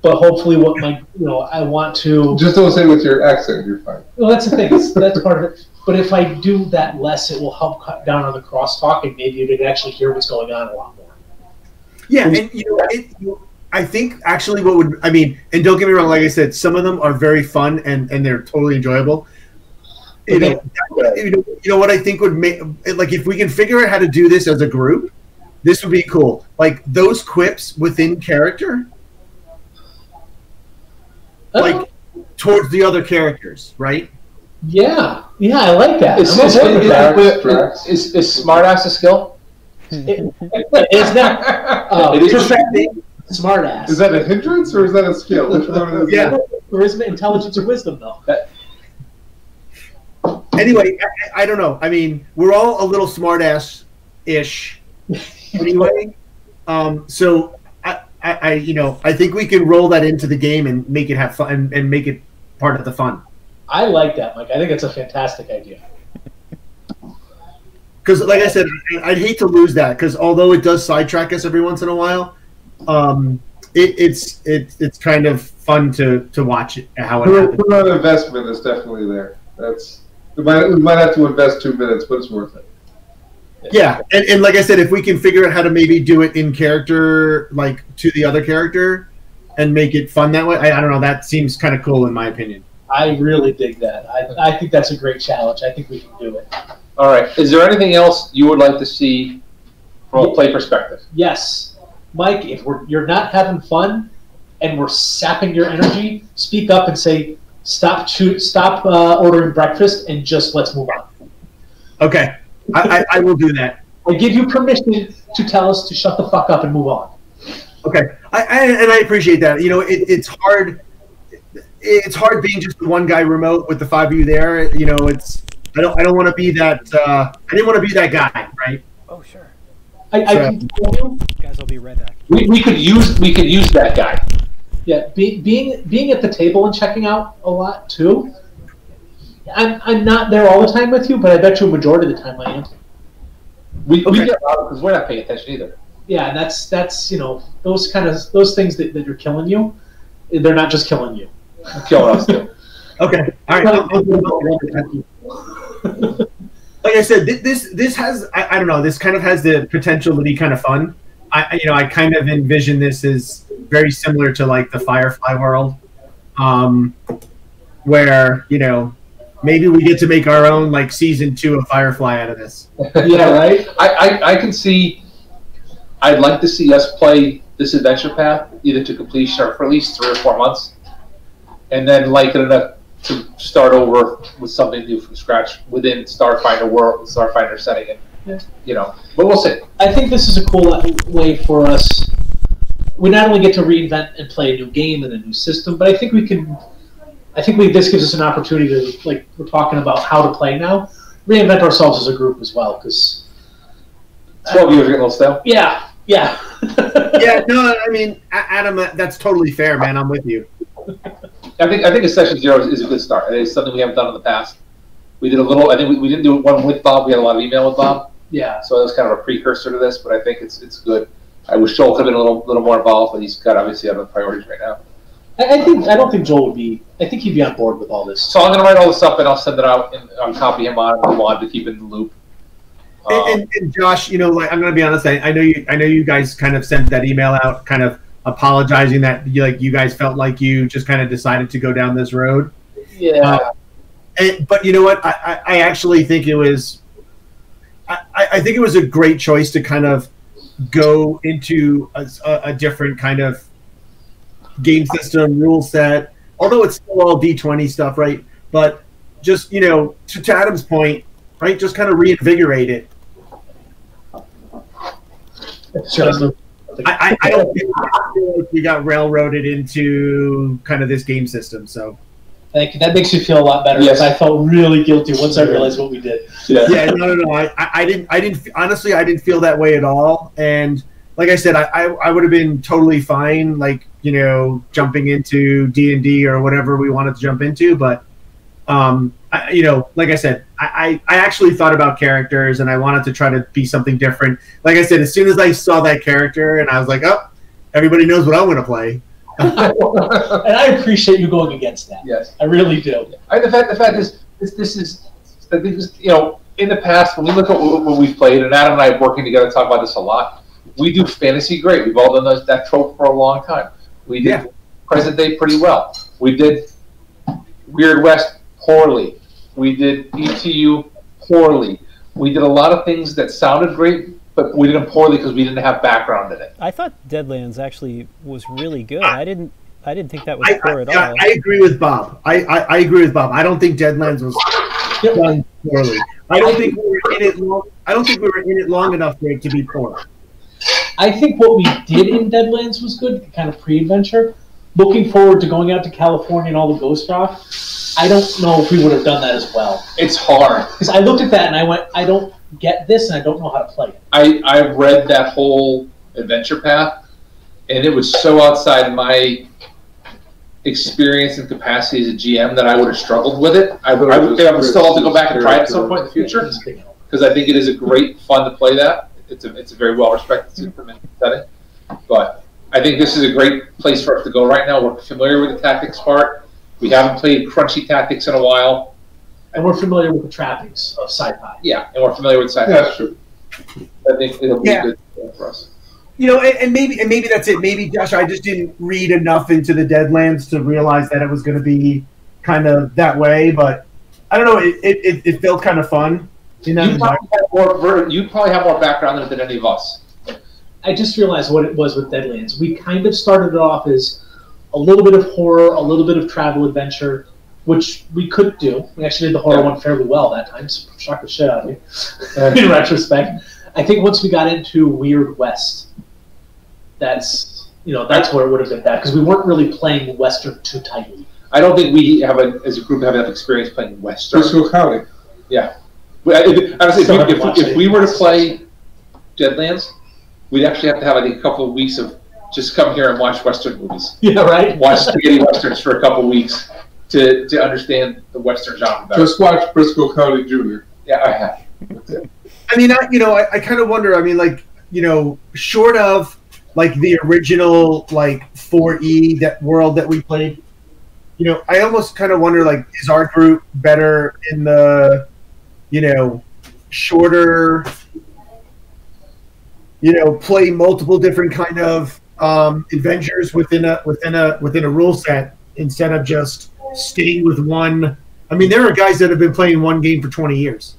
but hopefully, what my you know, I want to. Just don't say with your accent, you're fine. Well, that's the thing. That's, that's part of it. But if I do that less, it will help cut down on the crosstalk, and maybe you can actually hear what's going on a lot more. Yeah, and you know, it, I think actually what would I mean, and don't get me wrong, like I said, some of them are very fun and and they're totally enjoyable. You know, you know, you know what I think would make like if we can figure out how to do this as a group, this would be cool. Like those quips within character, oh. like towards the other characters, right? Yeah, yeah, I like that. Is, I'm is, okay is, is, is smartass a skill? It's not uh, It is- perfecting smartass. Is that a hindrance or is that a skill? Which one is Yeah. charisma, intelligence, or wisdom, though? Anyway, I, I don't know. I mean, we're all a little smartass ish anyway. Um, so I, I, I, you know, I think we can roll that into the game and make it have fun and, and make it part of the fun. I like that, Mike. I think it's a fantastic idea. Because, like I said, I- I'd hate to lose that. Because although it does sidetrack us every once in a while, um, it, it's it's it's kind of fun to to watch it how it The happens. return on investment is definitely there. That's we might we might have to invest two minutes, but it's worth it. Yeah, and, and like I said, if we can figure out how to maybe do it in character, like to the other character, and make it fun that way, I, I don't know. That seems kind of cool in my opinion. I really dig that. I, I think that's a great challenge. I think we can do it. All right. Is there anything else you would like to see from a play perspective? Yes, Mike. If we're you're not having fun, and we're sapping your energy, speak up and say, "Stop! Shoot! Stop uh, ordering breakfast, and just let's move on." Okay, I, I, I will do that. I give you permission to tell us to shut the fuck up and move on. Okay, I, I and I appreciate that. You know, it, it's hard. It's hard being just the one guy remote with the five of you there. You know, it's I don't I don't want to be that. Uh, I didn't want to be that guy, right? Oh, sure. I, I can tell you, Guys, I'll be right back. We, we could use we could use that guy. yeah, be, being being at the table and checking out a lot too. I'm, I'm not there all the time with you, but I bet you a majority of the time I am. We, we Okay. get because we're not paying attention either. Yeah, that's that's you know those kind of those things that, that are killing you. They're not just killing you. Killing us too. Okay, all right. Like I said, this this has I, I don't know. This kind of has the potential to be kind of fun. I you know I kind of envision this as very similar to like the Firefly world, um, where you know maybe we get to make our own like season two of Firefly out of this. yeah, right. I, I, I can see. I'd like to see us play this adventure path either to completion or for at least three or four months, and then like it enough to start over with something new from scratch within Starfinder world, Starfinder setting, and Yeah. you know. But we'll see. I think this is a cool way for us. We not only get to reinvent and play a new game and a new system, but I think we can. I think we, this gives us an opportunity to, like we're talking about how to play now, reinvent ourselves as a group as well. Because Twelve years getting a little stale. yeah, yeah, yeah, no, I mean Adam, that's totally fair, man. I'm with you. I think I think a session zero is, is a good start. It's something we haven't done in the past. We did a little. I think we, we didn't do one with Bob. We had a lot of email with Bob. yeah. So it was kind of a precursor to this, but I think it's it's good. I wish Joel could have been a little little more involved, but he's got obviously other priorities right now. I, I think I don't think Joel would be. I think he'd be on board with all this. So I'm gonna write all this up and I'll send it out and I'll copy him on and want to keep it in the loop. Um, And, and, and Josh, you know, like I'm going to be honest. I, I know you. I know you guys kind of sent that email out, kind of apologizing that you, like you guys felt like you just kind of decided to go down this road. Yeah, um, And, but you know what? I, I, I actually think it was. I, I I think it was a great choice to kind of go into a, a, a different kind of game system rule set. Although it's still all D20 stuff, right? But just you know, to, to Adam's point, right? Just kind of reinvigorate it. Sure. I, I, I don't feel, like we got railroaded into kind of this game system. So Thank you. That makes you feel a lot better. Yes. Because I felt really guilty once I realized what we did. yeah. yeah, no, no, no. I, I I didn't, I didn't. Honestly, I didn't feel that way at all. And like I said, I, I, I would have been totally fine, like you know, jumping into D and D or whatever we wanted to jump into. But, um, I, you know, like I said, I, I, I actually thought about characters and I wanted to try to be something different. Like I said, as soon as I saw that character and I was like, oh, everybody knows what I'm going to play. and I appreciate you going against that. Yes. I really do. I, the fact the fact is this this is I think this, you know in the past when we look at what, what we've played and Adam and I are working together to talk about this a lot. We do fantasy great. We've all done those, that trope for a long time. We did Yeah. present day pretty well. We did Weird West poorly. We did ETU poorly. We did a lot of things that sounded great, but we did them poorly because we didn't have background in it. I thought Deadlands actually was really good. I didn't. I didn't think that was I, poor I, at yeah, all. I agree with Bob. I, I, I agree with Bob. I don't think Deadlands was done poorly. I don't think we were in it long. I don't think we were in it long enough for it to be poor. I think what we did in Deadlands was good, kind of pre-adventure. Looking forward to going out to California and all the ghost rock. I don't know if we would have done that as well. It's hard. Because I looked at that and I went, I don't get this and I don't know how to play it. I I read that whole adventure path, and it was so outside my experience and capacity as a GM that I would have struggled with it. I would, I would, I would still have to go back and try it at some point in the future It's a big help. because I think it is a great fun to play that. It's a it's a very well respected Superman setting, but I think this is a great place for us to go right now. We're familiar with the tactics part. We haven't played crunchy tactics in a while. And we're familiar with the trappings of sci-fi. Yeah, and we're familiar with sci Yeah, that's true. I think it'll be Yeah. good for us. You know, and, and maybe and maybe that's it. Maybe Josh, I just didn't read enough into the Deadlands to realize that it was going to be kind of that way. But I don't know. It it, it, it felt kind of fun. You know, You probably have more. You probably have more background in it than any of us. I just realized what it was with Deadlands. We kind of started it off as a little bit of horror, a little bit of travel adventure, which we could do. We actually did the horror Yeah. one fairly well that time. so Shocked the shit out of me. in retrospect, I think once we got into Weird West, that's you know that's where it would have been bad because we weren't really playing Western too tightly. I don't think we have a, as a group have enough experience playing Western. Brisco County. We- I- if- Honestly, if, Still we, if, if we were to play Deadlands, we'd actually have to have like a couple of weeks of just come here and watch Western movies, Yeah, right. watch spaghetti westerns for a couple of weeks to to understand the Western genre better. Just watch Brisco County Junior. yeah, I have. I mean, I, you know, I, I kind of wonder. I mean, like, you know, short of like the original like 4E that world that we played, you know, I almost kind of wonder like, is our group better in the, you know, shorter, you know, play multiple different kind of um, adventures within a within a within a rule set instead of just staying with one. I mean, there are guys that have been playing one game for 20 years,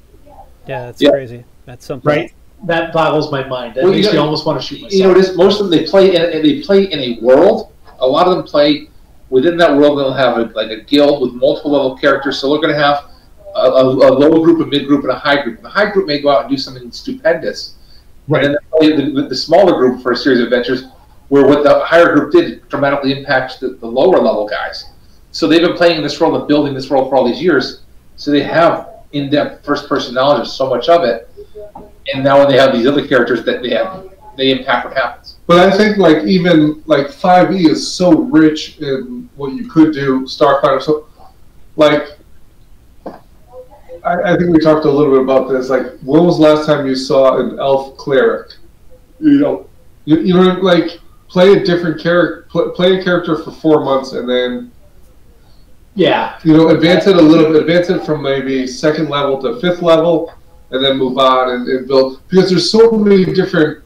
Yeah, that's Yeah. crazy. That's something. right? That boggles my mind. That Well, you makes me almost want to shoot myself. You know, it is, most of them they play in they play in a world. A lot of them play within that world. They'll have a, like a guild with multiple level characters. So they're going to have a, a, a low group, a mid group, and a high group. And The high group may go out and do something stupendous, Right. And then the, the smaller group for a series of adventures, where what the higher group did dramatically impacts the, the lower level guys. So they've been playing this world and building this world for all these years. So they have in depth first person knowledge of so much of it. And now when they have these other characters that they have, they impact what happens. But I think like even like five E is so rich in what you could do, Starfinder. So like I, I think we talked a little bit about this. Like when was the last time you saw an elf cleric? You know you, you know like play a different character play, play a character for four months and then yeah, you know advance it a little bit advance it from maybe second level to fifth level and then move on and, and build because there's so many different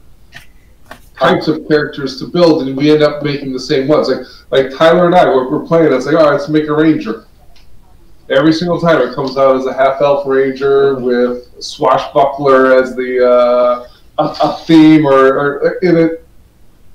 types of characters to build and we end up making the same ones like like tyler and i we're, we're playing it's like all right let's make a ranger every single time it comes out as a half elf ranger with swashbuckler as the uh, a, a theme or, or in it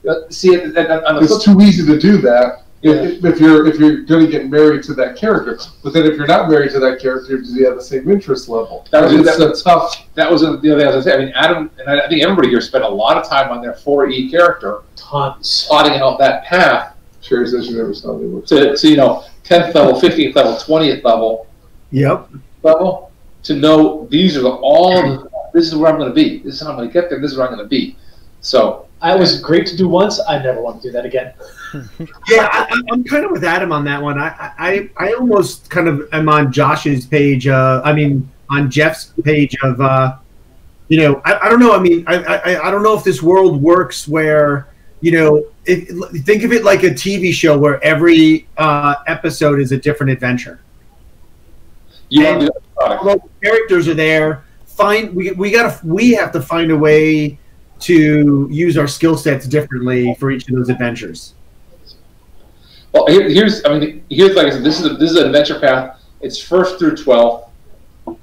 Uh, see, and, and on the it's flip, too easy to do that if, if you're if you're going to get married to that character. But then if you're not married to that character, do you have the same interest level? That was- it's that- a tough. that was the other thing I was going to say. I mean, Adam and I, I think everybody here spent a lot of time on their 4E character, tons. plotting out that path Sherry says you never saw me. to, to you know 10th level, 15th level, 20th level Yep. level to know these are the, all. This is where I'm going to be. This is how I'm going to get there. This is where I'm going to be. So That was great to do once. I never want to do that again. Yeah, I, I- I'm kind of with Adam on that one. I, I, I almost kind of am on Josh's page. Uh, I mean, on Jeff's page of, uh, you know, I, I don't know. I mean, I, I, I don't know if this world works where, you know, it, think of it like a TV show where every uh, episode is a different adventure. Yeah, want And to do that product. all the characters are there. Find we we gotta we have to find a way to use our skill sets differently for each of those adventures. Well, here, here's I mean here's like I said this is a, this is an adventure path. It's first through twelfth. You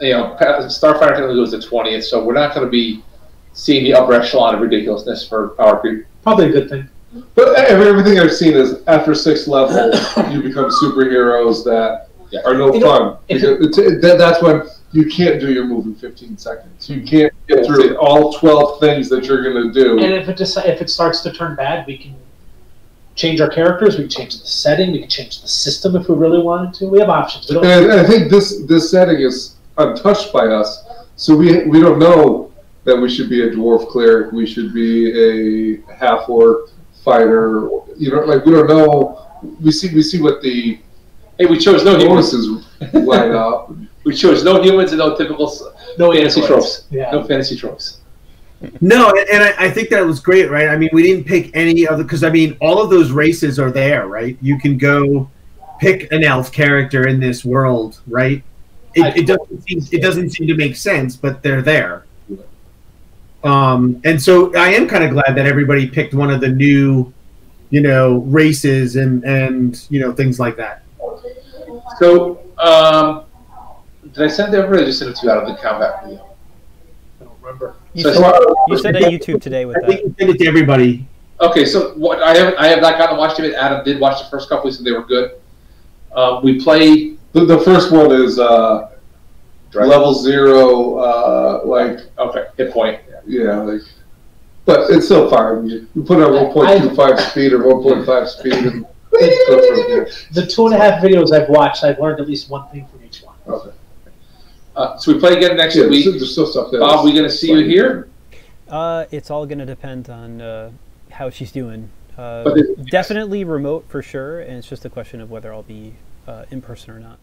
know, path- Starfinder technically goes to twentieth, so we're not going to be seeing the upper echelon of ridiculousness for Power Creep. Probably a good thing. But everything I've seen is after six level, you become superheroes that Yeah. are no You fun. if Because it, that's when you can't do your move in 15 seconds. You can't get through all 12 things that you're going to do. And if it deci- if it starts to turn bad, we can change our characters. We can change the setting. We can change the system if we really wanted to. We have options. We don't. And I think this this setting is untouched by us, so we we don't know that we should be a dwarf cleric, we should be a half orc fighter. You know, like we don't know. We see we see what the Hey, we chose no humans. bonuses line up. We chose no humans and no typical no fantasy androids. tropes. Yeah. No fantasy tropes. No, and- and I, I think that was great, right? I mean, we didn't pick any other because I mean, all of those races are there, right? You can go pick an elf character in this world, right? It, it doesn't seem, it doesn't seem to make sense, but they're there. Um, and so I am kind of glad that everybody picked one of the new, you know, races and and you know things like that. So, um, did I send everybody? Or I just send it to you out of the combat video? I don't remember. You So- said, you said on YouTube today with I think that. you send it to everybody. Okay, so what I have I have not gotten to watch it. Adam did watch the first couple. He said they were good. Uh, we play The, the first one is uh, level zero, uh, like okay hit point. Yeah, like. But it's still fine. You, you put it at 1.25 speed or 1.5 speed, and go from there. The two and a half videos I've watched, I've learned at least one thing from each one. Okay. Uh, so we play again next Yeah, week. there's, there's still stuff there. Bob, we going to see you here? Uh, it's all going to depend on uh, how she's doing. Uh, But definitely remote for sure, and it's just a question of whether I'll be uh, in person or not.